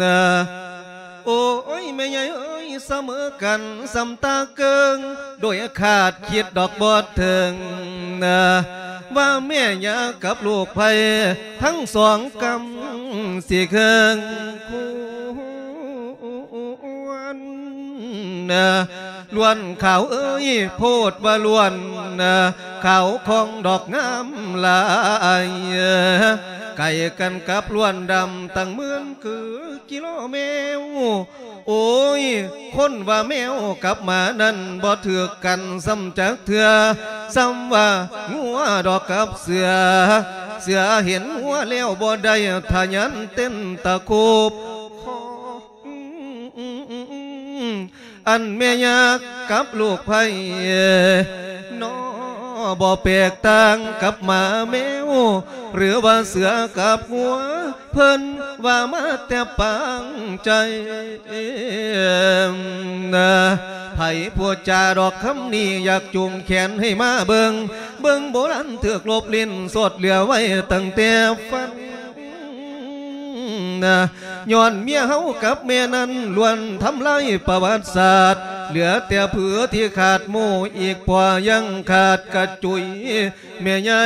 S2: นะโอ้ยแม่ใหญ่เอ้ยเสมอกันสำตาเกิง โดยขาดคิดดอกบอดถึงนะว่าแม่ยากับลูกไผทั้งสองกำสิเคิงคู่วันนะ ล้วนเขาเอ้ยโพดว่าล้วนนะขาวของดอกงามลายไก่กันกับล้วนดำตั้งหมื่นคือกิโลแมวโอ้ย คนว่าแมวกับหมานั้นบ่เถือกกันซ้ำจากเถื่อซ้ำว่างัวดอกกับเสือ เสือเห็นหัวแล้วบ่ได้ทะยันเต้นตะโคบ อันแม่ยากกับลูกไผ่นอบ่แปลกต่างกับหมาแมว หรือว่าเสือกับหัว เพิ่นว่ามาแต่ปังใจนะไผ่พวจาดอกคำนี้อยากจูงแขนให้มาเบิงเบิงโบราณเถือกลบลิ้นสดเหลือไว้ตั้งแต่ฟัน ย้อนเมียเฮากับแม่นั้นล้วนทำลายประวัติศาสตร์ เหลือแต่เผือที่ขาดหมู่อีกพอยังขาดกระจุยแม่ใหญ่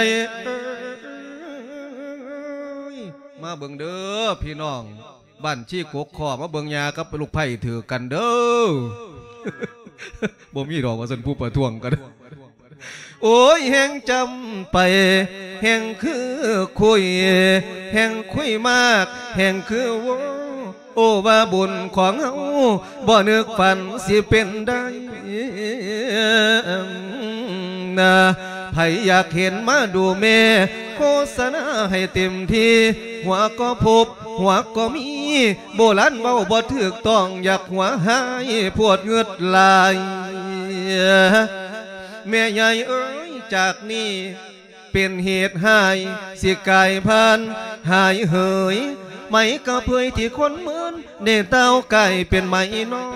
S2: มาเบิ่งเด้อพี่น้องบ้านชี้กกขอมาเบิ่งยากับลูกไผ่ถือกันเด้อบ่มีดอกว่าสันผู้ประท้วงกัน โอ้ยแห่งจำไปแห่งคือคุย แห่งคุยมาก แห่งคือโวโอ้ว่าบุญของเฮาบ่นึกฝันสิเป็นได้นะไผอยากเห็นมาดูแม่โฆษณาให้เต็มที่ หัวก็พบ หัวก็มี โบราณเว้าบ่ถูกต้องอยากหัวหาย ปวดเงือดลาย แม่ใหญ่เอ้ยจากนี้เป็นเหตุหายสิกายพันหายเหยไหมกระเพยที่คนเหมือนเนเต้าไก่เป็นไหมน้อ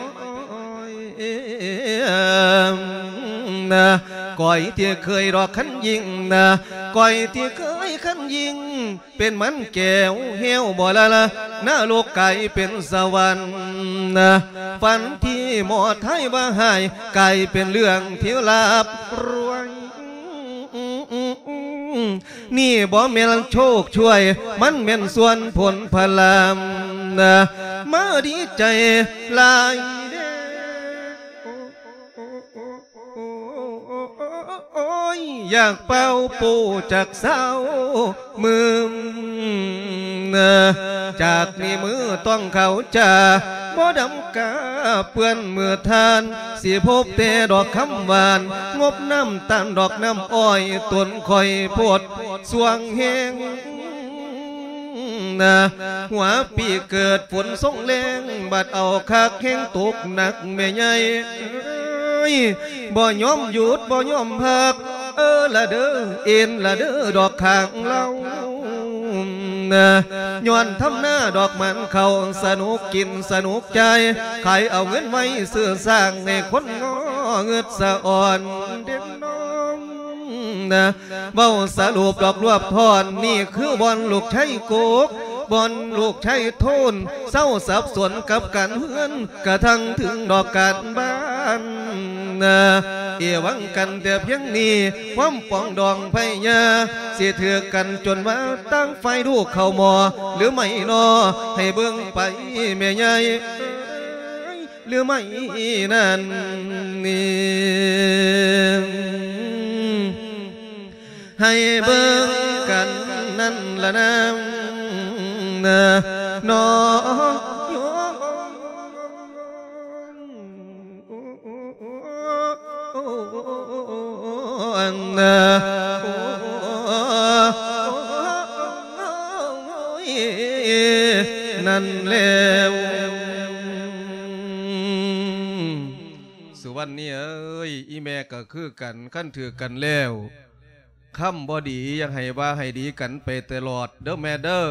S2: ย นะก่อยที่เคยรอขันยิงนะก่อยที่เคยขันยิง เป็นมันแก้วเหี่ยวบ่ละละหน้าโลกไก่เป็นสวรรค์นะฝันที่หมอไทยว่าหายไก่เป็นเรื่องที่ลาบรวยนี่บ่แม่นโชคช่วย มันแม่นส่วนผลพลามนะมาดีใจลาย อยากเป่าปูจากเสามือจากนี้มือต้องเขาจะบ่ดำกาเปื้อนมือทานสิพบแต่ดอกคำหวาน งบน้ำตาลดอกน้ำอ้อยต้นคอยโพดสวงแหงนะหัวปีเกิดฝนส่งแรงบัดเอาคักแห้งตกหนักแม่ใหญ่ ยบ่ยอมหยุดบ่ยอมพัก เออละเด้อเอ็นละเด้อดอกขางเรานะย้อนทำหน้าดอกมันเขาสนุกกินสนุกใจขายเอาเงินไว้ซื้อสร้างในคนงอเงิดสะอ่อนเด็กน้องเบ้าสรุปดอกรวบทอนนี่คือบอลลูกชัยโกก บอลลูกชัยโทนเศร้าสับสนกับกันเพื่อนกระทั่งถึงดอกการบ้านเอวังกันแต่เพียงนี้ความปองดองไพยาเสียเถือกันจนว่าตั้งไฟลูกเข้าหมอ หรือไม่นอให้เบื้องไปแม่ใหญ่หรือไม่นั่นนี่ให้เบิ่งกันนั่นละนะ นะนออันนะนั่นแล้วสุวรรณนี่เอ้ยอีแม่ก็คือกันขั้นถือกันแล้วคำบอดียังให้ว่าให้ดีกันไปตลอดเด้อแม่เด้อ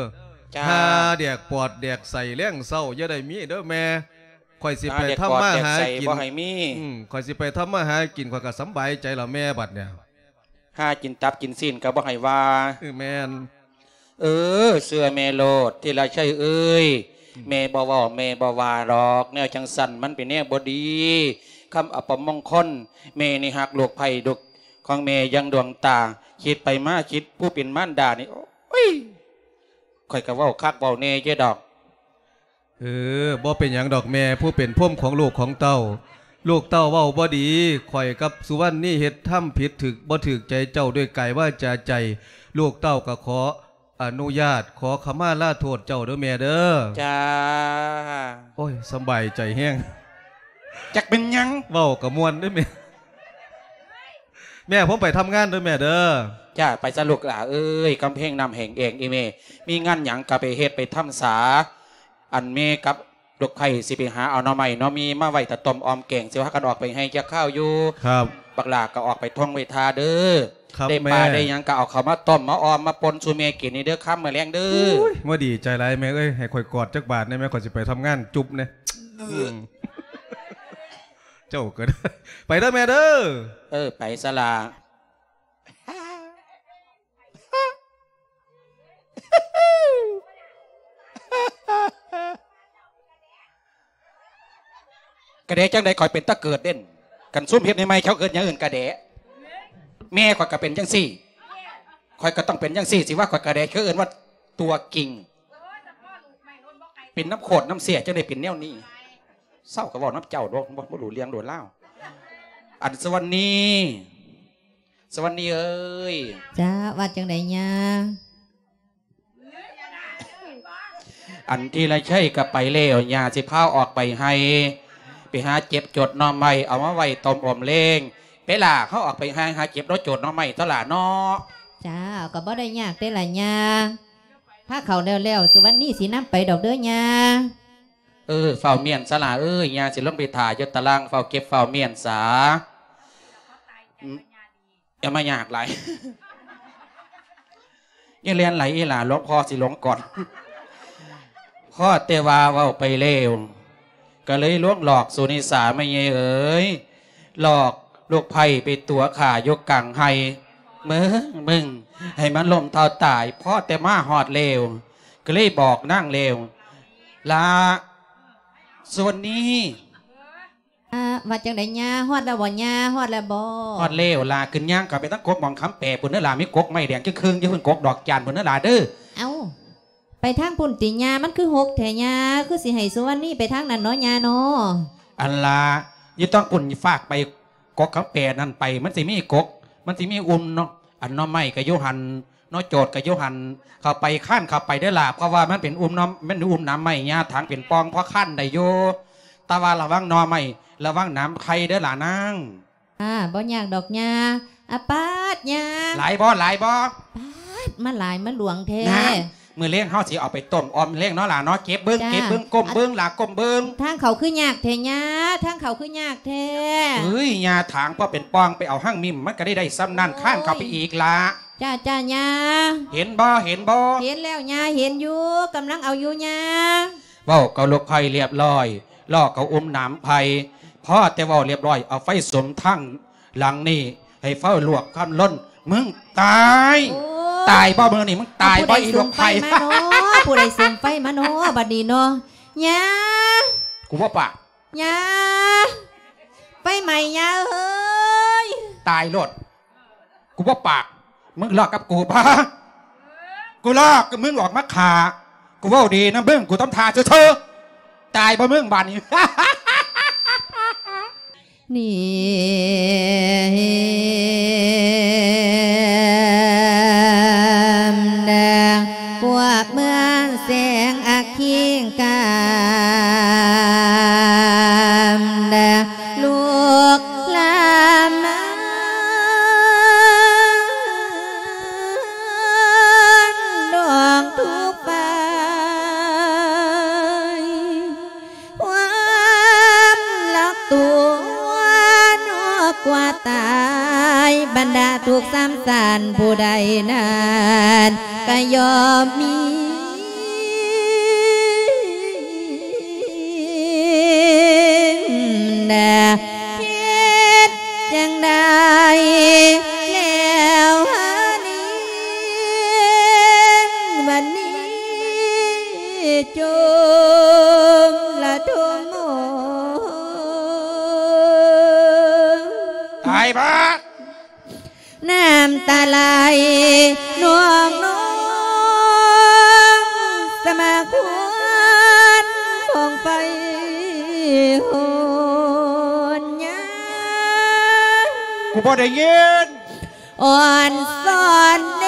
S4: จ้า
S2: หาเด็กปอดเด็กใส่เลี้ยงเศร้าอย่าได้มีเด้อแม่ข่อยสิไป
S4: เด็ก
S2: ทำ
S4: กอด
S2: มา
S4: เด็ก
S2: หา
S4: ใส่
S2: กิน
S4: บ่ให้มี
S2: อืมข่อยสิไปทำมาหากินข่อยก็สำบายใจละแม่บัดเนี่ย
S4: ห้ากินตับกินสิ้นก็บ่ให้ว่า
S2: เออแม่น
S4: เออเสื้อแม่โลดที่ละใช่เอ้ยแม่บ่เว้าแม่บ่ว่าหรอกแนวจังสันมันเป็นแนวบ่ดีคำอัปมงคลแม่นี่หักลูกไผ่ดุกของแม่ยังดวงตา คิดไปมาคิดผู้เป็นม่านดานี่โอ้ย ข่อยก็เว้าคักเว้าแน่เจ้ดอก
S2: เออบ่เป็นหยังดอกแม่ผู้เป็นพ่มของลูกของเต้า ลูกเต้าเว้าบ่ดีข่อยกับสุวรรณนี่เฮ็ดทำผิดถึกบ่ถึกใจเจ้าด้วยกายว่าจาใจ ลูกเต้าก็ขออนุญาตขอขมาลาโทษเจ้าเด้อแม่เด้อ
S1: จ้า
S2: โอ้ยสำบายใจแห้ง
S5: จักเป็นหยัง
S2: เว้ากับมวนเด้อแม่ แม่ผมไปทำงานเด้อแม่เด้อ
S1: จ้าไปสรุปล่ะเอ้ยกำแพงนำแห่งเองอีเม มีงานหยังกะไปเฮ็ดไปทำสา อันเมกับลูกไผ่สิไปหาเอาหน่อไม้เนาะมีมาไว้แต่ต้มออมแกงสิว่ากันออกไปให้เจ้าข้าวอยู่
S2: ครับ
S1: บักหลาก็ออกไปท่องเวทาเด้อ
S2: ครับ
S1: ได้
S2: แม่
S1: ปลาได้หยังก็เอาเขามาต้มมาออมมาปนซูเมกินนี่เด้อค่ำมาแรงเด้อ
S2: โอ้ยมาดีใจไรแม่เอ้ยให้ข่อยกอดจักบาทได้ไหมข่อยสิไปทำงานจุ๊บเนี่ยม เจ้าก็ได้ไปเด้อแม่เด้อ
S1: เออ ไปสลากระเดะจังใดคอยเป็นตะเกิดเด่น กันซุ่มเฮ็ดในไม้เขาเกิดอย่างอื่นกระเดะแม่คอยก็เป็นจังสี่คอยก็ต้องเป็นจังสี่สิว่าคอยกระเดะเขาเอินว่าตัวกิ่งเป็นน้ำโขดน้ำเสียจังได้เป็นแนวนี้ เศร้าก็บอกน้ำเจ้าดอกบ่บ่รู้เลี้ยงโดนเล่าอันสวัสดีสวัสดีเอ้ย
S3: จ้าว่าจังไดญา
S1: อันที่ไรใช่กับไปเลี้ยวยาสิพาออกไปให้ ไปหาเจ็บจดหน้อไม้เอามาไว้ต้มอมเลงเปล่าเขาออกไปหาหาเจ็บรถจดหน้อไม้ตลาดเนาะ
S3: จ้าก็บ่ได้ยากเด้ล่ะญาถ้าเขาแล้วๆสุวรรณนี่สินำไปดอกเด้อญา
S1: เออเฝ้าเมียนสลาเอ้ยยาสิลงไปถ่ายอยศตารางเฝ้าเก็บเฝ้าเมียนสาอืมอย่ามายากไหลายยังเรียนไหลอีหล่าหลวงพ่อสิหลงก่อนพ่อเตวาเว่าไปเลวก็เลยล่วงหลอกสุนิสาไม่เยเอ๋ยหลอกลูกไผ่ไปตัวขายกกังไห้มึงมึง ให้มันลมเท่าตายพ่อแต่มาหอดเลวก็เลยบอกนั่งเลวลา ส่วนนี้
S3: อ่าว่าจังไดญาฮอดแล้วบ่ญาฮอดแล้วบ่
S1: หอดเลวลาขึ้นย่างกลับไปตั้งกกหมองคำแปรปุ่นเนื้อลามีกกไม่แดงจะครึ่งจะเพิ่นกกดอกจานปุ่นเนื้อลาเด้อ
S3: เอ้าไปทางปุ่นติญามันคือหกแถญาคือสิให้สุวรรณนี่ไปทางนั้นเนาะญาเนาะ
S1: อันลายี่ต้องปุ่นฝากไปกกคำแปรนั่นไป มันสิมีกก มันสิมีอุ่นเนาะอันเน้อไม่กับโยหันเน้อโจดกับโยหันเข้าไปขั้นเข้าไปได้อลาเพราะว่ามันเป็นอุ้มน้ำมันอุ้มน้ำไม่ยาถังเป็นปองเพราะขั้นได้โยแตาว่าระวังหนอไม่ระวังน้ำไข่เด้อล่ะนาง
S3: อ่าบ่ยากดอกญาอาปาดญา
S1: หลายบ่หลายบ่
S3: มาหลายมาหลวงแท้
S1: นะมือเลี้ยงเฮาสิเอาไปต้มออมเลี้ยงเนาะล่ะเนาะเก็บเบิ้ง
S3: จ้า
S1: เก็บเบิ้งก้มเบิ้งล่ะก้มเบิ้ง
S3: ทางเขาคือยากแท้ญาทางเขาคือยากแท้
S1: เฮ้ยยาถางพอเป็นปองไปเอาห้างมิมมันก็ได้ได้ซ้ำนั่นข้านเข้าไปอีกละ
S3: จ้าจ้าญา
S1: เห็นบ่เห็นบ่
S3: เห็นแล้วญาเห็นอยู่กำลังเอาอยู่ญา
S1: เว้าเกาลูกไผ่เรียบร้อยล่อเกาอุ้มหนามไผ่พ่อแต่เว้าเรียบร้อยเอาไฟสมทั้งหลังนี่ให้เฝ้าลวกคันล้นมึงตาย
S3: โอ้
S1: ตายบ่เมือนี่มึงตายบ่
S3: ผู้ใด
S1: อี
S3: สู
S1: ลู
S3: ง
S1: ก
S3: ไฟ
S1: ไผ่
S3: มาเนาะผู้ใดสูงไฟมาเนาะบัดนี้เนาะญา
S1: กูว่าปาก
S3: ญาไฟใหม่ญาเอ้ย
S1: ตายโลดกูว่าปาก มึงหลอกกับกูปะกูหลอกกับมึงหลอกมาขากูว่าดีนะมึงกูต้องทาเธอเธอตายบ่มึงบานนี้
S3: นี่ ผู้ใดนานก็ยอมมี
S1: ตา
S3: ไหลนวงน้องสมาควรคงไปโหนยา
S1: กูบ่ได้ยิน
S3: อ่อนสอน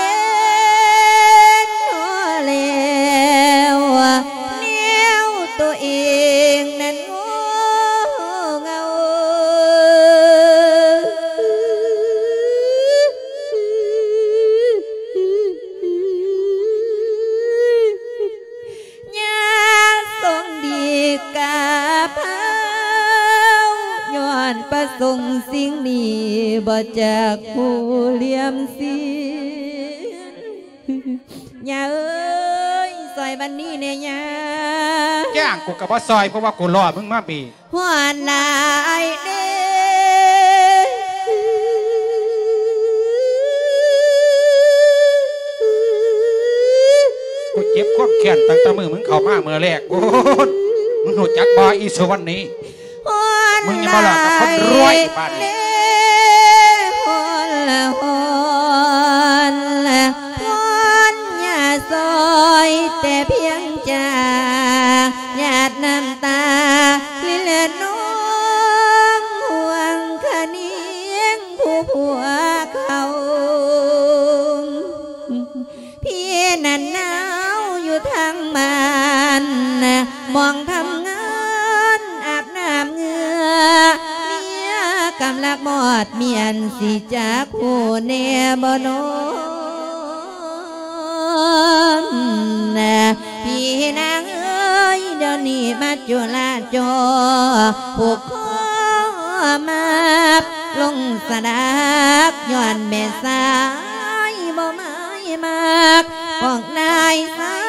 S3: จากผู้เหลี่ยมสิอย่าเอ้ยซอยบันนี้เนี่ยอย่า
S1: ย่างกูกับว่าซอยเพราะว่ากูรอมึงมาปี
S3: หัวหนายเด้อ
S1: กูเจ็บความแค้นตั้งแต่มือมึงเข้ามาเมื่อแรกโอ้ยมึงรู้จักบออีสวันนี้มึงอย่ามาหลอกกับคนรวยบ้านนี้
S3: แต่เพียงจาหยาดน้ำตาลิเลน้องห่วงขะเนียงผู้ผัวเขาพี่นั่นหนาวอยู่ทางบ้านน่ะมองทำงานอาบน้ำเงือเมียกำลักมอดเมียนสิจากผู้เนบโนีมาจุลาจอผูกคอมาลงสะดักย้อนเมสายบ่ไม้มากพวกนายสา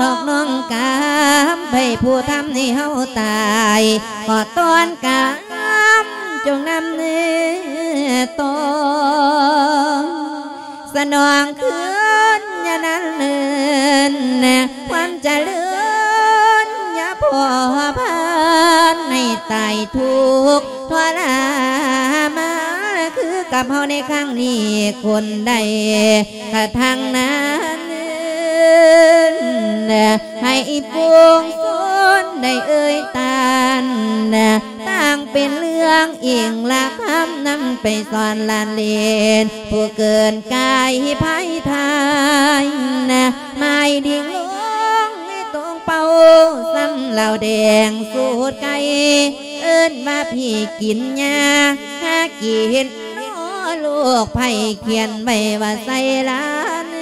S3: ดอกน้องกามไปผู้ทำให้เฮาตายกอดตอนกามจงนำเนื้อตองสนองคืนอย่านั้นเนินความเจริญอย่าพอพานในตายทุกข์ทรมา คือกับเฮาในครั้งนี้คนใดกระทั่งนั้น ให้ปวงสนได้เอ่ยตานต่างเป็นเรื่องเอียงละคำนำไปสอนลานเลนผู้เกินกายภัยทายไม่ดิ่งลงให้ตรงเป่าซ้ำเหล่าแดงสูดไก่เอิ้นว่าพี่กินยาหากินลูกไผ่เขียนไว้ว่าใส่ลาน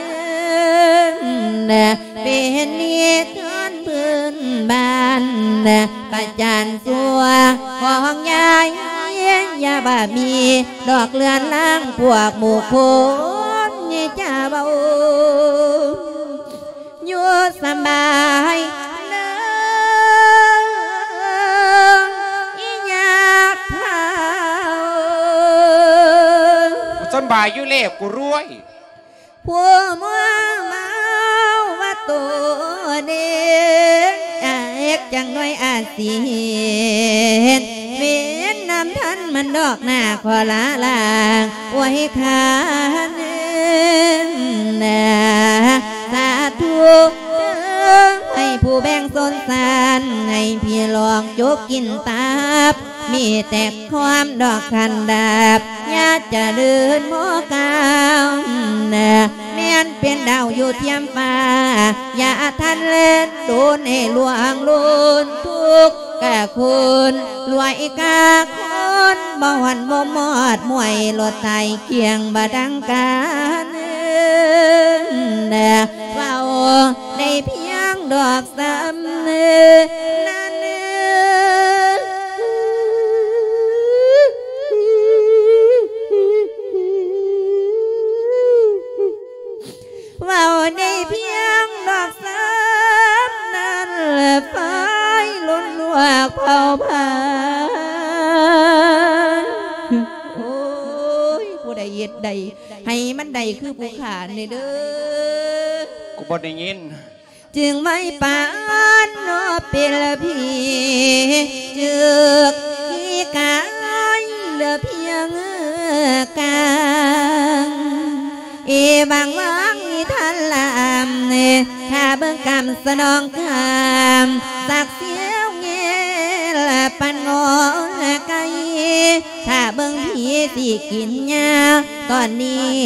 S3: เป็นนิทานพื้นบ้านประจันสัวของยายยาบามี ดอกเลือนล่างพวกหมู่คนยี่จ้าเบาอยู่สบายเด้อยาดเท้
S1: กูสบายอยู่แล้วกูรวย
S3: ผัวมัวเมาว่าตัวเด็กอาเอกจังน้อยอาจสิเห็นเวียนน้ำท่านมันดอกหน้าขอลาลางไว้ขาเน้นนะสาธุเด้อ ให้ผู้แบ่งสนสารให้พี่ลองจกกินตับ มีแต่ความดอกคันดาบญาติจะเดินโมกาวนะแม่นเป็นดาวอยู่เทียมฟ้าอย่าทันเล่นโดนให้ลวงลุนทุก กะคุณรวยกาคนบ่หวันบ่มอดมวยรถไทยเคียงบาดังการนะเฝ้าได้เพียงดอกสำเนึกนั้นเว่าได้เพีย ล้นลวกเผาผลาญโอ้ยผู้ใดเย็ดใดให้มันใดคือผู้ขาในเด้อ
S1: กูบ่ได้ยิน
S3: จึงไม่ปานนอเป็นละพี่จึกที่กายเหลือเพียงกลางเอบางวังนิทันลามเนถ้าเบิ่งกำสนองคำสักเสียวเงละ ปันงอไก่ถ้าเบิ่งผีสิกินยาตอนนี้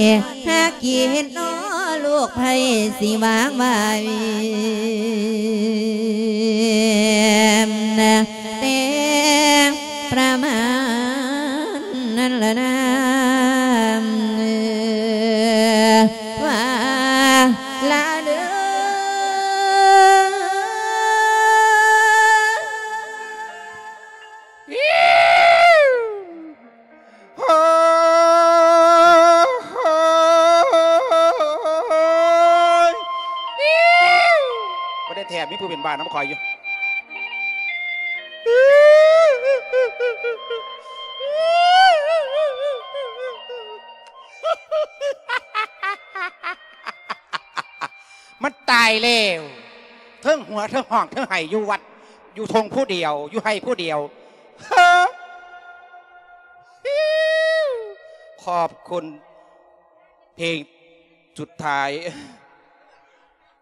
S3: ถ้ากินน้อลูกไผสิวางไว้นแต่ประมาณนั้นละนะ
S1: มันตายแล้วเทิงหัวเทิงห้องเทิงไห้อยู่วัด อยู่ทงผู้เดียว อยู่ไห้ผู้เดียวขอบคุณ เพลงสุดท้าย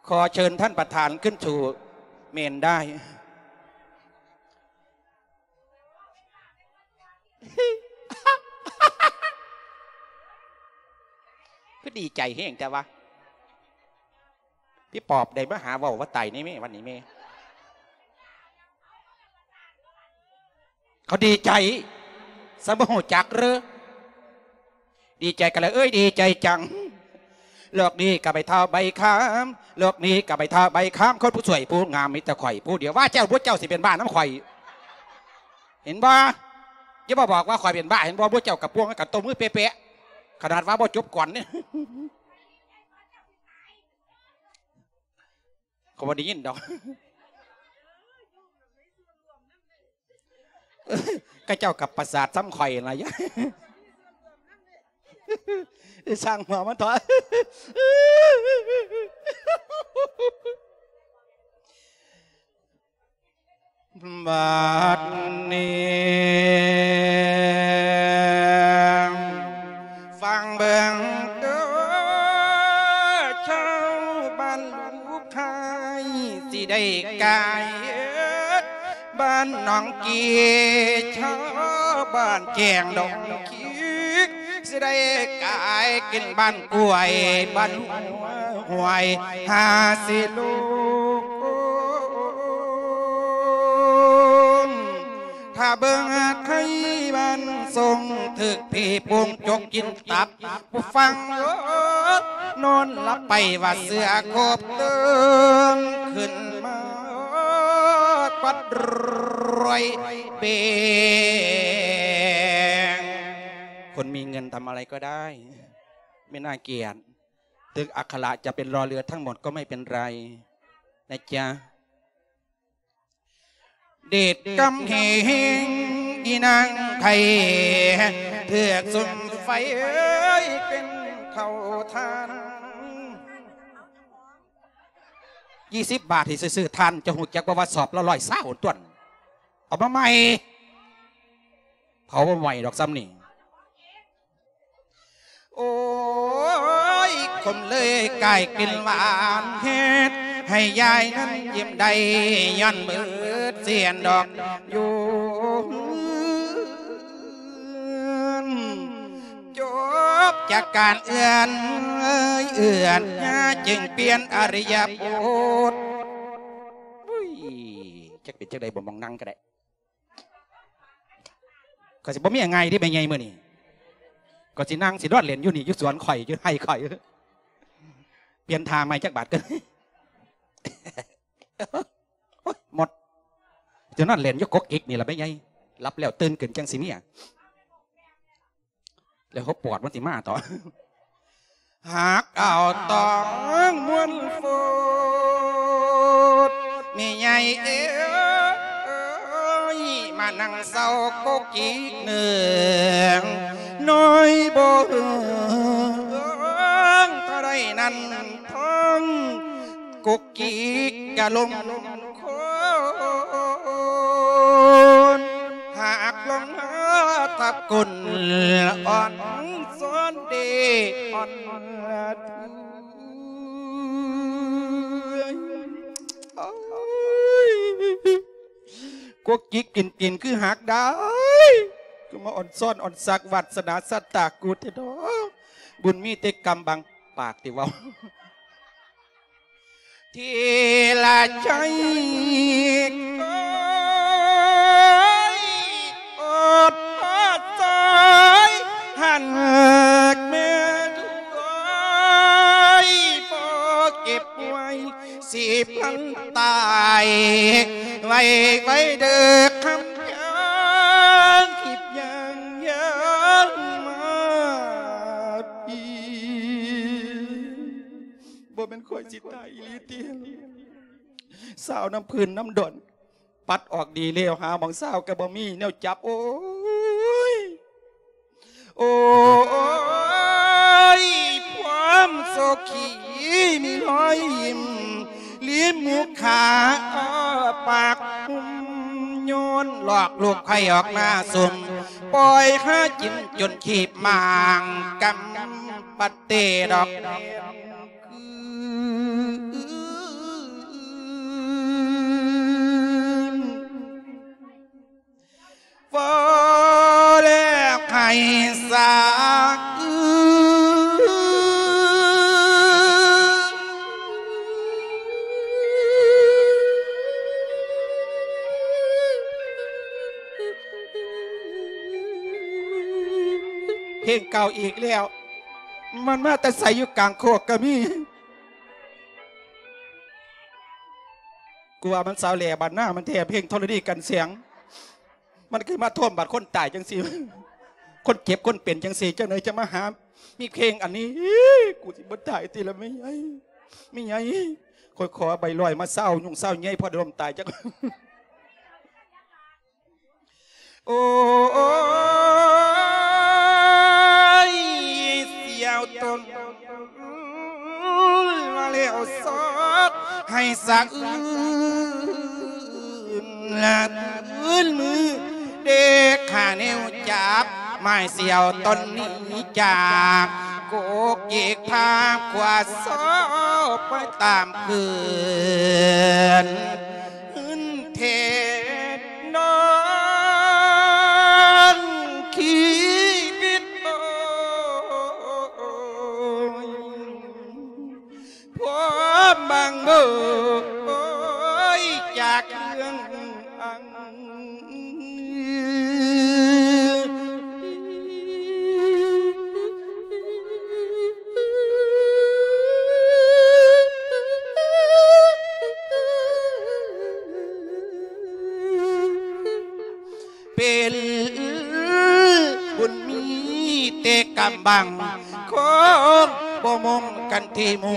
S1: ขอเชิญท่านประธานขึ้นสู่เมนได้ก็ดีใจเฮงแต่ว่า พี่ปอบได้มาหาว่าว่าไตนี่แม่วันนี้แม่เขาดีใจสมโหจักเรือดีใจกันเลยเอ้ยดีใจจังเลือกนี้กับใบเท้าใบข้ามเลือกนี้กับใบเท้าใบข้ามคนผู้สวยผู้งามมีแต่ข่อยผู้เดียวว่าเจ้าผู้เจ้าสิเป็นบ้านน้ำข่อย เห็นบ่อย่ามาบอกว่าข่อยเป็นบ้าเห็นบ่ผู้เจ้ากับพวงกับตัวมือเป๊ะๆขนาดว่าบ่จบก่อนเนี่ย เขาบ่ได้ยินดอกก็เจ้ากับประสาทซ้ำข่อยอะไรยะสร้างหัวมันถอยบัดนี้ นหนองกีชาวบ้านแจงดอกคิกสิได้กายกินบ้านกล้วยบ้านหวยหาสิลูกถ้าเบิ่งไทยบ้านทรงถึกพี่ปวงจกกินตับผู้ฟังนอนหลับไปว่าเสือโคบเติมขึ้นมาปัดร ยเบงคนมีเงินทำอะไรก็ได้ ไม่น่าเกลียดถึงอักขระจะเป็นรอเรือทั้งหมดก็ไม่เป็นไร นะจ๊ะ เดชกำเหงอีนางไทยเถือกสุนไฟเอ้ยเป็นเขาทานยี่สิบบาทที่ซื้อทานจะหูจักว่าว่าสอบละร้อยเศร้าต้น เอามาใหม่เผามาใหม่ดอกซ้ำนี่โอ้ยคนเลยไก่กินหวานเฮ็ดให้ยายนั้นยิ้มได้ย้อนมือเสียนดอกอยู่จบจากการเอื้อนเอื้อนจึงเปลี่ยนอริยบทอุ้ยจักเป็นจักใดบ่มองนั่งก็ได้ ก็สิบ่มียังไงที่เป็นไงมื้อนี้ก็สินั่งสิรอดเหรียญอยู่นี่ยู่สวนข่อยยู่ให้ข่อยเปลี่ยนทางใหม่จักบาทกันหมดเดี๋ยวนั่นเล่นยญยกกกอีกนี่แหละไม่ไงรับแล้วตื่นขึ้นจังสิเมียแล้วเขาปวดมันสิมาต่อหากเอาตองมวนโฟดมีใหญ่เอ้ยมา นั่งเศร้ากกอีกหนึ่งน้อยบ่เองเท่าไรนั้นท้องกุกกีกะลมคนหากลงมาทับกุนอ่อนซ้อนเดอ่อนทุ กุกกิกกินกินคือหักได้ก็มาอ่อนซ้อนอ่อนสักวัดสนาสัตตากูเถอะบุญมีเตกรรมบางปากติว่าทีละใจอดพาใจหันเมื่อด้วยพอเก็บไว้สิพันตาย ไว้ไว้เด้อคำยังคิดยังยังมาอีบ่เป็นคอยจิตตายอีลีเตียนสาวน้ำพื้นน้ำดนปัดออกดีเลี้ยวหาบองสาวกับบ่มีแนวจับ โอ้ย โอ้ยความโศกขีมีรอยยิ้มลิ้มมุกขาปาก โยนหลอกลูกไข่ออกมาสุ่มปล่อยห้าจินจนขีบมางกำปัดเตดอกฟ้าแล้วไข่สาก เพลงเก่าอีกแล้ว มันมาแต่ใส่อยู่กลางโคกก็มีกูว่ามันสาวแหล่บันหน้ามันแท้เพลงทรดีกันเสียง มันคือมาท่วมบัดคนตายจังสิคนเจ็บคนเป็นจังสิเจ้าเนจะมาหา มีเพลงอันนี้ กูสิบ่ตายตีละไม่ไงไม่ไงคอยขอใบลอยมาเศร้ายุ่งเศร้าไงพอดนตายจังโอ้ ให้สักอื่นละอื่นมือ เด็กขาเนวจับไม้เสียวต้นนี้จากโกกเยกพาขวาซอไปตามเพื่อนขึ้นเท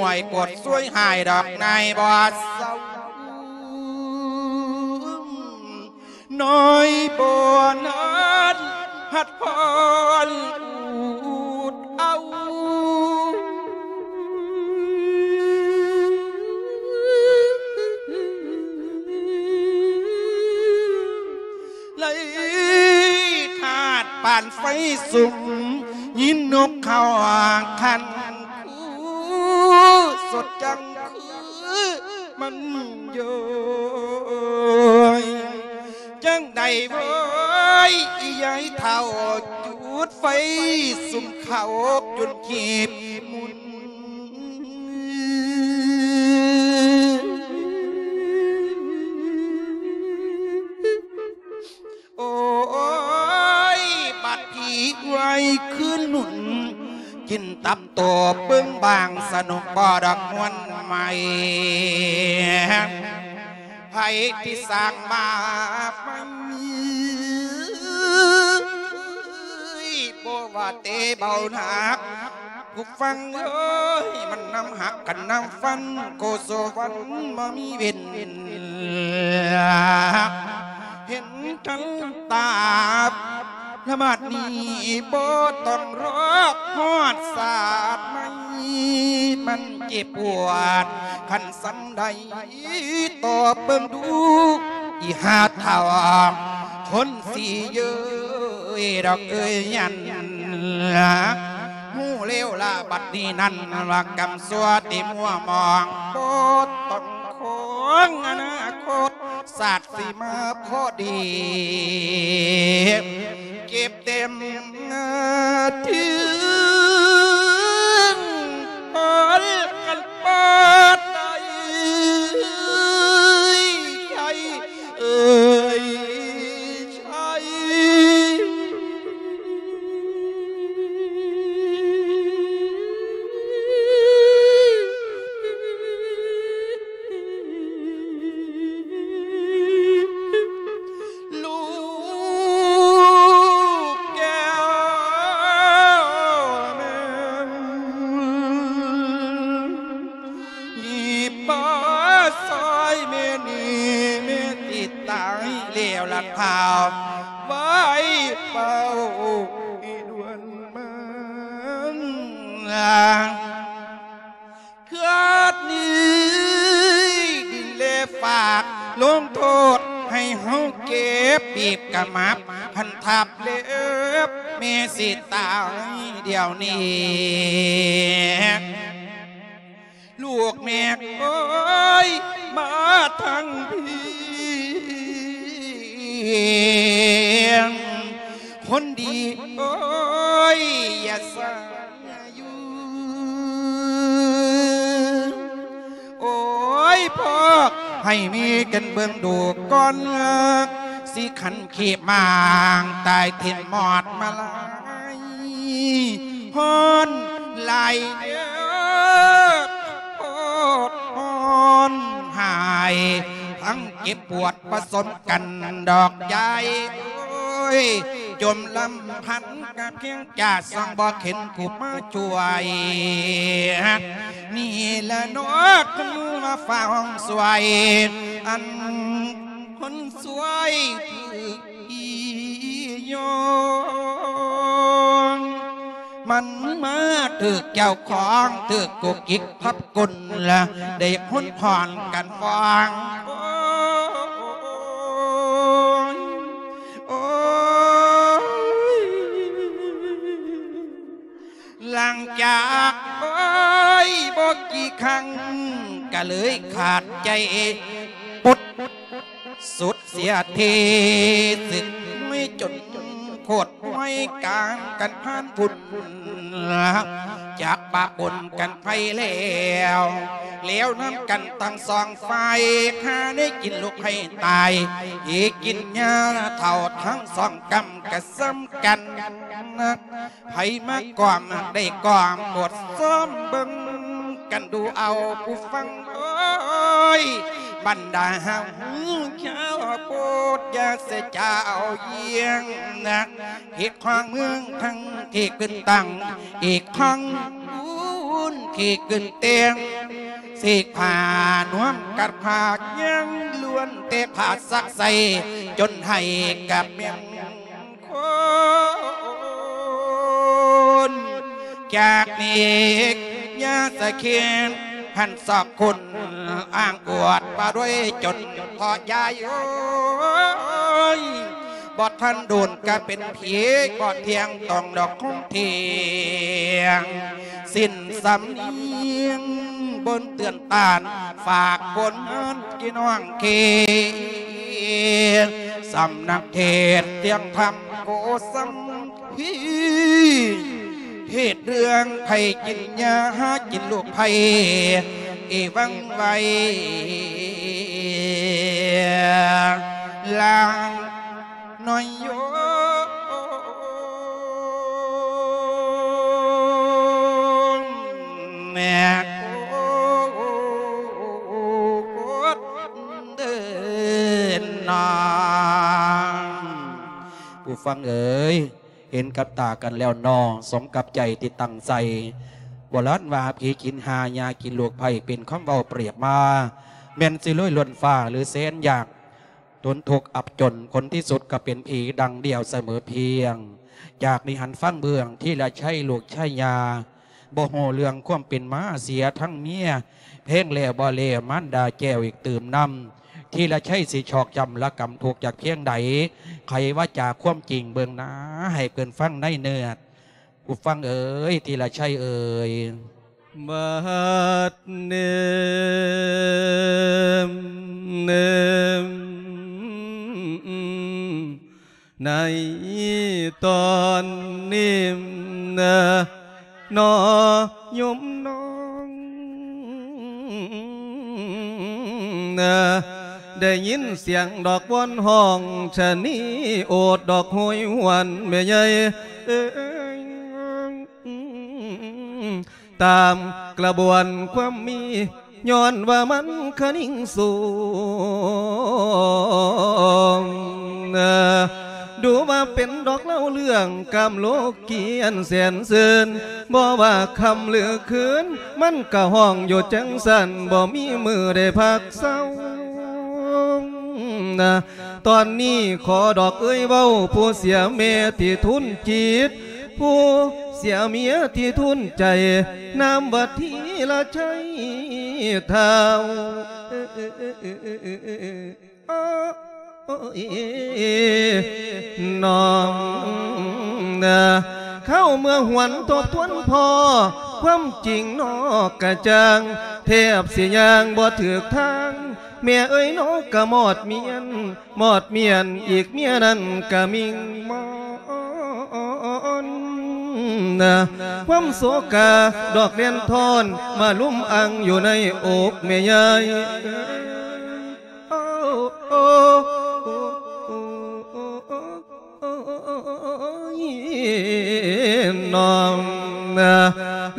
S1: ที่วยกดสวยหายดอกนายบอส บ่ดอกนวลใหม่ไผที่สร้างมาไม่มีบ่ว่าเตเบาหนักผู้ฟังเอ้ยมันนำหักกันนำฟันโกโซฟันมามีเว้นเห็นกันตา ละมาดนี้บ่ต้องรอฮอดศาสตร์ไม่มันเจ็บปวดขันสันใดต่อเบิ่งดู อีหาเท่าคนสีเยอะดอกเอ้ยยันหูเลวละบัดนี้นั่นว่ากำสวดที่มัวมองโบต้องของอนาคต ศาสตร์สีมาพอดี เก็บเต็มถึงพอกันปาด บปีบกะมับพันทับเล็บเมสิตาเดียวนี้ลูกแม่โอ้ยมาทั้งพี่คนดีโอ้ยอย่าสายอยู่โอ้ยพ่อให้มีกันเบิ่งดูก่อนเลิก สิขันเขีบมางตายเทียนหมอดมาลายฮอนไหลเด้อดฮอนหาย ทั้งเก็บปวดผสมกันดอกใหญ่โอยจมลำพันกับเพียงจ่าสองบ่เข็นผู้มาช่วย นี่แหละนกคนมาฟังสวย อัน คนสวยคืออีโยงมันมาถึกเจ้าของถึกกุกิกทับกุลละได้พ้นผ่อนกันฟังโอ้ยโอ้ยหลังจากโอ้ยบอกกี่ครั้งก็เลยขาดใจปุด สุดเสียทีสึกไม่จนโคตรไว้การกันผ่านพุ่นจากปากบนกันไปแล้วแล้วน้ำกันตั้งสองไฟข้าได้กินลูกให้ตาย อีกกินยาเท่าทั้งสองกำกระซ้ำกันไผมากวามได้กวามบทซ้อมเบิ่งกันดูเอาผู้ฟังโอ้ยบรรดาหา หูเช้าโปรดอย่าเสียเจ้าเยี่ยงนะเหตุความเมืองทั้งที่ขึ้นตั้งอีกครั้งบุญที่ขึ้นเตียงสีกผ่านวมกัดผากยังล้วนเตะผาสักใสจนให้กับเมียงคนจากนี้ยาสะเคียนพันสอบคุณอ้างอวด มาด้วยจนพอยายโอ้ยบอดท่านโดนก็เป็นผีกอดเทียงต้องดอกคงเทียง สิ้นสำเนียงบนเตือนตาน ฝากบนเงินกินน้องเกสำนักเทศเตียงธรรมโกสัมพีเหตุเรื่องไผ่กินยาหากินลูกไผ่ เอวังไวลางน่อยโยมแม่โกดเดินนางผู้ฟังเอ๋ยเห็นกับตากันแล้วนอสมกับใจติดตั้งใจ วรันว่าผีกินหายากินลูกไผ่เป็นข้อมเบาเปรียบมาแม่นสิลุยล้วนฟ้าหรือเส้นอยากทนทุกอับจนคนที่สุดก็เป็นผีดังเดียวเสมอเพียง จากนิหันฟังเบืองที่ละใช่ลูกใช่ยาบ่โหเรื่องความเป็นม้าเสียทั้งเมีย เพ่งแล่บ่เล่มันดาแก้วอีกตื่มนำที่ละใช่สิชอกจำละกำถูกจากเพียงใด ใครว่าจากความจริงเบืองนาให้เกินฟังในเนื้อ กูฟังเอ๋ยที่ละใช่เอ๋ย
S2: บัดเนมเนมในตอนนี้นะนอยมน้องนะได้ยินเสียงดอกวอนห้องชะนีโอดดอกหวยหวันแม่ใหญ่เอ้ย ตามกระบวนความมีย้อนว่ามันคนิ่งสูงดูว่าเป็นดอกเล่าเรื่องกำโลกเกียนแสนเซินบ่ว่าคำเหลือคืน มันกะห้องอยู่จังสันบ่มีมือได้พักเศร้าตอนนี้ขอดอกเอ้ยเว้าผู้เสียเมที่ทุนจิต ผู้เสียเมียที่ทุนใจนามบัดทีละใจเท้าน้องเข้าเมื่อหวนตัวทวนพอ ความจริงนอกกระจัง เทบเสียยางบ่ถือทางเมียเอ้ยนกกะมอดเมียน มอดเมียนอีกเมียนั้นกะมิงมอน นะความโศกาดอกเลียนทอนมาลุ่มอังอยู่ในอกแม่ยใหญ่โอ้ยน้องนะ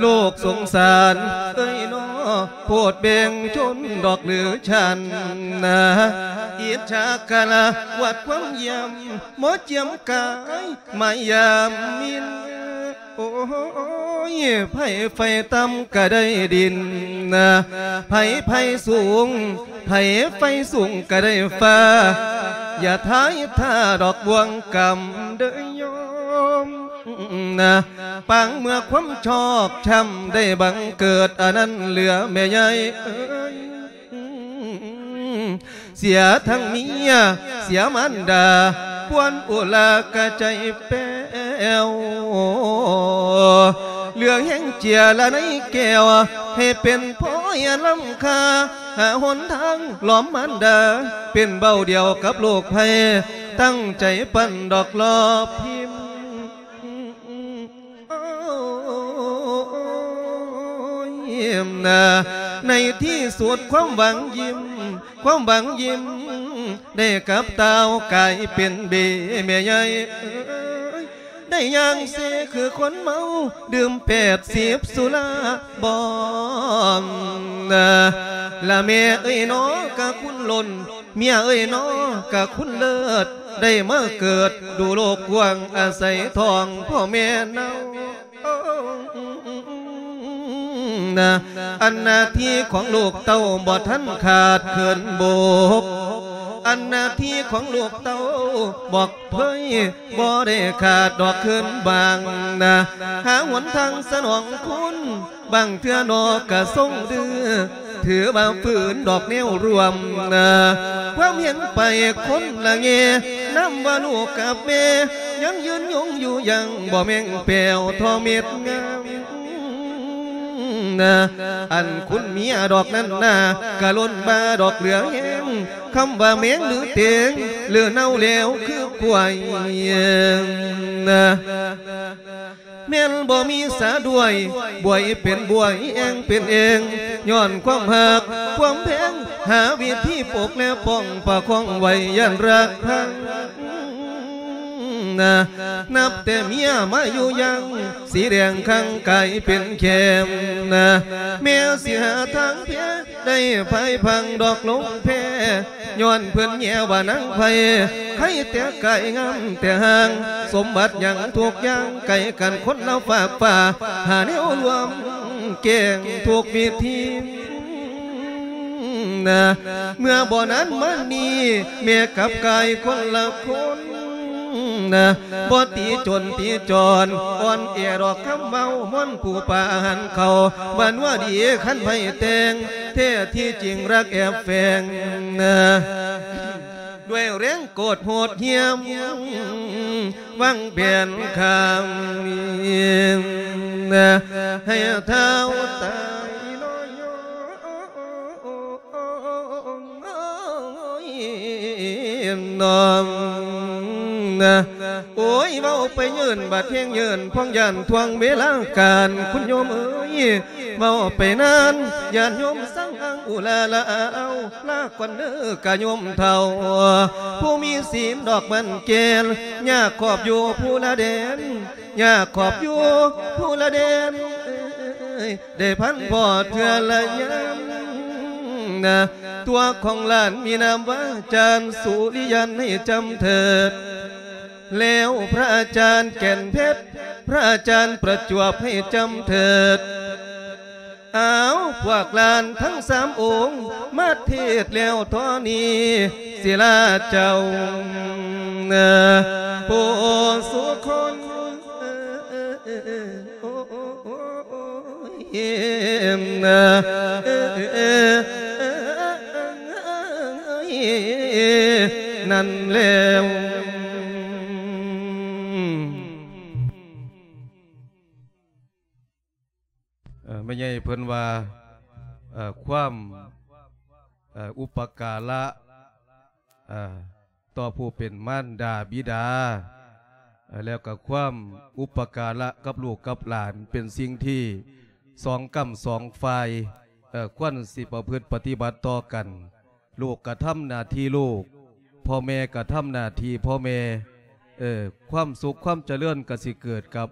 S2: โลกสงสารเอ้ยน้อง พดเบ่งจนดอกเหลือฉันนะอิจฉากะละวัดความเยี่ยมหมอเจียมกายมายามมินโอ้ยไผไฟต่ำก็ได้ดินนะไผไผสูงไผไฟสูงก็ได้ฟ้า อย่าท้ายท่าดอกบวงกำเด้อยม นะปังเมื่อความชอบช้ำได้บังเกิดอันนั้นเหลือแม่ใหญ่เสียทั้งเมียเสียมันดาพวนอุลากะใจแป้วเหลือแห้งเจียละในแก้วให้เป็นพ่อยลำคาหาหนทางหล้อมมันดา เป็นเบาเดียวกับโลกภัยตั้งใจปั่นดอกลอพิม มนะในที่สุดความหวังยิ้ม ความหวังยิ้ม ได้กับเต้ากายเป็นเบแม่ใหญ่ได้อยังเสคือคนเมา ดื่มแปดสิบสุราบอมละแม่เอ้ยน้อกะคุณหล่นเมียเอ้ยน้อกะคุณเลิศ ได้เมาเกิดดูโลกกว้างอาศัยทองพ่อแม่เนา อันนาที่ของลูกเต้าบ่ทันขาดเขินโบกอันนาที่ของลูกเต้าบอกเพ้ยบ่ได้ขาดดอกเขินบางนะหาหนทางสนองคุณบางเทื่อนอกระทรงดื้อถือว่าฝืนดอกแนวรวมนะความเห็นไปคนละเงน้ำว่าลูกกับแม่ยังยืนยงอยู่ยังบ่แม่งแปลวทอเม็ดงาม นะอันคุณเมียดอกนั้นนะกะล้นบาดอกเหลืองแห้งคำว่าแมงหรือเตียงหรือเน่าแล้วคือกวยนะแม่นบ่มีสาด้วยบวยเป็นบวยเองเป็นเองย้อนความหักความแพงหาวิธีปกและป้องประคองไว้ยันรักพัง นะนับแต่เมียมาอยู่ยัง สีแดงข้างไก่เป็นเข็มนะเมียเสียทางเพียได้ไฟพังดอกลงเพย้อนเพื่อนแย่ว่านังไฟใครแต่ไก่งามแต่ห่าง สมบัติอยังถูกยังไก่กันคนเราฝากป่า หาแนวรวมเก่งถูกวิธีนะเมื่อบ่อนั้นมันนี่เมียกับกายคนละคน นะบ่ตีจนตีจรอ่อนเอียดอกคำเมาม่อนผู้ปาหันเขาบ้านว่าดีขันไผแต่งเท่ที่จริงรักแอบแฝงนะด้วยเร่งโกรธโหดเหี้ยมวังเปลี่ยนคำนะให้เท้าตายน้อยนอม โอ้ยเมาไปยืนบาดเพียงยืนพองยันทวงเวลาการคุณโยมเอ้ยเมาไปนานยานโยมสังอังอุลาลาเอาลากวันเด้อกะโยมเท่าผู้มีศีลดอกมันเกลยากขอบอยู่ผู้ละเด่นยากขอบอยู่ผู้ละเด่นเอ้ยได้พันพอเทือละยำนะตัวของหลานมีนามว่าจารย์สุริยันให้จำเถิด แล้วพระอาจารย์แก่นเพชร พระอาจารย์ประจวบให้จำเถิดเอาพวกลานทั้งสามองค์ มาเทศแล้วทอนี้ศิลาเจ้าเนอโปสุคนเอ็มนะนั่นแล้ว ไม่ใช่เพิ่นว่าความอุปการะต่อผู้เป็นมารดาบิดา แล้วก็ความอุปการะกับลูกกับหลานเป็นสิ่งที่สองกำสองฝ่ายควรสิประพฤติปฏิบัติต่อกัน ลูกกระทำหน้าที่ลูก พ่อแม่กระทำหน้าที่พ่อแม่ความสุขความเจริญก็สิเกิดกับ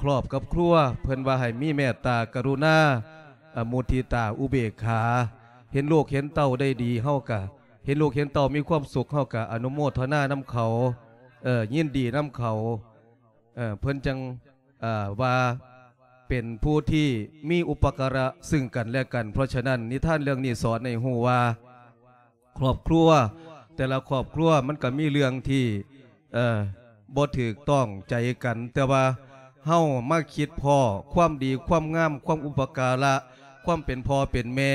S2: ครอบกับครัว เพิ่นว่าให้มีเมตตากรุณาอมุทิตาอุเบกขา เห็นลูกเห็นเต้าได้ดีเฮากะ เห็นลูกเห็นเต้ามีความสุขเฮากะอนุโมทนาน้ำเขาเอ่อยินดีน้ำเขาเอ่อเพิ่นจังว่าเป็นผู้ที่มีอุปการะซึ่งกันและกัน เพราะฉะนั้นนิทานเรื่องนี้สอนในหูว่าครอบครัว แต่ละครอบครัวมันก็มีเรื่องที่เออบ่ถูกต้องใจกัน แต่ว่า เฮามาคิดพ่อความดีความงามความอุปการะ ความเป็นพ่อเป็นแม่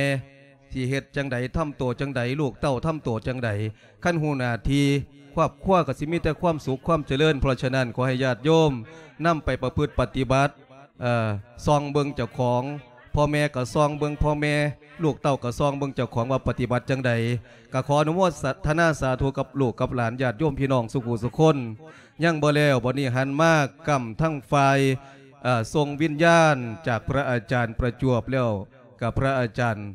S2: ที่เฮ็ดจังใดทำตัวจังใดลูกเต้าทำตัวจังใดขั้นหูนาทีครอบครัวก็สิมีแต่ความสุขความเจริญ เพราะฉะนั้นขอให้ญาติโยมนำไปประพฤติปฏิบัติอซองเบิงเจ้าของพ่อแม่ก็ซองเบิงพ่อแม่ ลูกเต้าก็ซองเบิงเจ้าของว่าปฏิบัติจังใดก็ขออนุโมทนาสาธุกับลูกกับหลานญาติโยมพี่น้องสุขุสุขคน ยังบ่แล้วบ่นี้หันมากกำทั้งไฟทรงวิญญาณจากพระอาจารย์ประจวบแล้วกับพระอาจารย์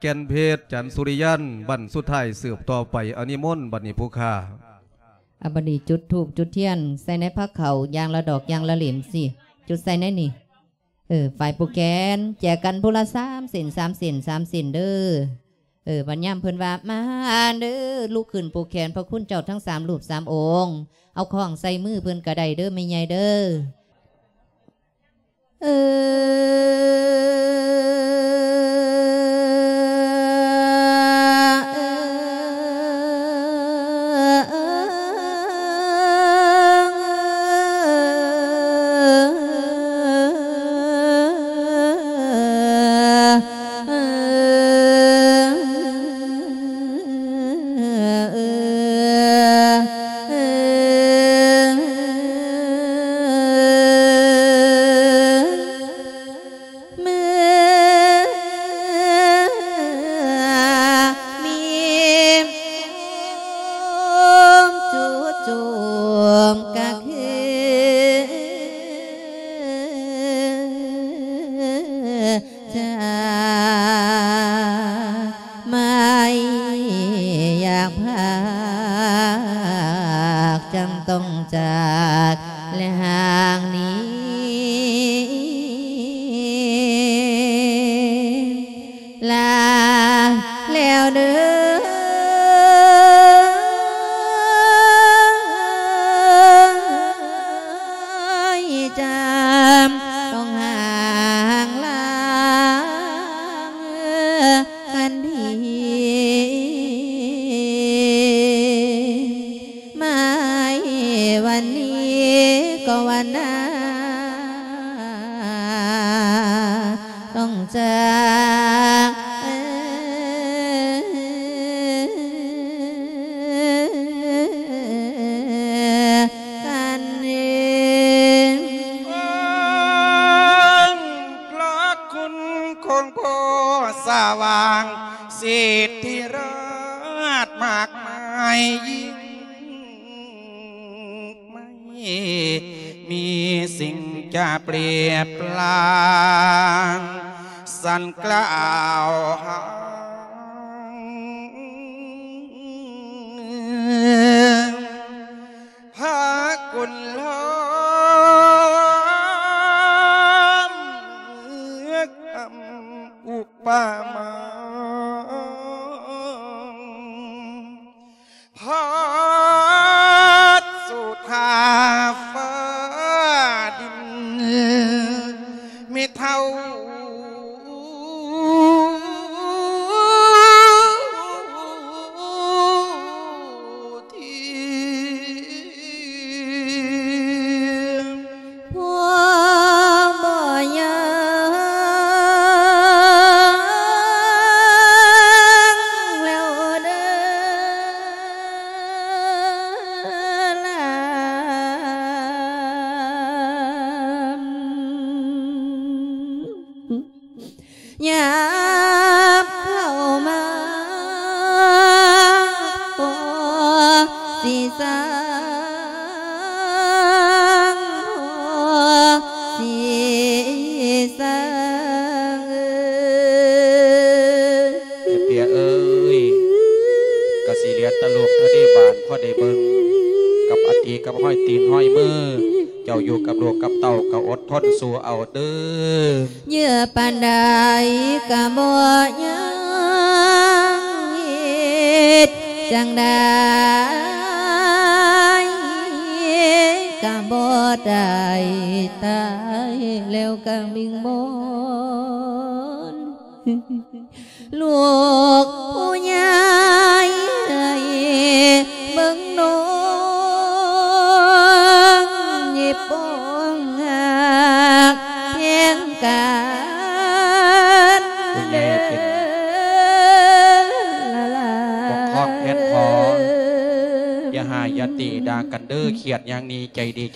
S2: แกนเพชรจันทร์สุริยันบันสุดท้ายสืบต่อไปอนิมนต์บัดนี้ผู้ข้า
S3: อับดีจุดถูกจุดเทียน ใส่ในผ้าเขายางละดอกยางละเหลี่ยมสิจุดใส่ในนี่เออฝ่ายปูแกน แจกกันพุละสามสินสามสินสามสินเด้อเออบัญญัมเพิ่นว่ามาเด้อลูกขึ้นปูแขนพระคุณเจ้าทั้งสามรูปสามองค์ เอาของใส่มือเพื่อนก
S1: ระไดเด้
S3: อ
S4: ไม่
S3: ใหญ่เด้อ
S1: เอเ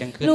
S1: งขึ้น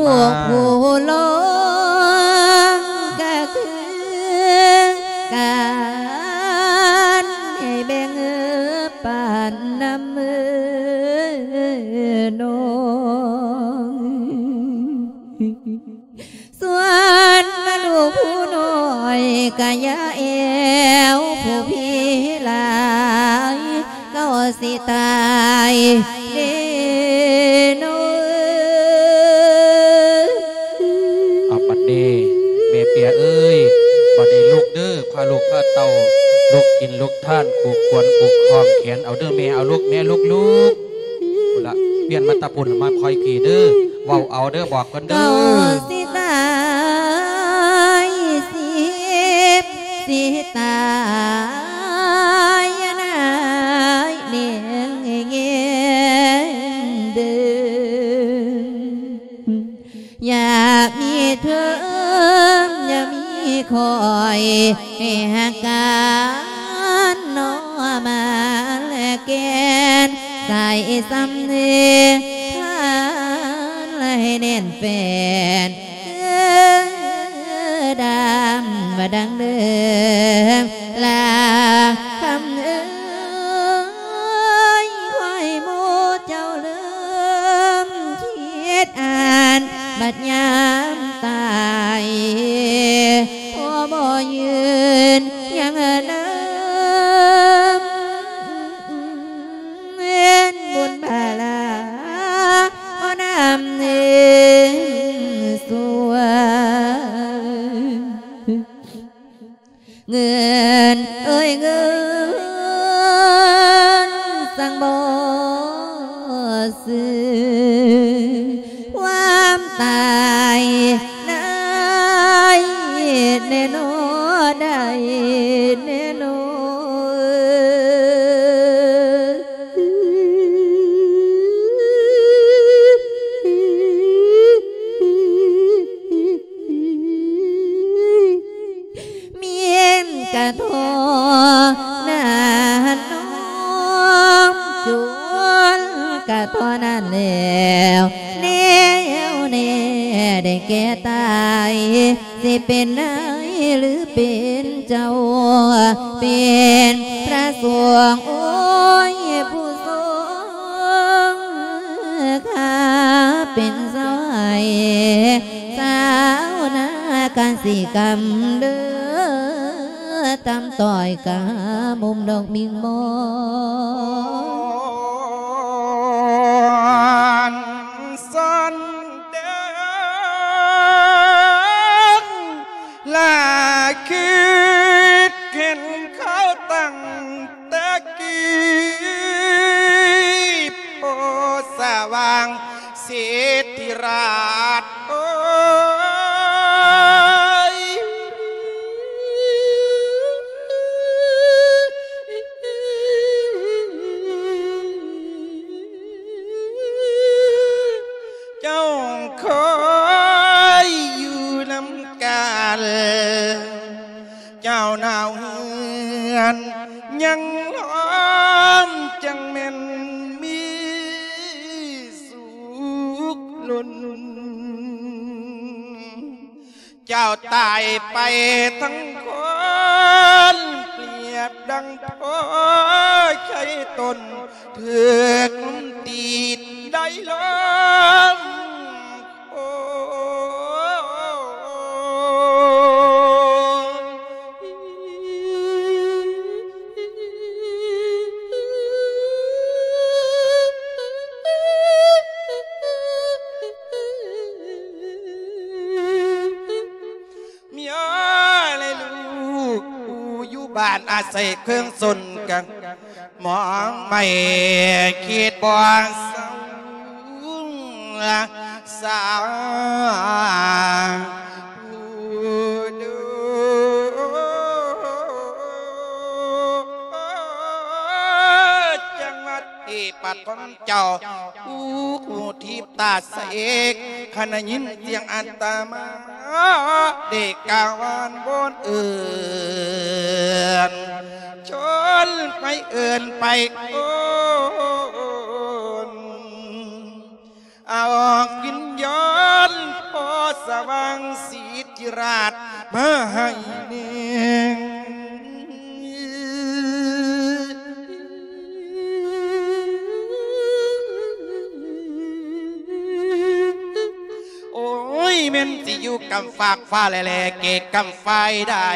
S1: ฝากฟ้าแล่เกตกำไฟได้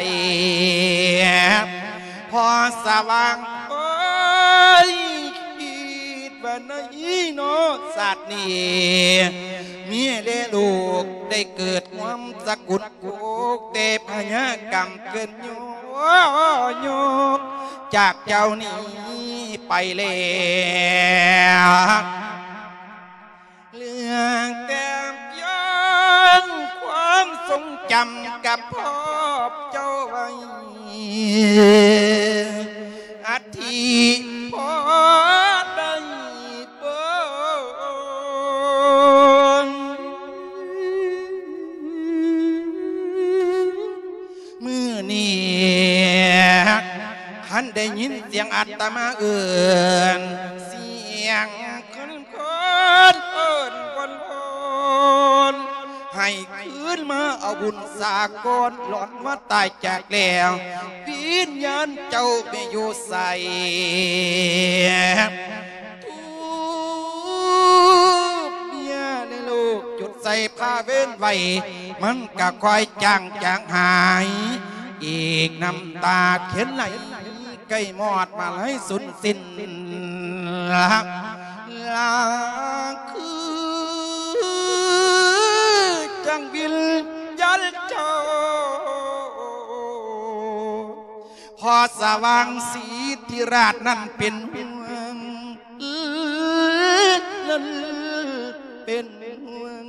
S1: พอสว่างโอ้ยคิดว่าในโนศาสตร์นี้มีเลลูกได้เกิดความสกุลโกกเตพญากรรมเกินโยโยกจากเจ้านี้ไปแล้วเรื่องแก้มย้อนความทรงำกับพ่อเจ้าไว้อาทิพ่อได้เปิ้นมือนี้ท่านได้ยินเสียงอัตมาเอื่นเสียงคนคน ให้คืนมาเอาบุญสากลหลอนมาตายจากแล้ววิญญาณเจ้าไม่อยู่ใส่ทูเมียในลูกจุดใส่ผ้าเว้นไว้ มันก็คอยจางจางหาย อีกน้ำตาเข็นไหลใกล้มอดมาให้สุดสิ้นละลา สว่างสีที่ราชนั้นเป็นห่วงนั้นเป็นห่วง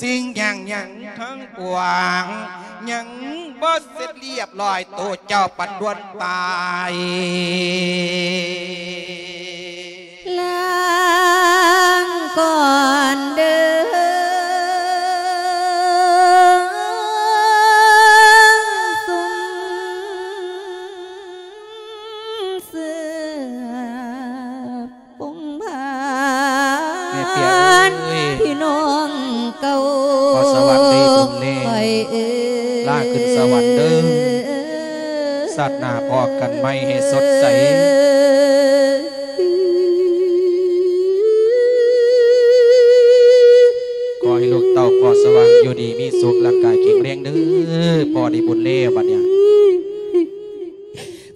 S1: สิ่งอย่างอย่างทั้งปวงยังบ่เสร็จเรียบร้อยตัวเจ้าปัดดวนตาย
S3: ล้างก่อนเด้อ
S4: สัตว์หนาพอกันไม่ให้สดใสขอให้ลูกเต่าปลอดสว่างอยู่ดีมีสุขร่างกายแข็งแรงเด้อพอได้บุญเล่บัดเนี่ย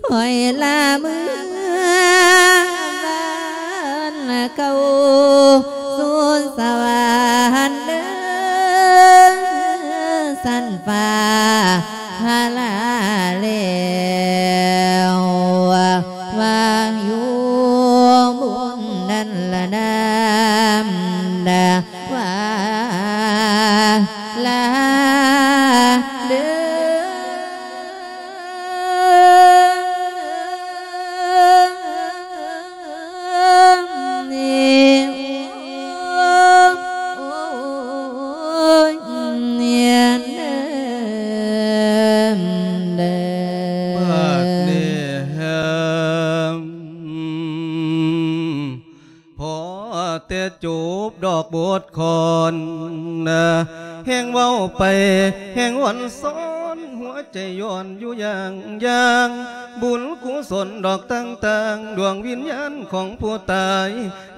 S3: คอยลาเมื่อบ้านเก่า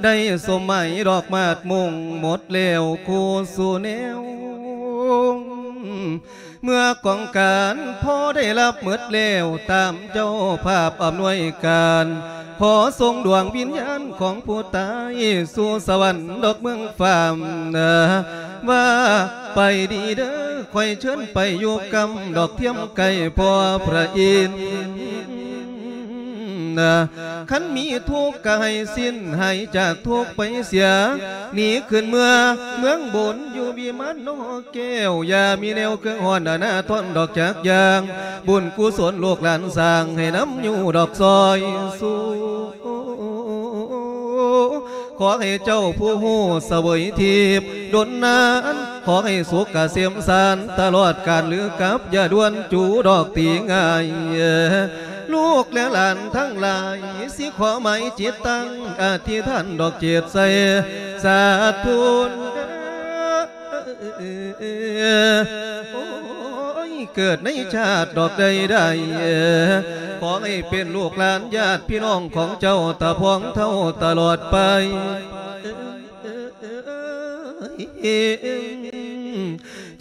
S2: ได้สมัยดอกมาดมุงหมดแล้วคู่สู่แนวเมื่อกองการพ่อได้รับเมืดแล้วตามเจ้าภาพอำนวยการ ขอทรงดวงวิญญาณของผู้ตายสู่สวรรค์ดอกเมืองฟามนะว่าไปดีเด้อคอยเชิญไปอยู่กำดอกเทียมไก่พ่อพระอินทร์ ขันมีทุกข์ก็ให้สิ้นให้จากทุกข์ไปเสียหนีขึ้นเมื่อเมืองบนอยู่บีมันนอแก้วอย่ามีแนวเครื่องหอนหน้าทอนดอกจากยาง บุญกุศลโลกหลานสร้างให้น้ำอยู่ดอกซอยสู่ขอให้เจ้าผู้หูเสวยทิพย์ดนนานขอให้สุขเกษมสารตลอดการหรือกับอย่าด่วนจูดอกตีง่าย ลูกและหลานทั้งหลาย สิขอไหมจิตตั้งอธิษฐานดอกเจตใส่สาธุโอ้ยเกิดในชาติดอกใดใดขอให้เป็นลูกหลานญาติพี่น้องของเจ้าตาพองเท่าตลอดไป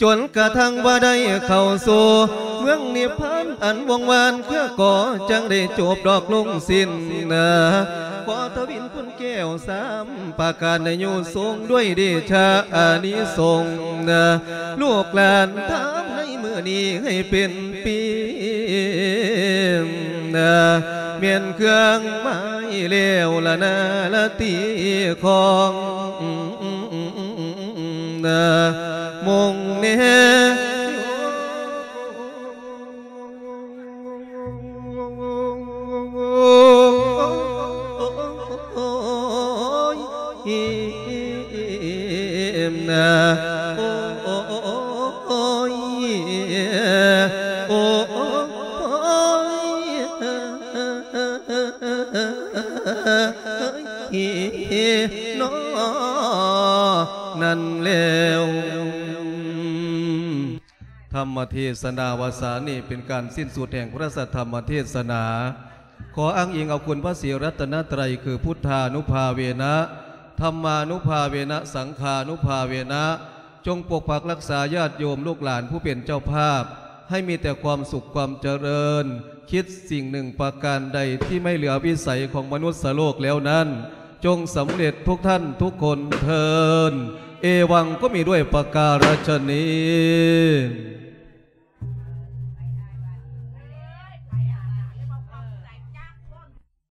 S2: จนกระทั่งว่าได้เข้าสู่เมืองนิพพานอันวงวานเพื่อก่อจังได้จบดอกลงสิ้นนะขอทวินคุณแก้วสามปากการในอยู่ทรงด้วยเดชะอานิสงนะลูกหลานทำในมือนี้ให้เป็นปีนะเมียนเครื่องไม้เลวละนาละตีของ มงเน นะโอ้ยโอ้ยนอนั่นแล้วธรรมเทศนาวาสานี่เป็นการสิ้นสุดแห่งพระสัทธรรมเทศนา ขออ้างอิงเอาคุณพระศรีรัตนตรัยคือพุทธานุภาเวนะธรรมานุภาเวนะสังฆานุภาเวนะ จงปกปักรักษาญาติโยมลูกหลานผู้เป็นเจ้าภาพ ให้มีแต่ความสุขความเจริญ คิดสิ่งหนึ่งประการใดที่ไม่เหลือวิสัยของมนุษย์โลกแล้วนั้น จงสำเร็จทุกท่านทุกคนเทิน เอวังก็มีด้วยประการฉนี้